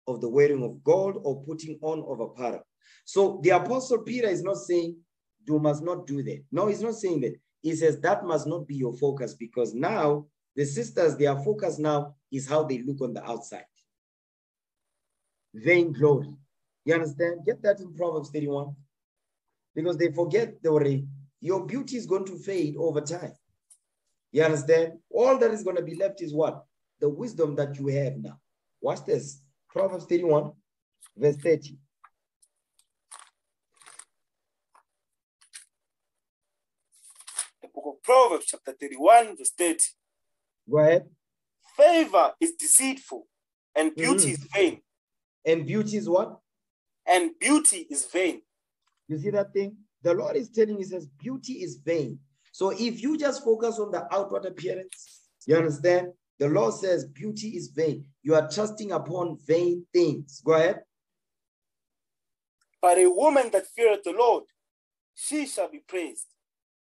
of the wearing of gold, or putting on of apparel. So the Apostle Peter is not saying you must not do that. No, he's not saying that. He says that must not be your focus because now the sisters, their focus now is how they look on the outside. Vain glory. You understand? Get that in Proverbs 31. Because they forget the way your beauty is going to fade over time. You understand? All that is going to be left is what? The wisdom that you have now. Watch this. Proverbs 31, verse 30. The book of Proverbs, chapter 31, verse 30. Go ahead. Favor is deceitful and beauty mm-hmm. is vain. And beauty is what? And beauty is vain. You see that thing? The Lord is telling you, He says, beauty is vain. So if you just focus on the outward appearance, you understand? The Lord says beauty is vain. You are trusting upon vain things. Go ahead. But a woman that feareth the Lord, she shall be praised.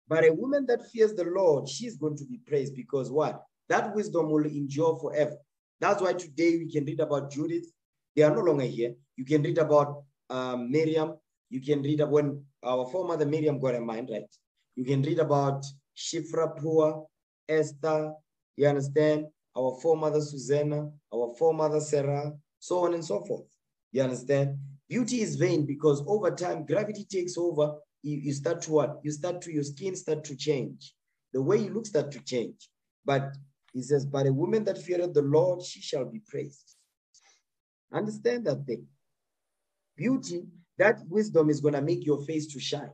But a woman that fears the Lord, she's going to be praised because what? That wisdom will endure forever. That's why today we can read about Judith. They are no longer here. You can read about um, Miriam. You can read about when our foremother Miriam got a mind right. You can read about Shiphrah Puah, Esther. You understand? Our foremother Susanna, our foremother Sarah, so on and so forth. You understand? Beauty is vain because over time gravity takes over. You, you start to what? You start to your skin start to change. The way you look start to change. But he says, But a woman that feareth the Lord, she shall be praised. Understand that thing. Beauty, that wisdom is going to make your face to shine.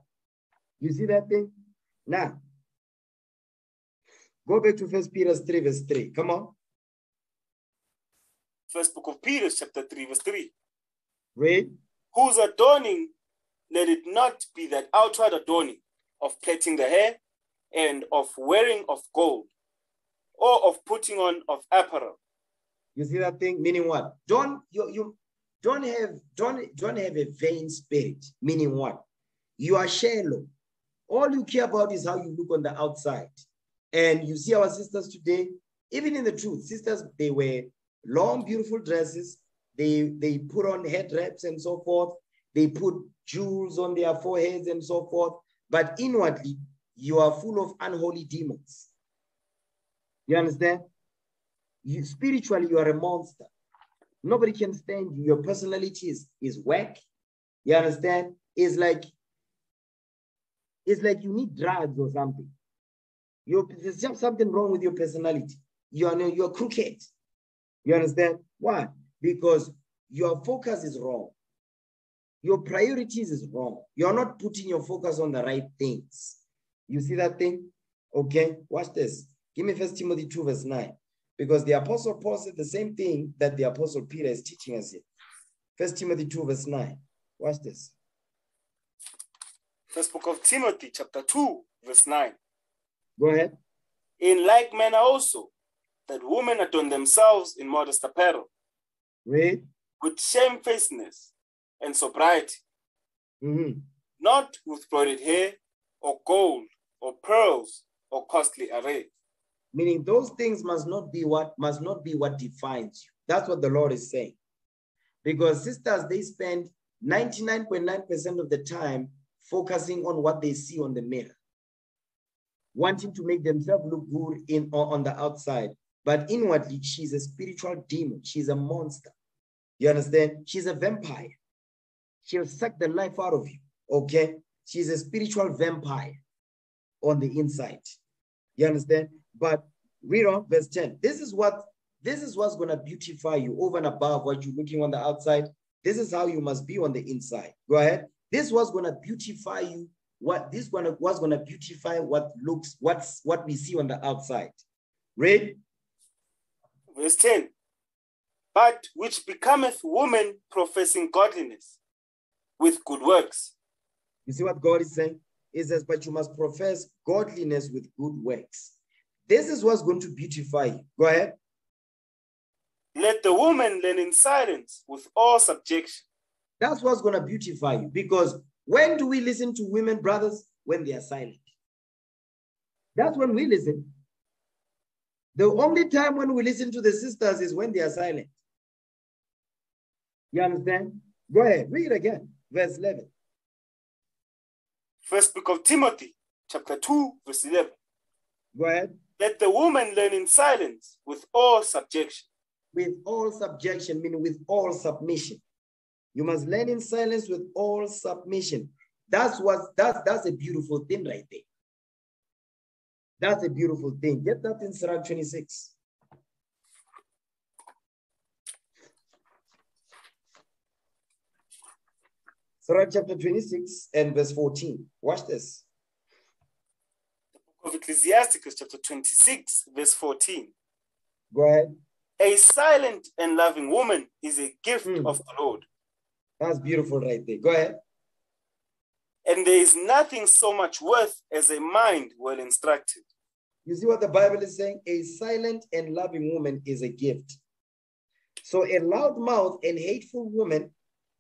You see that thing? Now, go back to First Peter 3, verse 3. Come on, First book of Peter, chapter 3, verse 3. read. Whose adorning let it not be that outward adorning of plaiting the hair and of wearing of gold or of putting on of apparel. You see that thing? Meaning what? Don't you you don't have don't don't have a vain spirit. Meaning what? You are shallow. All you care about is how you look on the outside. And you see our sisters today, even in the truth, sisters, they wear long, beautiful dresses. They they put on head wraps and so forth. They put jewels on their foreheads and so forth. But inwardly, you are full of unholy demons. You understand? You spiritually, you are a monster. Nobody can stand you. Your personality is, is whack. You understand? It's like it's like you need drugs or something. You're, there's just something wrong with your personality. You're you're crooked. You understand? Why? Because your focus is wrong. Your priorities is wrong. You're not putting your focus on the right things. You see that thing? Okay, watch this. Give me First Timothy 2, verse 9. Because the Apostle Paul said the same thing that the Apostle Peter is teaching us here. First Timothy 2, verse 9. Watch this. First book of Timothy, chapter 2, verse 9. Go ahead. In like manner also, that women adorn themselves in modest apparel, Read. with shamefacedness and sobriety, Mhm. not with broided hair or gold or pearls or costly array. Meaning those things must not be what must not be what defines you. That's what the Lord is saying. Because sisters, they spend 99.9% of the time focusing on what they see on the mirror, wanting to make themselves look good in on on the outside. But inwardly, she's a spiritual demon. She's a monster. You understand? She's a vampire. She'll suck the life out of you. Okay? She's a spiritual vampire on the inside. You understand? But read on verse 10. This is what this is what's going to beautify you over and above what you're looking on the outside. This is how you must be on the inside. Go ahead. This was going to beautify you what this one was gonna beautify what looks what's what we see on the outside. Read. Verse 10 But which becometh woman professing godliness with good works. You see what God is saying? He says, but you must profess godliness with good works. This is what's going to beautify you. Go ahead. Let the woman learn in silence with all subjection. That's what's going to beautify you. Because when do we listen to women, brothers? When they are silent. That's when we listen. The only time when we listen to the sisters is when they are silent. You understand? Go ahead, read again, verse 11. First book of Timothy, chapter 2, verse 11. Go ahead. Let the woman learn in silence with all subjection. With all subjection, meaning with all submission. You must learn in silence with all submission. That's what that's that's a beautiful thing right there. That's a beautiful thing. Get that in Sirach 26. Sirach chapter 26 and verse 14. Watch this. Of Ecclesiasticus, chapter 26, verse 14. Go ahead. A silent and loving woman is a gift Mm. of the Lord. That's beautiful right there. Go ahead. And there is nothing so much worth as a mind well instructed. You see what the Bible is saying? A silent and loving woman is a gift. So a loud mouth and hateful woman,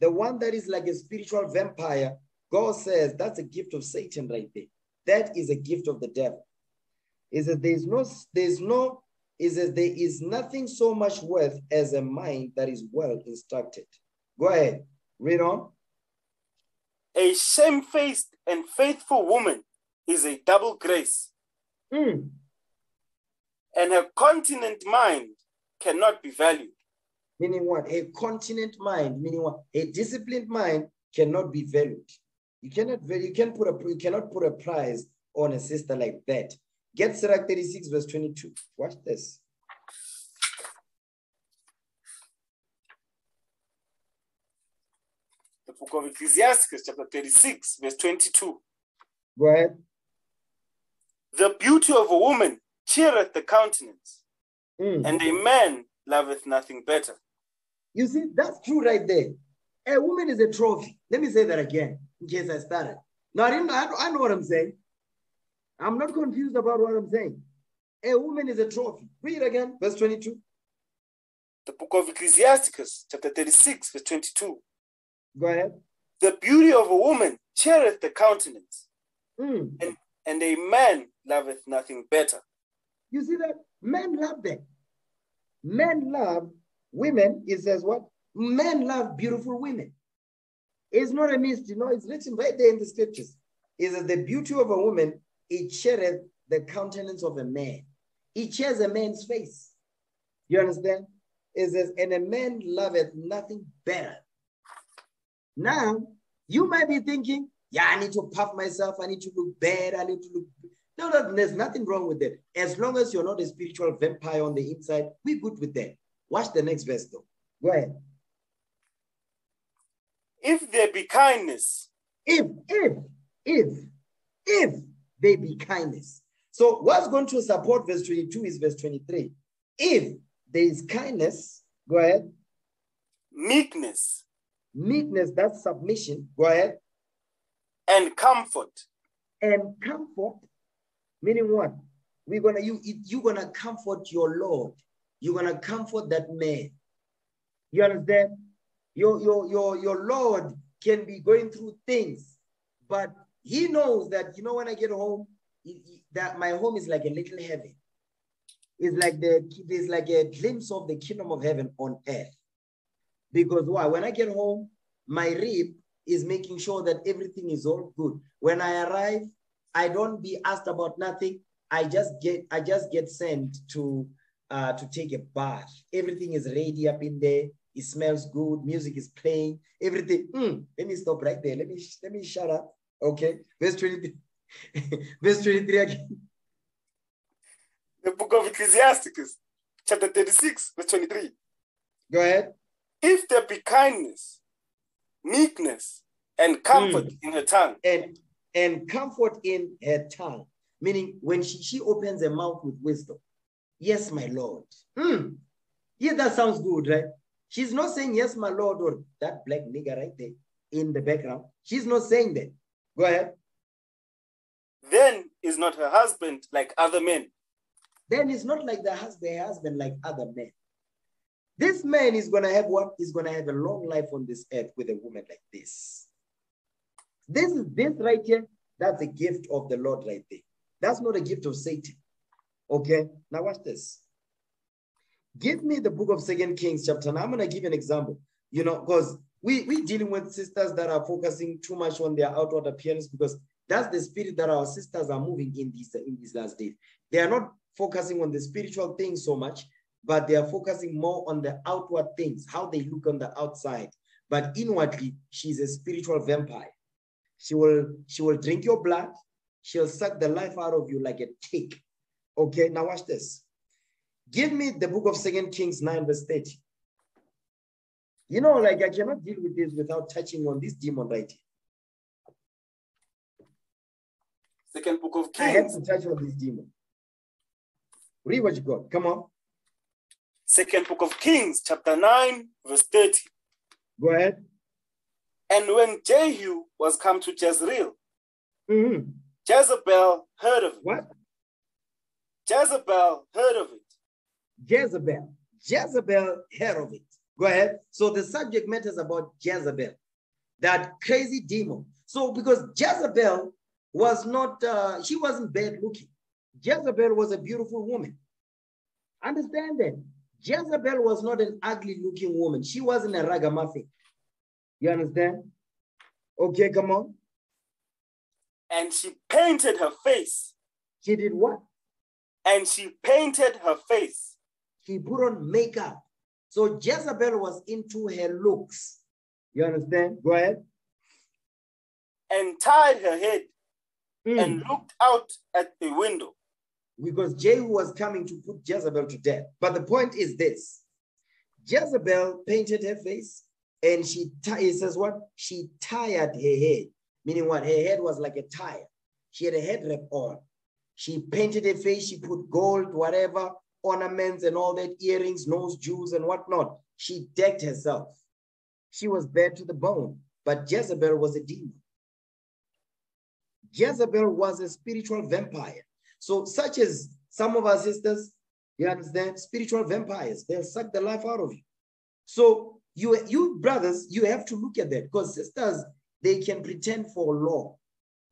the one that is like a spiritual vampire, God says that's a gift of Satan right there. That is a gift of the devil. Is that there's no, there's no, is that there is nothing so much worth as a mind that is well instructed. Go ahead, read on. A shamefaced and faithful woman is a double grace, Mm. and her continent mind cannot be valued. Meaning what? A continent mind, meaning what? A disciplined mind cannot be valued. You cannot you can put a you cannot put a price on a sister like that. Get Sirach 36, verse 22. Watch this. The book of Ecclesiasticus, chapter 36, verse 22. Go ahead. The beauty of a woman cheereth the countenance, Mm. and a man loveth nothing better. You see, that's true right there. A woman is a trophy. Let me say that again in case I started. No, I didn't. I, I know what I'm saying. I'm not confused about what I'm saying. A woman is a trophy. Read again, verse 22. The book of Ecclesiasticus, chapter 36, verse 22. Go ahead. The beauty of a woman cheereth the countenance, Mm. and a man loveth nothing better. You see that? Men love them. Men love women. It says what? Men love beautiful women. It's not a mystery. You know, it's written right there in the scriptures. Is that the beauty of a woman, it shareth the countenance of a man. It shares a man's face. You understand? It says, and a man loveth nothing better. Now, you might be thinking, yeah, I need to puff myself. I need to look bad. I need to look. No, no, there's nothing wrong with that. As long as you're not a spiritual vampire on the inside, we're good with that. Watch the next verse, though. Go ahead. If there be kindness, If, if, if, if they be kindness. So, what's going to support verse 22 is verse 23. If there is kindness, go ahead. meekness, Meekness, that's submission. Go ahead. and comfort, and comfort, meaning what? We're gonna you you're gonna comfort your Lord. You're gonna comfort that man. You understand? Your your your your Lord can be going through things, but he knows that you know when I get home, he- he- that my home is like a little heaven. It's like the there's like a glimpse of the kingdom of heaven on earth. Because why? When I get home, my rib is making sure that everything is all good. When I arrive, I don't be asked about nothing. I just get I just get sent to uh, to take a bath. Everything is ready up in there. It smells good. Music is playing. Everything. Mm, let me stop right there. Let me let me shut up. Okay. Verse 23. Verse 23 again. the book of Ecclesiasticus, chapter 36, verse 23. Go ahead. If there be kindness, meekness, and comfort in her tongue, And and comfort in her tongue. Meaning, when she, she opens her mouth with wisdom. Yes, my Lord. Hmm. Yeah, that sounds good, right? She's not saying, Yes, my Lord, or that black nigger right there in the background. She's not saying that. Go ahead. Then is not her husband like other men. Then it's not like the husband, her husband like other men. This man is going to have what? He's going to have a long life on this earth with a woman like this. This is this right here. That's a gift of the Lord right there. That's not a gift of Satan. Okay, now watch this. Give me the book of Second Kings chapter. Now I'm going to give you an example. You know, because we we dealing with sisters that are focusing too much on their outward appearance because that's the spirit that our sisters are moving in these in these last days. They are not focusing on the spiritual things so much, but they are focusing more on the outward things, how they look on the outside. But inwardly, she's a spiritual vampire. She will she will drink your blood. She'll suck the life out of you like a tick. Okay, now watch this. Give me the book of Second Kings 9, verse 30. You know, like I cannot deal with this without touching on this demon right here. Second book of I have Kings. to touch on this demon. Read what you got. Come on. Second book of Kings, chapter 9, verse 30. Go ahead. And when Jehu was come to Jezreel, Mhm. Jezebel heard of it. What? Jezebel heard of it. Jezebel. Jezebel heard of it. Go ahead. So the subject matter is about Jezebel, that crazy demon. So because Jezebel was not, uh, she wasn't bad looking. Jezebel was a beautiful woman. Understand that? Jezebel was not an ugly looking woman. She wasn't a ragamuffin. You understand? Okay, come on. And she painted her face. She did what? And she painted her face. She put on makeup. So Jezebel was into her looks. You understand? Go ahead. And tied her head Mm. and looked out at the window. because Jehu was coming to put Jezebel to death. But the point is this Jezebel painted her face and she, it says what? She tired her head, meaning what? Her head was like a tire. She had a head wrap on. She painted her face, she put gold, whatever, ornaments and all that, earrings, nose jewels, and whatnot. She decked herself. She was bare to the bone, but Jezebel was a demon. Jezebel was a spiritual vampire. So, such as some of our sisters, you understand, spiritual vampires, they'll suck the life out of you. So, you, you brothers, you have to look at that because sisters, they can pretend for a long.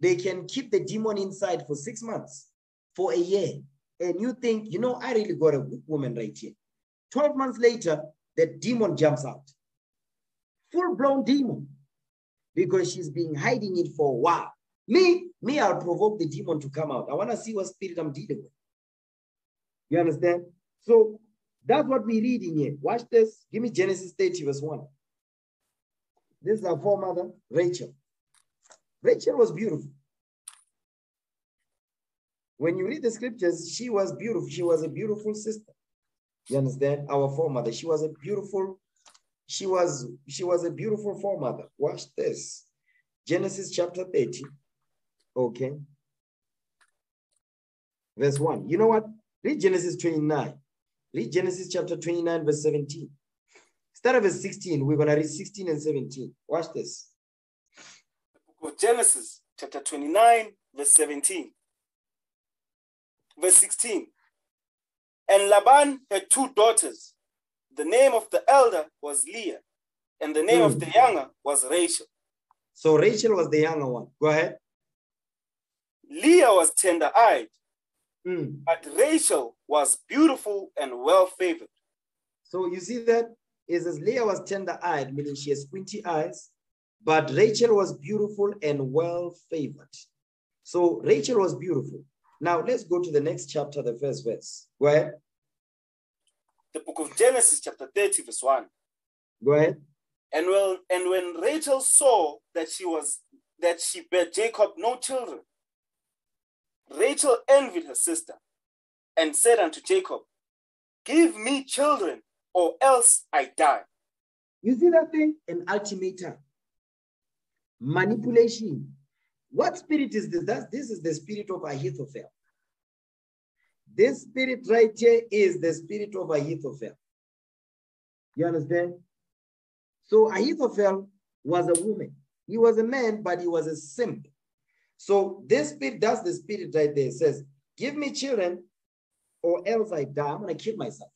They can keep the demon inside for six months, for a year. And you think, you know, I really got a good woman right here. 12 months later, the demon jumps out. Full blown demon because she's been hiding it for a while. Me, me, I'll provoke the demon to come out. I want to see what spirit I'm dealing with. You understand? So that's what we read in here. Watch this. Give me Genesis 30, verse 1. This is our foremother, Rachel. Rachel was beautiful. When you read the scriptures, she was beautiful. She was a beautiful sister. You understand? Our foremother. She was a beautiful, she was, she was a beautiful foremother. Watch this. Genesis chapter 30. Okay. Verse 1. You know what? Read Genesis 29. Read Genesis chapter 29, verse 17. Start at verse 16. We're going to read 16 and 17. Watch this. Book of Genesis, chapter 29, verse 17. Verse 16. And Laban had two daughters. The name of the elder was Leah, and the name of Hmm. the younger was Rachel. So Rachel was the younger one. Go ahead. Leah was tender eyed, Mm. but Rachel was beautiful and well favored. So you see that is as Leah was tender-eyed, meaning she has squinty eyes, but Rachel was beautiful and well favored. So Rachel was beautiful. Now let's go to the next chapter, the first verse. Go ahead. The book of Genesis, chapter 30, verse 1. Go ahead. And when, and when Rachel saw that she was that she bare Jacob no children, Rachel envied her sister and said unto Jacob, Give me children, or else I die. You see that thing? An ultimatum. Manipulation. What spirit is this? That's, this is the spirit of Ahithophel. This spirit right here is the spirit of Ahithophel. You understand? So Ahithophel was a woman. He was a man, but he was a simp. So this spirit, that's the spirit right there. It says, give me children or else I die. I'm going to kill myself.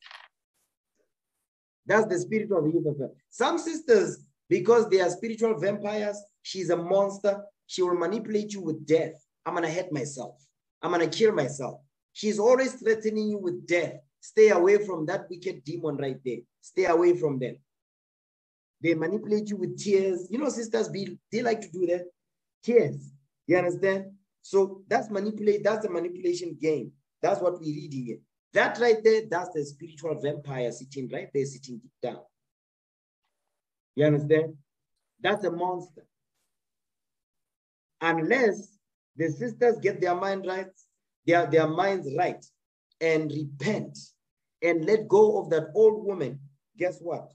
That's the spirit of Ahithophel. Some sisters, because they are spiritual vampires, she's a monster. She will manipulate you with death. I'm going to hurt myself. I'm going to kill myself. She's always threatening you with death. Stay away from that wicked demon right there. Stay away from them. They manipulate you with tears. You know, sisters, be, they like to do that. Tears. You understand? So that's manipulate. That's the manipulation game. That's what we're reading here. That right there, that's the spiritual vampire sitting right there, sitting deep down. You understand? That's a monster. Unless the sisters get their mind right, their, their minds right, and repent and let go of that old woman, guess what?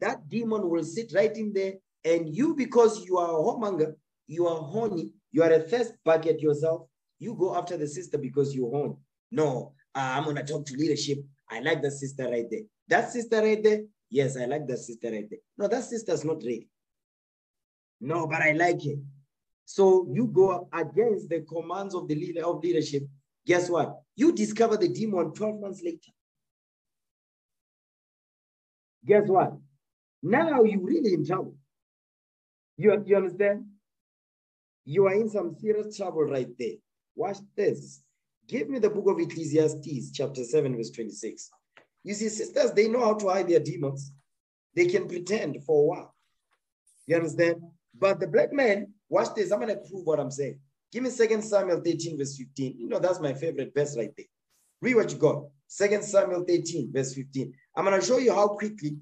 That demon will sit right in there, and you, because you are a whoremonger, you are horny, you are a thirst bucket yourself, you go after the sister because you're horny. No, uh, I'm gonna talk to leadership. I like the sister right there. That sister right there, yes, I like that sister right there. No, that sister's not ready. No, but I like it. So you go up against the commands of the leader of leadership. Guess what? You discover the demon 12 months later. Guess what? Now you're really in trouble. You, you understand? You are in some serious trouble right there. Watch this. Give me the book of Ecclesiastes, chapter 7, verse 26. You see, sisters, they know how to hide their demons. They can pretend for a while. You understand? But the black man, watch this. I'm going to prove what I'm saying. Give me 2 Samuel 13, verse 15. You know, that's my favorite verse right there. Read what you got. 2 Samuel 13, verse 15. I'm going to show you how quickly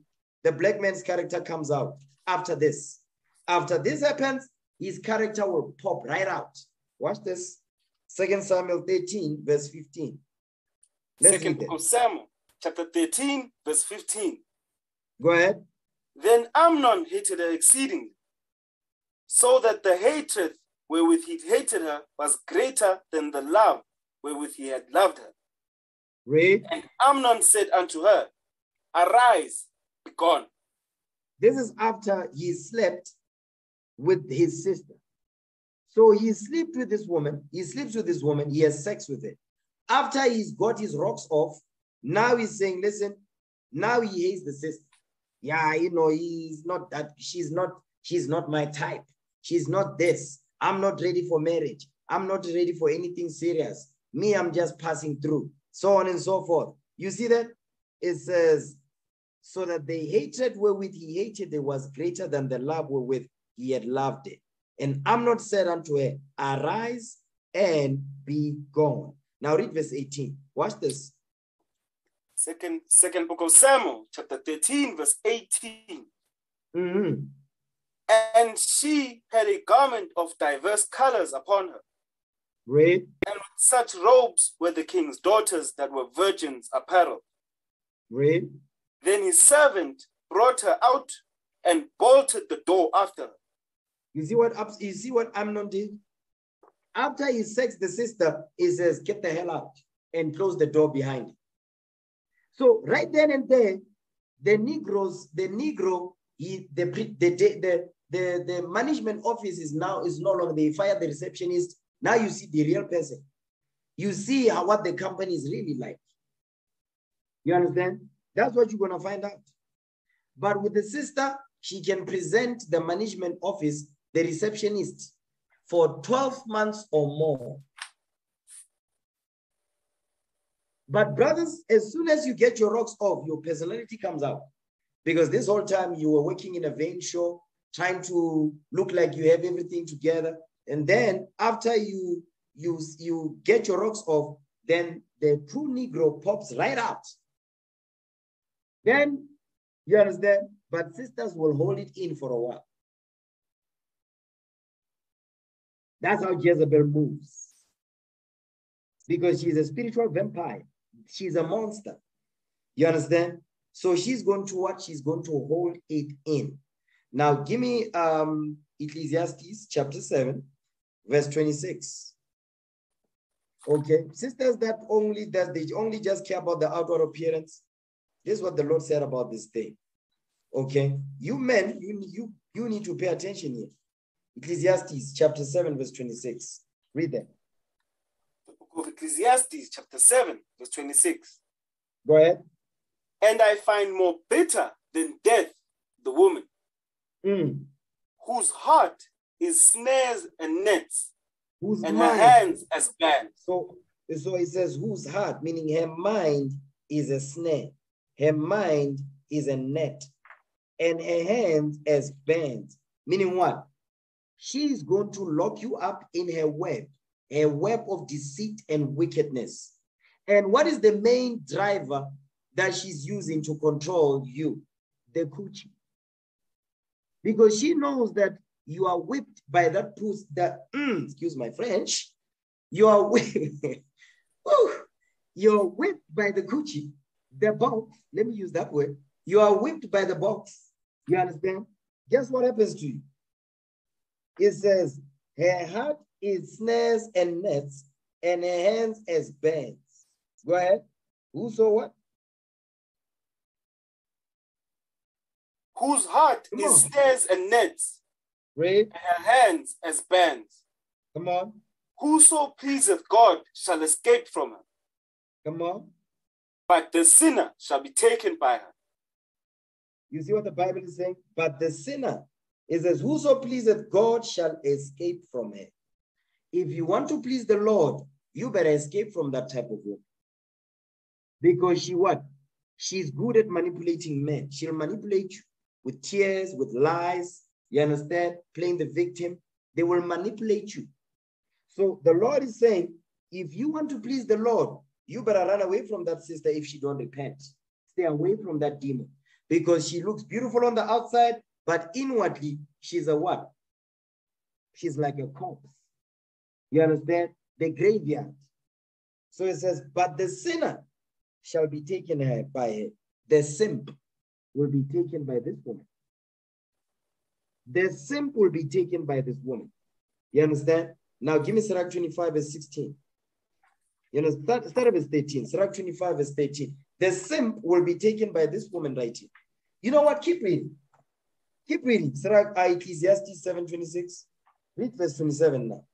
the black man's character comes out after this. After this happens, his character will pop right out. Watch this. Second Samuel 13, verse 15. Let's Second book of Samuel, chapter 13, verse 15. Go ahead. Then Amnon hated her exceedingly, so that the hatred wherewith he hated her was greater than the love wherewith he had loved her. Read. And Amnon said unto her, Arise, be gone. This is after he slept with his sister. So he sleeps with this woman, he sleeps with this woman, he has sex with her. After he's got his rocks off, now he's saying, listen, now he hates the sister. Yeah, you know, he's not that, she's not, she's not my type. She's not this. I'm not ready for marriage. I'm not ready for anything serious. Me, I'm just passing through. So on and so forth. You see that? It says, so that the hatred wherewith he hated it was greater than the love wherewith he had loved it. And Amnon said unto her, Arise and be gone. Now read verse 18. Watch this. Second, second book of Samuel, chapter 13, verse 18. Mm-hmm. And she had a garment of diverse colors upon her. Read. And such robes were the king's daughters that were virgins apparel. Read. Then his servant brought her out and bolted the door after her. You see what you see what Amnon did? After he sexed the sister, he says, get the hell out and close the door behind. So right then and there, the Negroes, the Negro, he, the, the, the, the, the management office is now is no longer, they fire the receptionist. Now you see the real person. You see how what the company is really like. You understand? That's what you're gonna find out. But with the sister, she can present the management office the receptionist for 12 months or more. But brothers, as soon as you get your rocks off, your personality comes out. Because this whole time you were working in a vain show, trying to look like you have everything together. And then after you you you get your rocks off, then the true Negro pops right out. Then you understand? But sisters will hold it in for a while. That's how Jezebel moves. Because she's a spiritual vampire. She's a monster. You understand? So she's going to what? She's going to hold it in. Now, give me um, Ecclesiastes chapter 7, verse 26. Okay, sisters that only that they only just care about the outward appearance. This is what the Lord said about this thing. Okay, you men, you you you need to pay attention here. Ecclesiastes chapter 7, verse 26. Read that. The book of Ecclesiastes, chapter 7, verse 26. Go ahead. And I find more bitter than death the woman, Mm. whose heart is snares and nets, Whose and her hands as bands. So, so it says whose heart, meaning her mind is a snare, her mind is a net, and her hands as bands. Meaning what? She is going to lock you up in her web, a web of deceit and wickedness. And what is the main driver that she's using to control you? The coochie. Because she knows that you are whipped by that puss that, mm, excuse my French, you are whipped. You're whipped by the coochie, the box. Let me use that word. You are whipped by the box. You understand? Guess what happens to you? It says, her heart is snares and nets, and her hands as bands. Go ahead. Who saw what? Whose heart Come is on. snares and nets, Read. and her hands as bands. Come on. Whoso pleaseth God shall escape from her, Come on. but the sinner shall be taken by her. You see what the Bible is saying? But the sinner, it says, Whoso pleaseth God shall escape from her. If you want to please the Lord, you better escape from that type of woman. Because she what? She's good at manipulating men. She'll manipulate you with tears, with lies. You understand? Playing the victim. They will manipulate you. So the Lord is saying, if you want to please the Lord, you better run away from that sister if she don't repent. Stay away from that demon because she looks beautiful on the outside, but inwardly she's a what? She's like a corpse. You understand? The graveyard. So it says, but the sinner shall be taken by her. The simp will be taken by this woman. The simp will be taken by this woman. You understand? Now give me Sirach 25 verse 16. You know, start, start with 13. Sirach 25 verse 13. The simp will be taken by this woman right here. You know what? Keep reading. Keep reading. Sirach uh, Ecclesiastes 7:26. Read verse 27 now.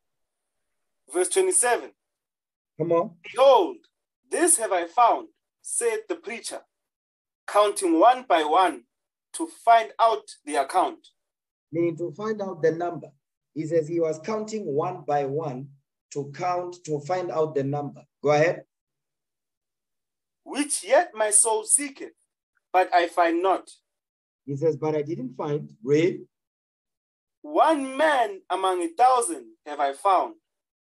Verse 27 Come on. Behold, this have I found, said the preacher, counting one by one to find out the account. Meaning to find out the number. He says he was counting one by one to count to find out the number. Go ahead. which yet my soul seeketh, but I find not. He says, but I didn't find. Read. One man among a thousand have I found,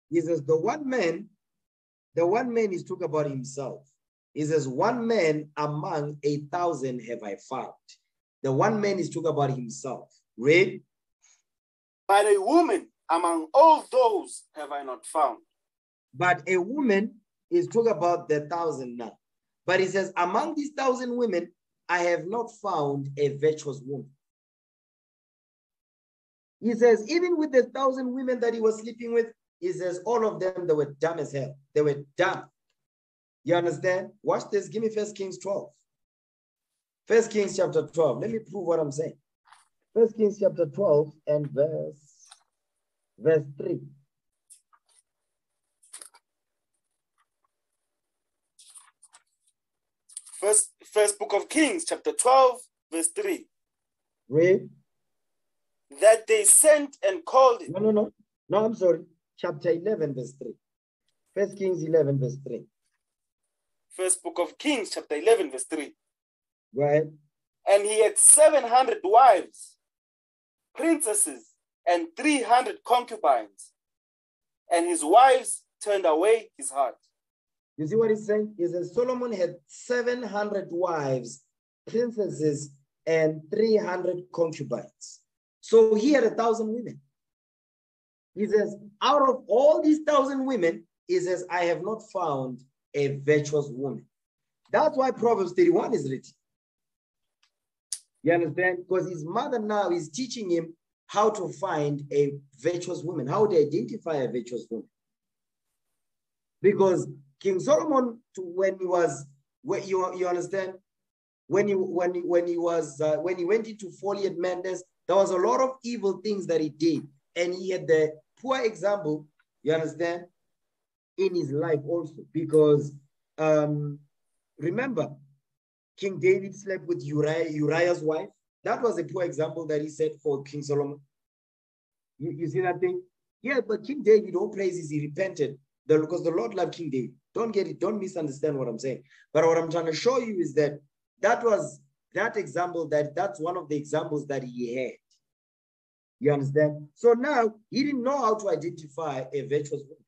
He says, the one man, the one man is talking about himself. He says, one man among a thousand have I found. The one man is talking about himself. Read. but a woman among all those have I not found. But a woman is talking about the thousand now. But he says, among these thousand women, I have not found a virtuous woman. He says, even with the thousand women that he was sleeping with, he says, all of them, they were dumb as hell. They were dumb. You understand? Watch this. Give me First Kings 12. First Kings chapter 12. Let me prove what I'm saying. First Kings chapter 12 and verse, verse 3. First, first book of Kings, chapter 12, verse 3. Read. That they sent and called it. No, no, no. No, I'm sorry. Chapter 11, verse 3. First Kings 11, verse 3. First book of Kings, chapter 11, verse 3. Go ahead. And he had 700 wives, princesses, and 300 concubines. And his wives turned away his heart. You see what he's saying? He says Solomon had 700 wives, princesses, and 300 concubines. So he had a thousand women. He says, out of all these thousand women, he says, I have not found a virtuous woman. That's why Proverbs 31 is written. You understand? Because his mother now is teaching him how to find a virtuous woman, how to identify a virtuous woman. Because King Solomon, when he was, when you, you understand, when he when he, when he was uh, when he went into Foliot Mendes, there was a lot of evil things that he did, and he had the poor example. You understand, in his life also, because um, remember, King David slept with Uriah, Uriah's wife. That was a poor example that he set for King Solomon. You, you see that thing? Yeah, but King David, all praises, he repented the, because the Lord loved King David. Don't get it, don't misunderstand what I'm saying. But what I'm trying to show you is that that was that example, that that's one of the examples that he had. You understand? So now he didn't know how to identify a virtuous woman.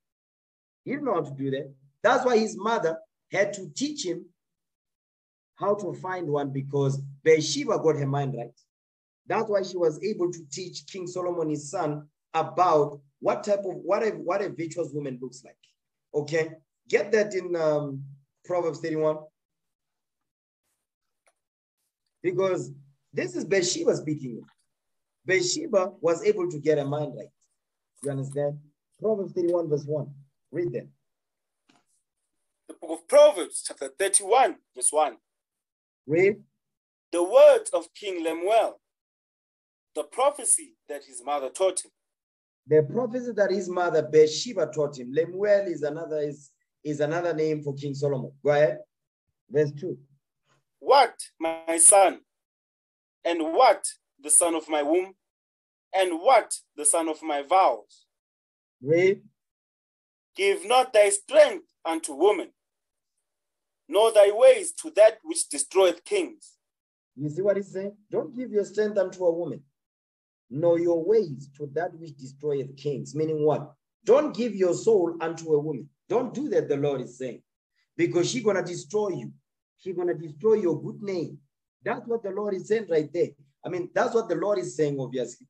He didn't know how to do that. That's why his mother had to teach him how to find one because Bathsheba got her mind right. That's why she was able to teach King Solomon, his son, about what type of what a what a virtuous woman looks like. Okay, get that in um, Proverbs 31. Because this is Bathsheba speaking. Bathsheba was able to get her mind right. You understand? Proverbs 31, verse 1. Read that. The book of Proverbs, chapter 31, verse 1. Read. The words of King Lemuel, the prophecy that his mother taught him. The prophecy that his mother Bathsheba taught him. Lemuel is another is, is another name for King Solomon. Go ahead. Verse 2. What, my son, and what the son of my womb, and what the son of my vows? Read. Give not thy strength unto woman, nor thy ways to that which destroyeth kings. You see what he's saying? Don't give your strength unto a woman, nor your ways to that which destroyeth kings. Meaning what? Don't give your soul unto a woman. Don't do that, the Lord is saying, because she's going to destroy you. She's going to destroy your good name. That's what the Lord is saying right there. I mean, that's what the Lord is saying, obviously.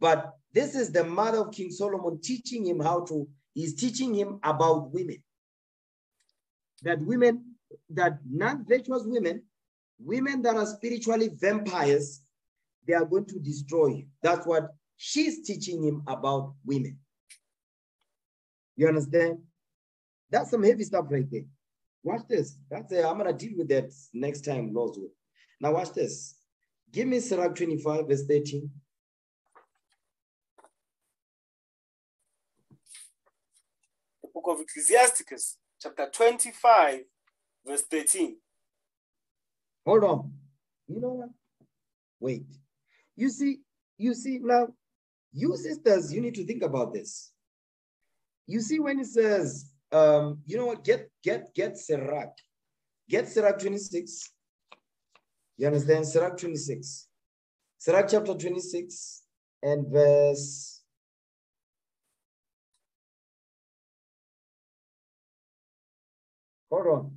But this is the mother of King Solomon teaching him how to, he's teaching him about women. That women, that non-virtuous women, women that are spiritually vampires, they are going to destroy you. That's what she's teaching him about women. You understand? That's some heavy stuff right there. Watch this. That's it. I'm gonna deal with that next time, Lord's will. Now watch this. Give me Sirach 25, verse 13. The book of Ecclesiasticus, chapter 25, verse 13. Hold on. You know what? Wait. You see, you see now, you sisters, you need to think about this. You see, when it says, um, you know what, get get get Sirach. Get Sirach 26. You understand? Sirach 26. Sirach chapter 26 and verse Hold on.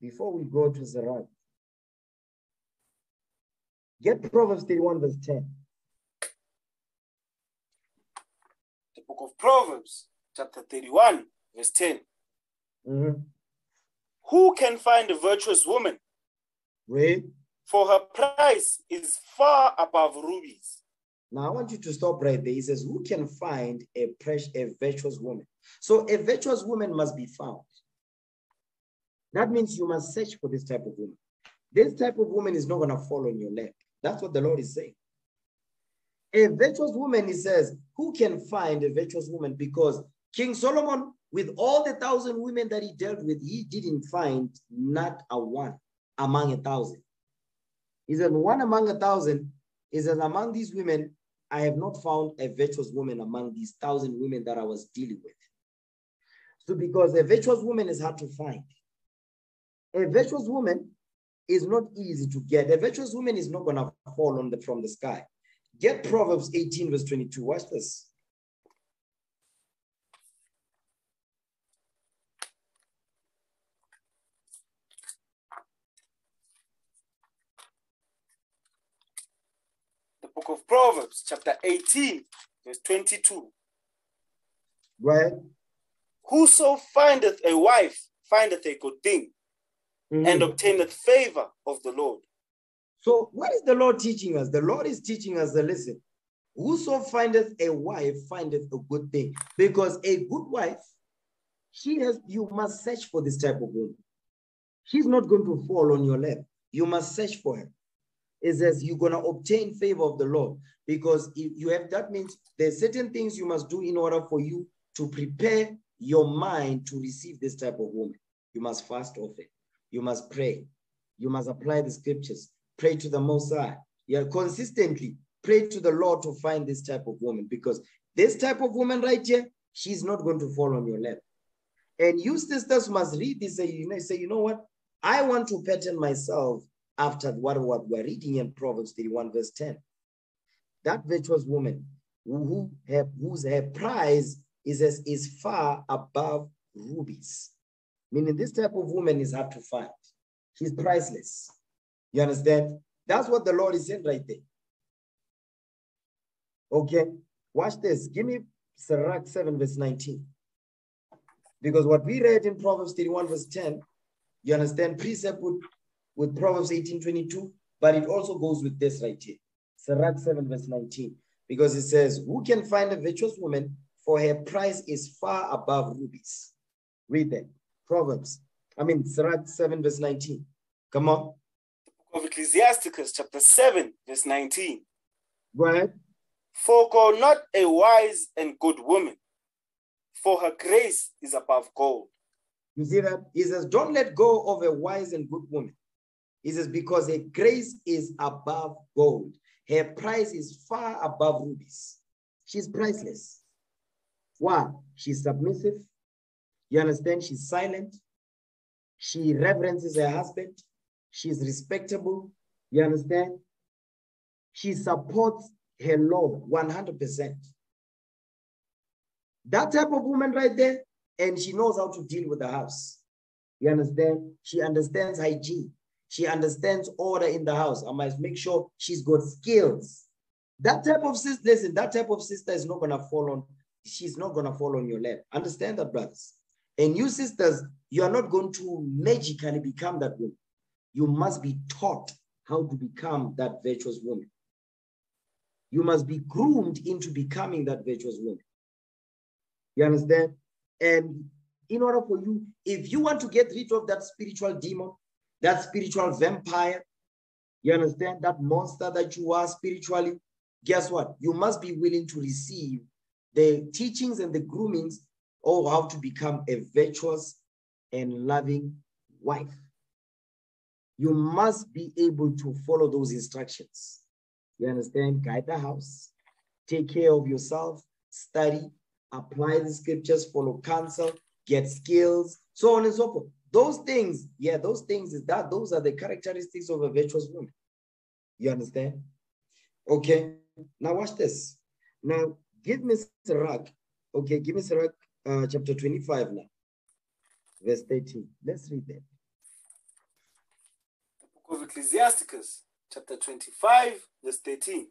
Before we go to Sirach, get Proverbs 31 verse 10. The book of Proverbs, chapter 31, verse 10. Mhm. Who can find a virtuous woman? Read. For her price is far above rubies. Now I want mm-hmm. you to stop right there. He says, Who can find a precious, a virtuous woman? So a virtuous woman must be found. That means you must search for this type of woman. This type of woman is not going to fall on your lap. That's what the Lord is saying. A virtuous woman, he says, who can find a virtuous woman? Because King Solomon, with all the thousand women that he dealt with, he didn't find not a one among a thousand. He said, one among a thousand is that among these women, I have not found a virtuous woman among these thousand women that I was dealing with. So, because a virtuous woman is hard to find. A virtuous woman is not easy to get. A virtuous woman is not going to fall on the, from the sky. Get Proverbs 18, verse 22. Watch this. Book of Proverbs, chapter 18, verse 22. Go ahead. Whoso findeth a wife findeth a good thing Mhm. and obtaineth favor of the Lord. So what is the Lord teaching us? The Lord is teaching us that listen, whoso findeth a wife findeth a good thing. Because a good wife, she has you must search for this type of woman. She's not going to fall on your lap. You must search for her. It says you're going to obtain favor of the Lord because if you have that means there's certain things you must do in order for you to prepare your mind to receive this type of woman. You must fast often. You must pray. You must apply the scriptures. Pray to the Most High. Yeah, consistently pray to the Lord to find this type of woman because this type of woman right here, she's not going to fall on your lap. And you sisters must read this and you know, say, you know what? I want to pattern myself after what, we're reading in Proverbs 31, verse 10. That virtuous woman who, have, whose her prize is, as, is far above rubies. Meaning this type of woman is hard to find. She's priceless. You understand? That's what the Lord is saying right there. Okay, watch this. Give me Sirach 7, verse 19. Because what we read in Proverbs 31, verse 10, you understand, precept with, with Proverbs 18, 22, but it also goes with this right here. Sirach 7, verse 19. Because it says, Who can find a virtuous woman? For her price is far above rubies. Read that. Proverbs. I mean, Sirach 7, verse 19. Come on. Of Ecclesiasticus chapter 7, verse 19. Go ahead. Forego not a wise and good woman, for her grace is above gold. You see that? He says, Don't let go of a wise and good woman. He says, Because her grace is above gold. Her price is far above rubies. She's priceless. Why? She's submissive. You understand? She's silent. She reverences her husband. She's respectable. You understand? She supports her love 100%. That type of woman right there, and she knows how to deal with the house. You understand? She understands hygiene. She understands order in the house. I must make sure she's got skills. That type of sister, listen, that type of sister is not gonna fall on, she's not gonna fall on your lap. Understand that, brothers? And you sisters, you are not going to magically become that woman. You must be taught how to become that virtuous woman. You must be groomed into becoming that virtuous woman. You understand? And in order for you, if you want to get rid of that spiritual demon, that spiritual vampire, you understand? That monster that you are spiritually, guess what? You must be willing to receive the teachings and the groomings of how to become a virtuous and loving wife. You must be able to follow those instructions. You understand? Guide the house, take care of yourself, study, apply the scriptures, follow counsel, get skills, so on and so forth. Those things, yeah, those things is that those are the characteristics of a virtuous woman. You understand? Okay. Now watch this. Now give me Sirach. Okay, give me Sirach uh, chapter 25 now. Verse 13. Let's read that. The book of Ecclesiasticus, chapter 25, verse 13.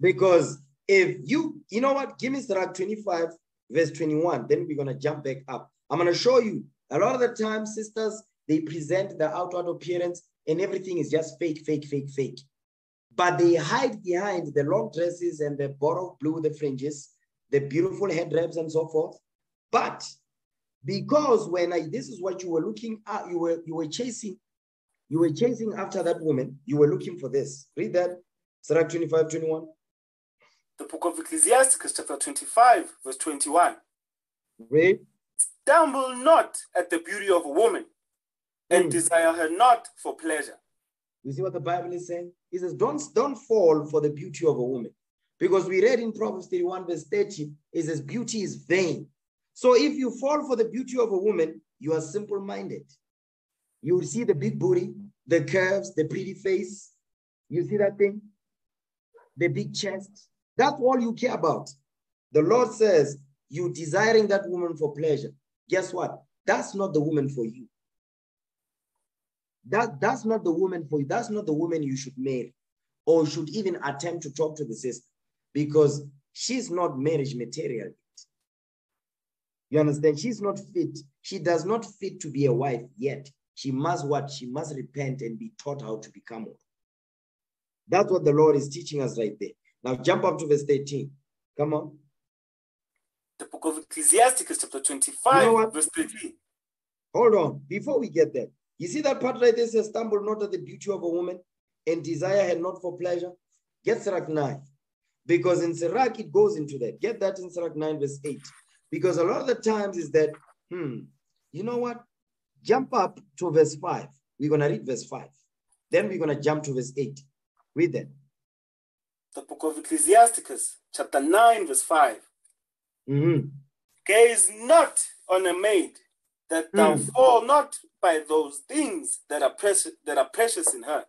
Because if you, you know what, give me Sirach 25, verse 21, then we're going to jump back up. I'm going to show you a lot of the time, sisters, they present the outward appearance and everything is just fake, fake, fake, fake. But they hide behind the long dresses and the bottle blue, the fringes, the beautiful head wraps and so forth. But because when I, this is what you were looking at, you were you were chasing, you were chasing after that woman, you were looking for this. Read that, Sirach 25, 21. The book of Ecclesiastes, chapter 25, verse 21. Read. Stumble not at the beauty of a woman, and Mm. desire her not for pleasure. You see what the Bible is saying? It says, don't, don't fall for the beauty of a woman. Because we read in Proverbs 31, verse 30, it says, beauty is vain. So if you fall for the beauty of a woman, you are simple minded. You will see the big booty, the curves, the pretty face. You see that thing? The big chest. That's all you care about. The Lord says, you desiring that woman for pleasure. Guess what? That's not the woman for you. That, that's not the woman for you. That's not the woman you should marry or should even attempt to talk to the sister because she's not marriage material. You understand? She's not fit. She does not fit to be a wife yet. She must what? She must repent and be taught how to become one. That's what the Lord is teaching us right there. Now jump up to verse 13. Come on. The book of Ecclesiasticus, chapter 25, You know verse 13. Hold on. Before we get there, you see that part right there says, stumble not at the beauty of a woman and desire her not for pleasure? Get Sirach 9. Because in Sirach, it goes into that. Get that in Sirach 9, verse 8. Because a lot of the times is that, hmm, you know what? Jump up to verse 5. We're going to read verse 5. Then we're going to jump to verse 8. Read that. The book of Ecclesiasticus, chapter 9, verse 5. Mhm. Gaze not on a maid, that thou Mm. fall not by those things that are precious that are precious in her.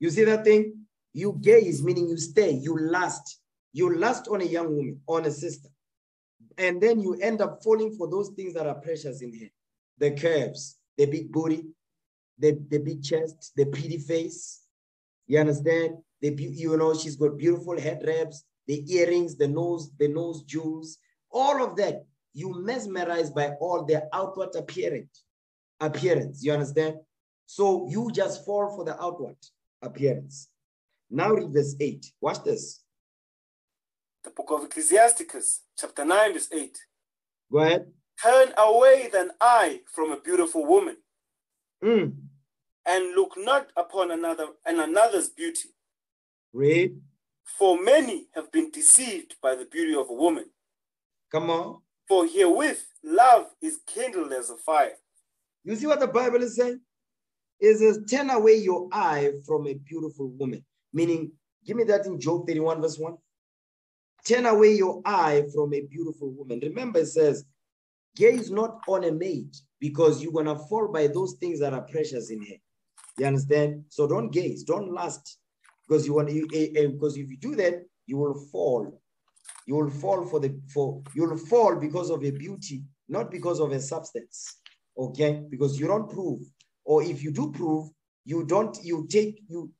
You see that thing? You gaze, meaning you stay, you lust. You lust on a young woman, on a sister. And then you end up falling for those things that are precious in her. The curves, the big booty, the, the big chest, the pretty face. You understand? The you know, she's got beautiful head wraps, the earrings, the nose, the nose jewels, all of that. You mesmerized by all their outward appearance. Appearance, you understand? So you just fall for the outward appearance. Now read verse 8. Watch this. The book of Ecclesiasticus, chapter 9, verse 8. Go ahead. Turn away then eye from a beautiful woman, Mm. and look not upon another and another's beauty. Read. For many have been deceived by the beauty of a woman. Come on. For herewith love is kindled as a fire. You see what the Bible is saying? It says, turn away your eye from a beautiful woman. Meaning, give me that in Job 31, verse 1. Turn away your eye from a beautiful woman. Remember, it says, gaze not on a maid because you're going to fall by those things that are precious in her. You understand? So don't gaze, don't lust because you want you eh, eh, because if you do that, you will fall. You will fall for the for you will fall because of a beauty, not because of a substance. Okay, because you don't prove, or if you do prove, you don't you take you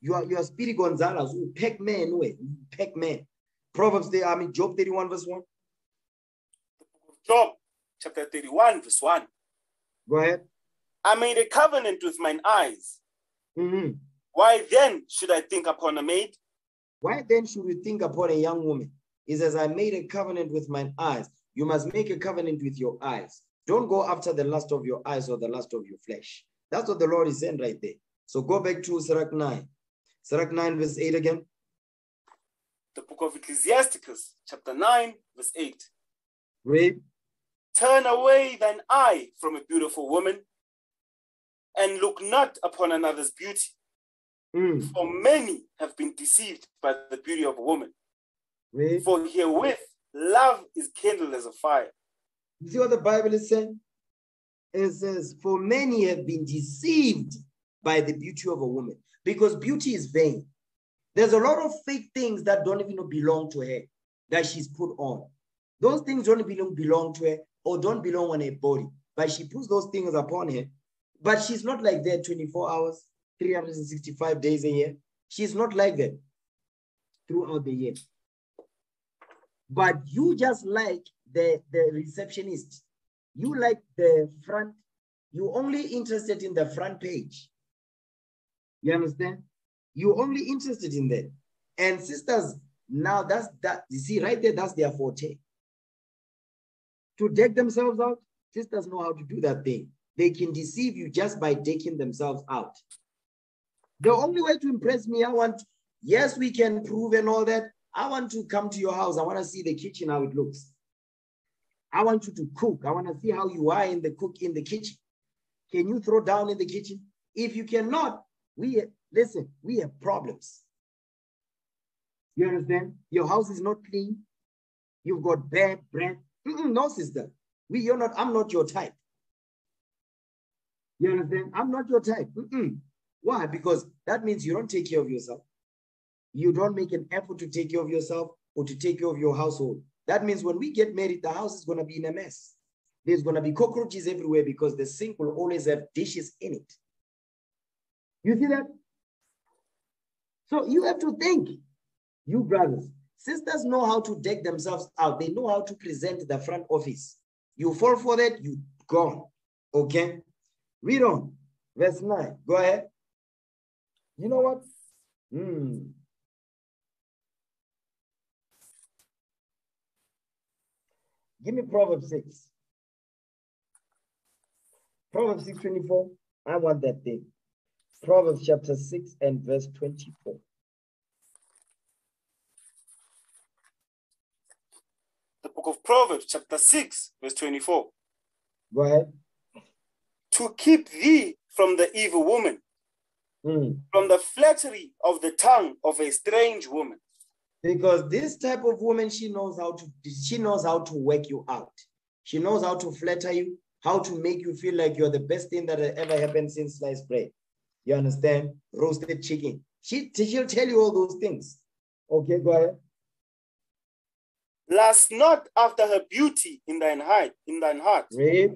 you are you are Speedy Gonzalez who peck man way peck man. Proverbs there, I mean Job 31 verse 1. Job chapter 31, verse 1. Go ahead. I made a covenant with mine eyes. Mhm. Why then should I think upon a maid? Why then should we think upon a young woman? He says, I made a covenant with mine eyes. You must make a covenant with your eyes. Don't go after the lust of your eyes or the lust of your flesh. That's what the Lord is saying right there. So go back to Sirach 9. Sirach 9, verse 8 again. The book of Ecclesiasticus, chapter 9, verse 8. Read. Turn away thine eye from a beautiful woman, and look not upon another's beauty. Mm. For many have been deceived by the beauty of a woman. Read. For herewith love is kindled as a fire. You see what the Bible is saying? It says, For many have been deceived by the beauty of a woman because beauty is vain. There's a lot of fake things that don't even belong to her that she's put on. Those things don't belong, belong to her or don't belong on her body, but she puts those things upon her. But she's not like that 24 hours, 365 days a year. She's not like that throughout the year. But you just like the, the receptionist. You like the front. You only interested in the front page. You understand? You're only interested in that. And sisters, now that's that. You see, right there, that's their forte. To deck themselves out, sisters know how to do that thing. They can deceive you just by decking themselves out. The only way to impress me, I want, yes, we can prove and all that. I want to come to your house. I want to see the kitchen, how it looks. I want you to cook. I want to see how you are in the cook in the kitchen. Can you throw down in the kitchen? If you cannot, we listen, we have problems. You understand? Your house is not clean. You've got bad breath. Mm-mm, no, sister. We, you're not, I'm not your type. You understand? I'm not your type. Mm-mm. Why? Because that means you don't take care of yourself. You don't make an effort to take care of yourself or to take care of your household. That means when we get married, the house is going to be in a mess. There's going to be cockroaches everywhere because the sink will always have dishes in it. You see that? So you have to think, you brothers, sisters know how to deck themselves out. They know how to present the front office. You fall for that, you gone. Okay? Read on. Verse 9. Go ahead. You know what? Hmm. Give me Proverbs 6. Proverbs 6 24. I want that thing. Proverbs chapter 6 and verse 24. The book of Proverbs, chapter 6, verse 24. Go ahead. To keep thee from the evil woman, Hmm. from the flattery of the tongue of a strange woman. Because this type of woman, she knows how to she knows how to work you out. She knows how to flatter you, how to make you feel like you're the best thing that ever happened since sliced bread. You understand? Roasted chicken. She she'll tell you all those things. Okay, go ahead. last not after her beauty in thine heart, in thine heart, Read.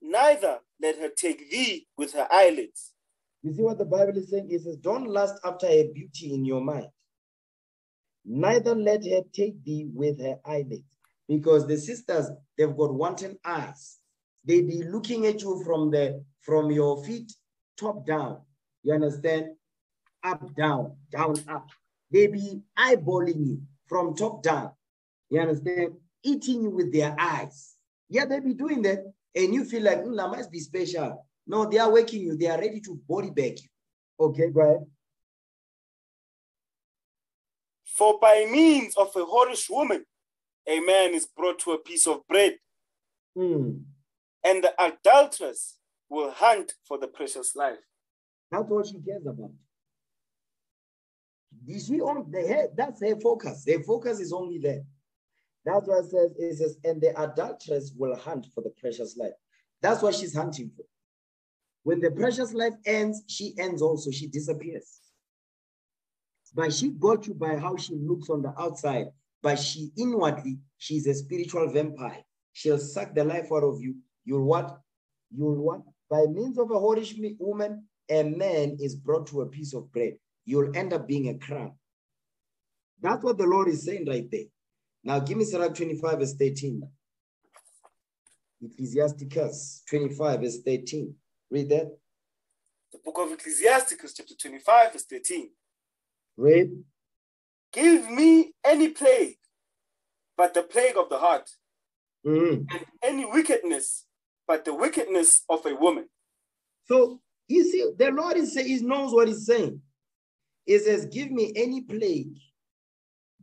neither let her take thee with her eyelids. You see what the Bible is saying? It says, Don't lust after a beauty in your mind. Neither let her take thee with her eyelids. Because the sisters, they've got wanton eyes. They be looking at you from the from your feet top down. You understand? Up, down, down, up. They be eyeballing you from top down. You understand? Eating you with their eyes. Yeah, they be doing that. And you feel like, mm, I must be special. No, they are waking you. They are ready to body bag you. Okay, go ahead. For by means of a whorish woman, a man is brought to a piece of bread, Hmm. and the adulteress will hunt for the precious life. That's what she cares about. Is she on the head? That's her focus. Her focus is only there. That's what it says. It says, and the adulteress will hunt for the precious life. That's what she's hunting for. When the precious life ends, she ends also. She disappears. But she got you by how she looks on the outside. But she inwardly, she's a spiritual vampire. She'll suck the life out of you. You'll what? You'll what? By means of a whorish woman, a man is brought to a piece of bread. You'll end up being a crown. That's what the Lord is saying right there. Now give me Sirach 25, verse 13. Ecclesiasticus 25, verse 13. Read that. The book of Ecclesiasticus, chapter 25, verse 13. Read. Give me any plague, but the plague of the heart, Mhm. and any wickedness, but the wickedness of a woman. So you see, the Lord is saying, He knows what He's saying. He says, Give me any plague,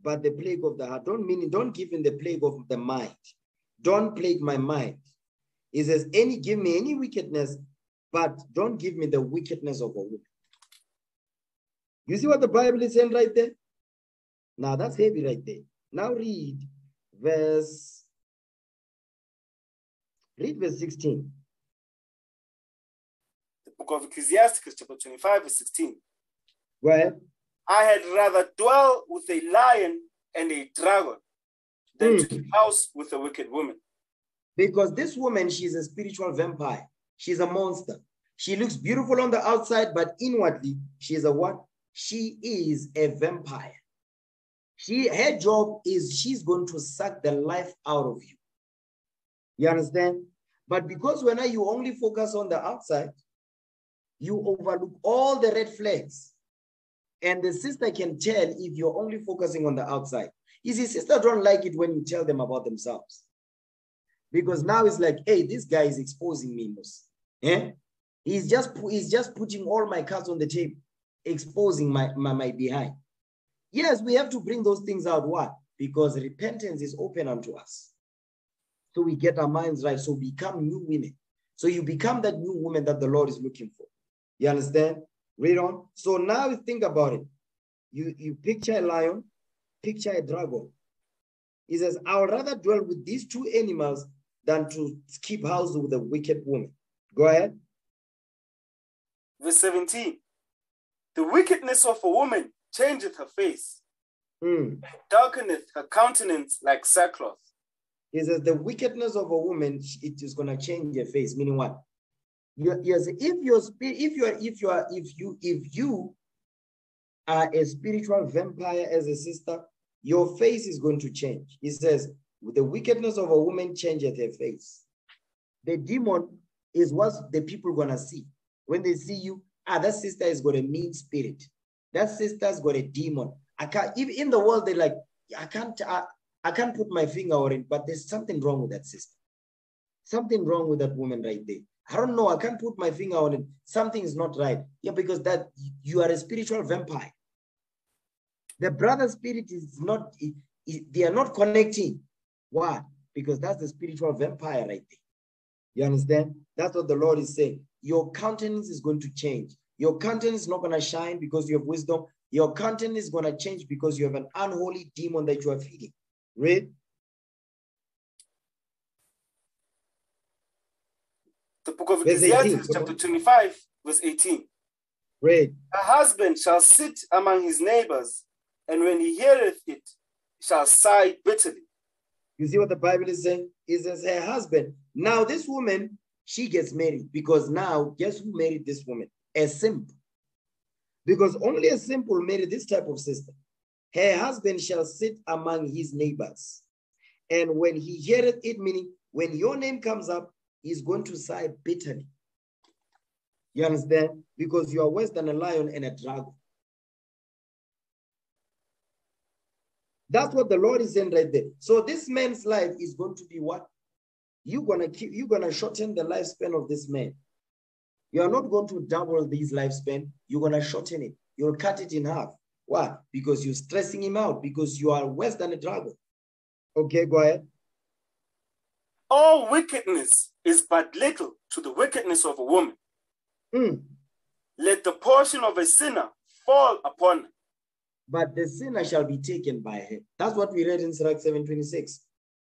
but the plague of the heart. Don't mean don't give him the plague of the mind. Don't plague my mind. He says, any give me any wickedness, but don't give me the wickedness of a woman. You see what the Bible is saying right there? Now that's heavy right there. Now read verse, read verse 16. The book of Ecclesiasticus, chapter 25, verse 16. Go ahead. I had rather dwell with a lion and a dragon than to Mm. keep house with a wicked woman. Because this woman, she's a spiritual vampire. She's a monster. She looks beautiful on the outside, but inwardly, she's a what? She is a vampire. She her job is she's going to suck the life out of you. You understand? But because when you only focus on the outside, you overlook all the red flags. And the sister can tell if you're only focusing on the outside. You see, sister don't like it when you tell them about themselves because now it's like, hey, this guy is exposing me. Yeah? He's just he's just putting all my cards on the table, exposing my, my, my behind. Yes, we have to bring those things out. Why? Because repentance is open unto us. So we get our minds right. So become new women. So you become that new woman that the Lord is looking for. You understand? Read on. So now think about it. You, you picture a lion, picture a dragon. He says, I would rather dwell with these two animals than to keep house with a wicked woman. Go ahead. Verse 17. The wickedness of a woman changeth her face, Hmm. darkeneth her countenance like sackcloth. He says, the wickedness of a woman, it is going to change your face. Meaning what? Yes, if you're if you are if you are if you if you are a spiritual vampire as a sister, your face is going to change. He says, the wickedness of a woman changeth her face. The demon is what the people gonna see when they see you. Ah, that sister has got a mean spirit. that sister's got a demon. I can't even in the world, they're like, I can't, I, I can't put my finger on it, but there's something wrong with that sister. Something wrong with that woman right there. I don't know. I can't put my finger on it. Something is not right. Yeah, because that you are a spiritual vampire. The brother spirit is not, they are not connecting. Why? Because that's the spiritual vampire right there. You understand? That's what the Lord is saying. Your countenance is going to change. Your countenance is not going to shine because you have wisdom. Your countenance is going to change because you have an unholy demon that you are feeding. Read. The book of Ecclesiastes, chapter 25, verse 18. Read. A husband shall sit among his neighbors, and when he heareth it, shall sigh bitterly. You see what the Bible is saying? Is as her husband. Now, this woman, she gets married because now, guess who married this woman? A simp. Because only a simp will marry this type of sister. Her husband shall sit among his neighbors. And when he heareth it, meaning when your name comes up, he's going to sigh bitterly. You understand? Because you are worse than a lion and a dragon. That's what the Lord is saying right there. So this man's life is going to be what? You're gonna keep you're gonna shorten the lifespan of this man. You are not going to double this lifespan, you're gonna shorten it, you'll cut it in half. Why? Because you're stressing him out, because you are worse than a dragon. Okay, go ahead. All wickedness is but little to the wickedness of a woman. Mm. Let the portion of a sinner fall upon her but the sinner shall be taken by her. That's what we read in Sirach 726.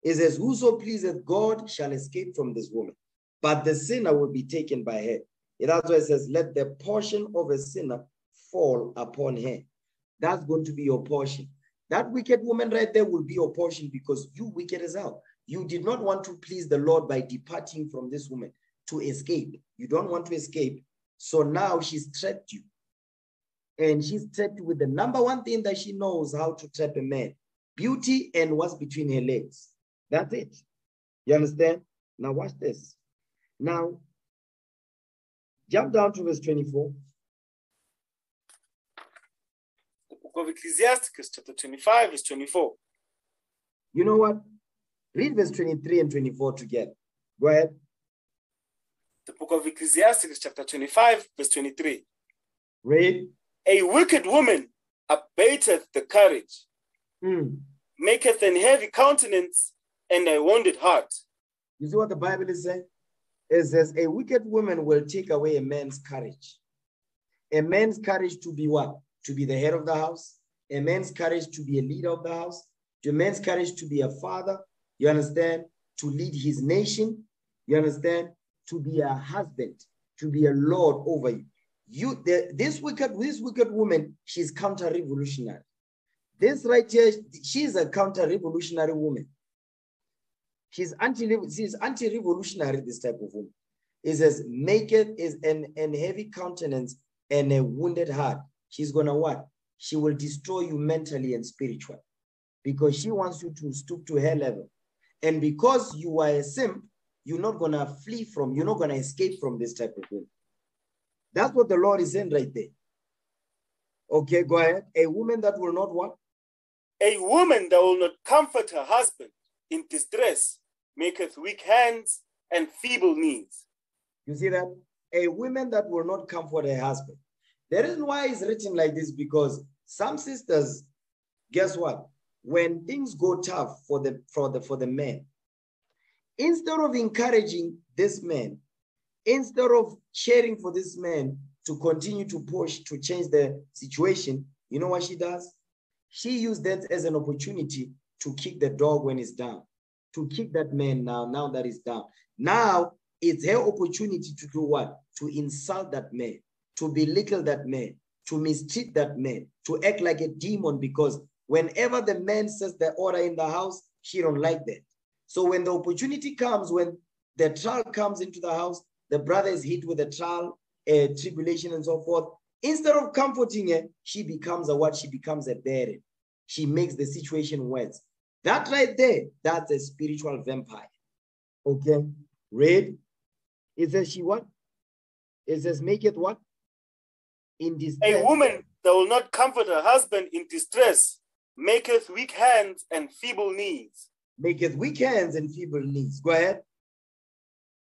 It says, Whoso pleaseth God shall escape from this woman, but the sinner will be taken by her. It says, Let the portion of a sinner fall upon her. That's going to be your portion. That wicked woman right there will be your portion because you wicked as hell. You did not want to please the Lord by departing from this woman to escape. You don't want to escape. So now she's trapped you and she's trapped with the number one thing that she knows how to trap a man beauty and what's between her legs. That's it. You understand? Now, watch this. Now, jump down to verse 24. The book of Ecclesiasticus, chapter 25, verse 24. You know what? Read verse 23 and 24 together. Go ahead. The book of Ecclesiasticus, chapter 25, verse 23. Read. A wicked woman abateth the courage, mm. maketh an heavy countenance and a wounded heart. You see what the Bible is saying? It says, A wicked woman will take away a man's courage. A man's courage to be what? To be the head of the house. A man's courage to be a leader of the house. A man's courage to be a father. You understand? To lead his nation. You understand? To be a husband, to be a lord over you. You, the, this wicked, this wicked woman, she's counter-revolutionary. This right here, she's a counter-revolutionary woman. She's anti, she's anti-revolutionary, this type of woman. It says, make it is an, an heavy countenance and a wounded heart. She's gonna what? She will destroy you mentally and spiritually because she wants you to stoop to her level. And because you are a simp, you're not gonna flee from, you're not gonna escape from this type of woman. That's what the Lord is saying right there. Okay, go ahead. A woman that will not what? A woman that will not comfort her husband in distress maketh weak hands and feeble knees. You see that? A woman that will not comfort her husband. The reason why it's written like this because some sisters, guess what? When things go tough for the for the for the man, instead of encouraging this man, instead of cheering for this man to continue to push to change the situation, you know what she does? She used that as an opportunity to kick the dog when it's down, to kick that man now, now that he's down. Now it's her opportunity to do what? To insult that man, to belittle that man, to mistreat that man, to act like a demon because whenever the man says the order in the house, she don't like that. So when the opportunity comes, when the trial comes into the house, the brother is hit with a trial, a tribulation, and so forth. Instead of comforting her, she becomes a what? She becomes a burden. She makes the situation worse. That right there, that's a spiritual vampire. Okay, read. It says she what? It says make it what? In this a woman that will not comfort her husband in distress maketh weak hands and feeble knees. Maketh weak hands and feeble knees. Go ahead.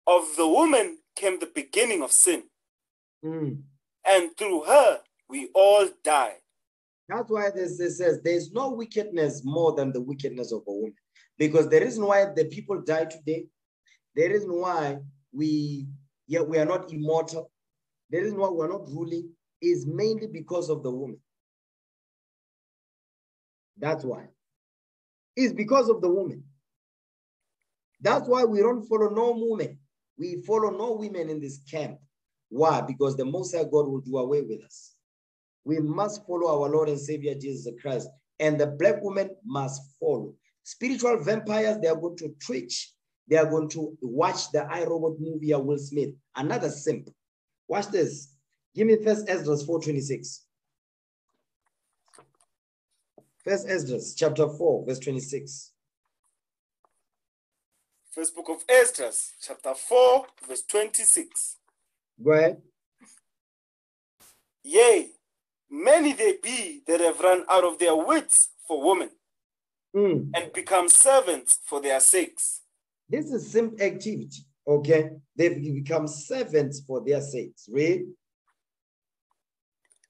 Of the woman came the beginning of sin, Mm. and through her we all die. That's why this, this says there's no wickedness more than the wickedness of a woman. Because the reason why the people die today, the reason why we yeah, we are not immortal, the reason why we're not ruling is mainly because of the woman. That's why. It's because of the woman. That's why we don't follow no woman. We follow no women in this camp. Why? Because the Most High God will do away with us. We must follow our Lord and Savior Jesus Christ, and the black woman must follow. Spiritual vampires, they are going to twitch. They are going to watch the iRobot movie of Will Smith. Another simp. Watch this. Give me First Esdras 4:26. First Esdras chapter 4, verse 26. First book of Esdras, chapter 4, verse 26. Go ahead. Yea, many they be that have run out of their wits for women Mm. and become servants for their sakes. This is simp activity. Okay. They've become servants for their sakes. Read.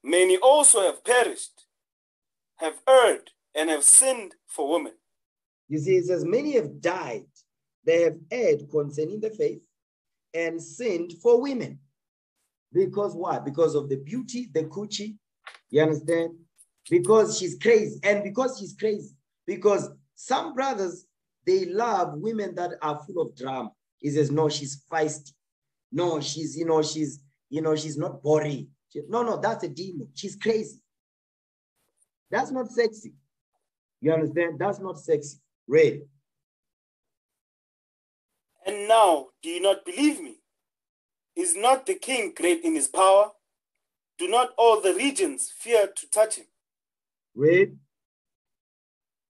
Many also have perished, have erred, and have sinned for women. You see, it says, Many have died. They have erred concerning the faith and sinned for women. Because why? Because of the beauty, the coochie. You understand? Because she's crazy. And because she's crazy. Because some brothers, they love women that are full of drama. He says, No, she's feisty. No, she's, you know, she's, you know, she's not boring. She- no, no, that's a demon. She's crazy. That's not sexy. You understand? That's not sexy. Ray. And now, do you not believe me? Is not the king great in his power? Do not all the regions fear to touch him? Read.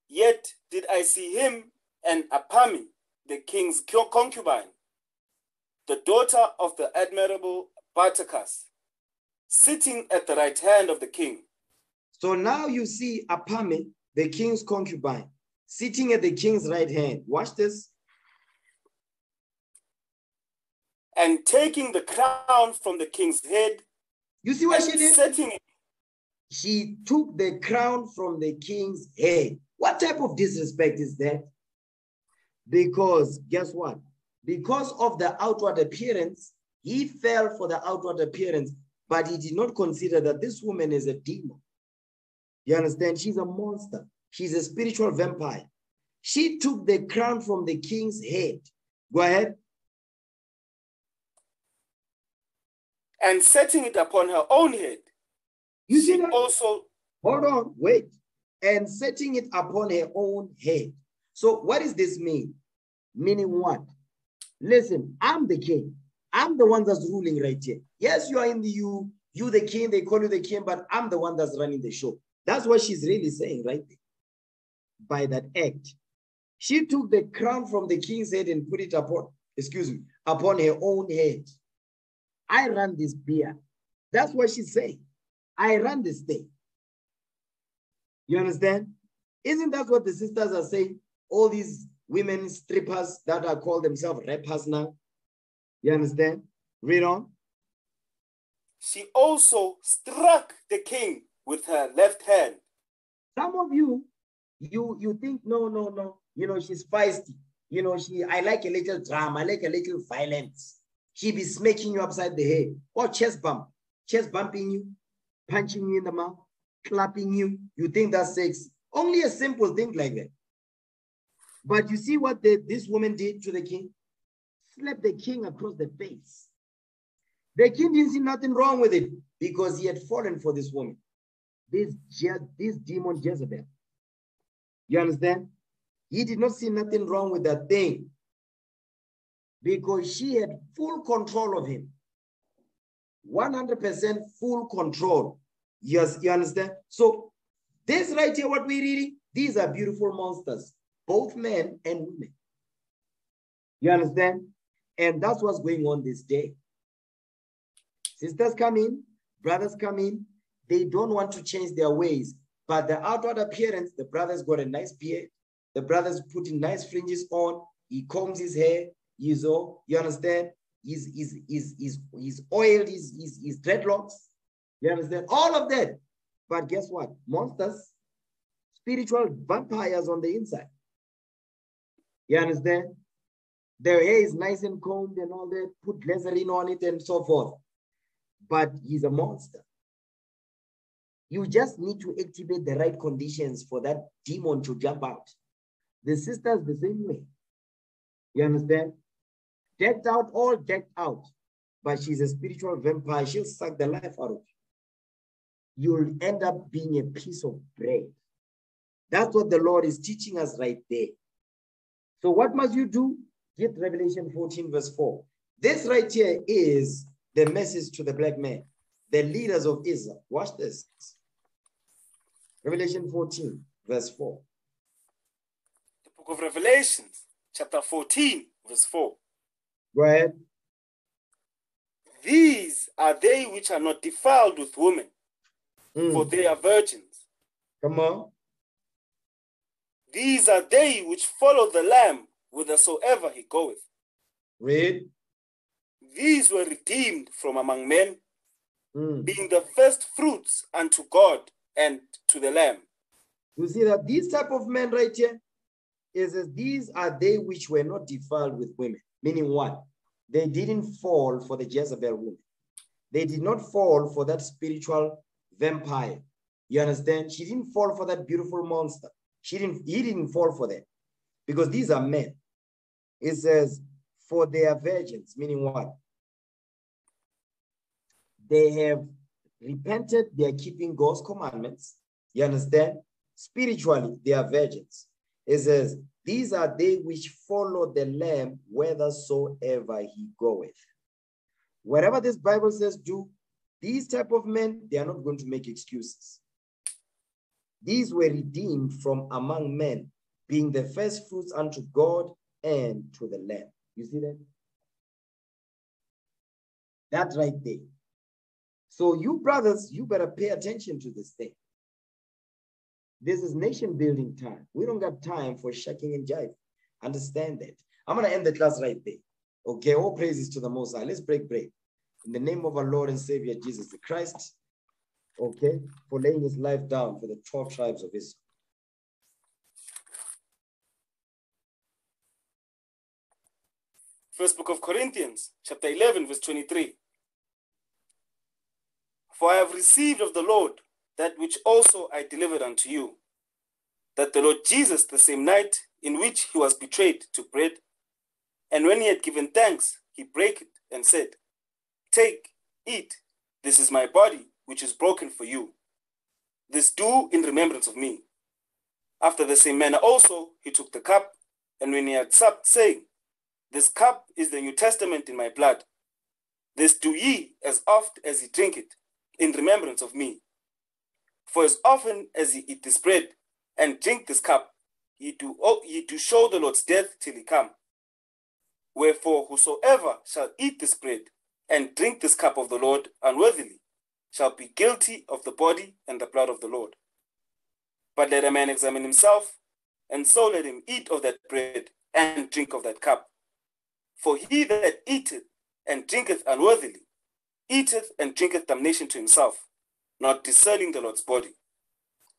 Yet did I see him and Apame, the king's concubine, the daughter of the admirable Bartacus, sitting at the right hand of the king. So now you see Apame, the king's concubine, sitting at the king's right hand. Watch this. and taking the crown from the king's head You see what she did? She took the crown from the king's head. What type of disrespect is that? Because guess what? Because of the outward appearance, he fell for the outward appearance, but he did not consider that this woman is a demon. You understand? She's a monster. She's a spiritual vampire. She took the crown from the king's head. Go ahead. And setting it upon her own head. You see that? also Hold on, wait. And setting it upon her own head. So, what does this mean? Meaning what? Listen, I'm the king. I'm the one that's ruling right here. Yes, you are in the you, you the king, they call you the king, but I'm the one that's running the show. That's what she's really saying, right? there. By that act. She took the crown from the king's head and put it upon, excuse me, upon her own head. I run this beer. That's what she's saying. I run this thing. You understand? Isn't that what the sisters are saying? All these women strippers that are called themselves rappers now. You understand? Read on. she also struck the king with her left hand. Some of you, you you think no, no, no. You know she's feisty. You know she. I like a little drama. I like a little violence. She be smacking you upside the head or chest bump, chest bumping you, punching you in the mouth, clapping you. You think that's sex? Only a simple thing like that. But you see what the, this woman did to the king? Slapped the king across the face. The king didn't see nothing wrong with it because he had fallen for this woman this, this demon Jezebel. You understand? He did not see nothing wrong with that thing because she had full control of him. 100% full control. Yes, you understand? So, this right here, what we're reading, these are beautiful monsters, both men and women. You understand? And that's what's going on this day. Sisters come in, brothers come in, they don't want to change their ways. But the outward appearance, the brother's got a nice beard. The brother's putting nice fringes on. He combs his hair. He's all, oh, you understand? He's, he's, he's, he's, he's oiled his, his, his dreadlocks. You understand? All of that. But guess what? Monsters, spiritual vampires on the inside. You understand? Their hair is nice and combed and all that, put glycerin on it and so forth. But he's a monster. You just need to activate the right conditions for that demon to jump out. The sister's the same way. You understand? Decked out, all decked out. But she's a spiritual vampire. She'll suck the life out of you. You'll end up being a piece of bread. That's what the Lord is teaching us right there. So what must you do? Get Revelation 14 verse 4. This right here is the message to the black man, the leaders of Israel. Watch this. Revelation 14 verse 4. The book of Revelations, chapter 14, verse 4. Go ahead. These are they which are not defiled with women, Mm, for they are virgins. Come on. These are they which follow the Lamb whithersoever he goeth. Read. These were redeemed from among men, Mm. being the first fruits unto God and to the Lamb. You see that these type of men right here is these are they which were not defiled with women. Meaning what? They didn't fall for the Jezebel woman. They did not fall for that spiritual vampire. You understand? She didn't fall for that beautiful monster. She didn't, he didn't fall for that. Because these are men. It says, for they are virgins, meaning what? They have repented, they are keeping God's commandments. You understand? Spiritually, they are virgins. It says, These are they which follow the Lamb whithersoever he goeth. Whatever this Bible says, do, these type of men, they are not going to make excuses. These were redeemed from among men, being the first fruits unto God and to the Lamb. You see that? That right there. So you brothers, you better pay attention to this thing. This is nation building time. We don't got time for shucking and jive. Understand that. I'm going to end the class right there. Okay, all praises to the Most High. Let's break bread. In the name of our Lord and Savior Jesus the Christ, okay, for laying his life down for the 12 tribes of Israel. First book of Corinthians, chapter 11, verse 23. For I have received of the Lord that which also I delivered unto you, that the Lord Jesus, the same night in which he was betrayed, took bread, and when he had given thanks, he brake it and said, Take, eat, this is my body, which is broken for you. This do in remembrance of me. After the same manner also he took the cup, and when he had supped, saying, This cup is the New Testament in my blood. This do ye as oft as ye drink it, in remembrance of me. For as often as ye eat this bread and drink this cup, ye do, oh, ye do show the Lord's death till he come. Wherefore, whosoever shall eat this bread and drink this cup of the Lord unworthily shall be guilty of the body and the blood of the Lord. But let a man examine himself, and so let him eat of that bread and drink of that cup. For he that eateth and drinketh unworthily eateth and drinketh damnation to himself, not discerning the Lord's body.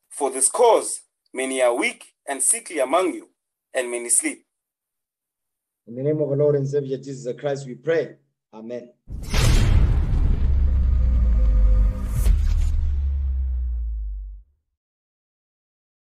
For this cause many are weak and sickly among you, and many sleep. In the name of our Lord and Savior Jesus Christ, we pray. Amen.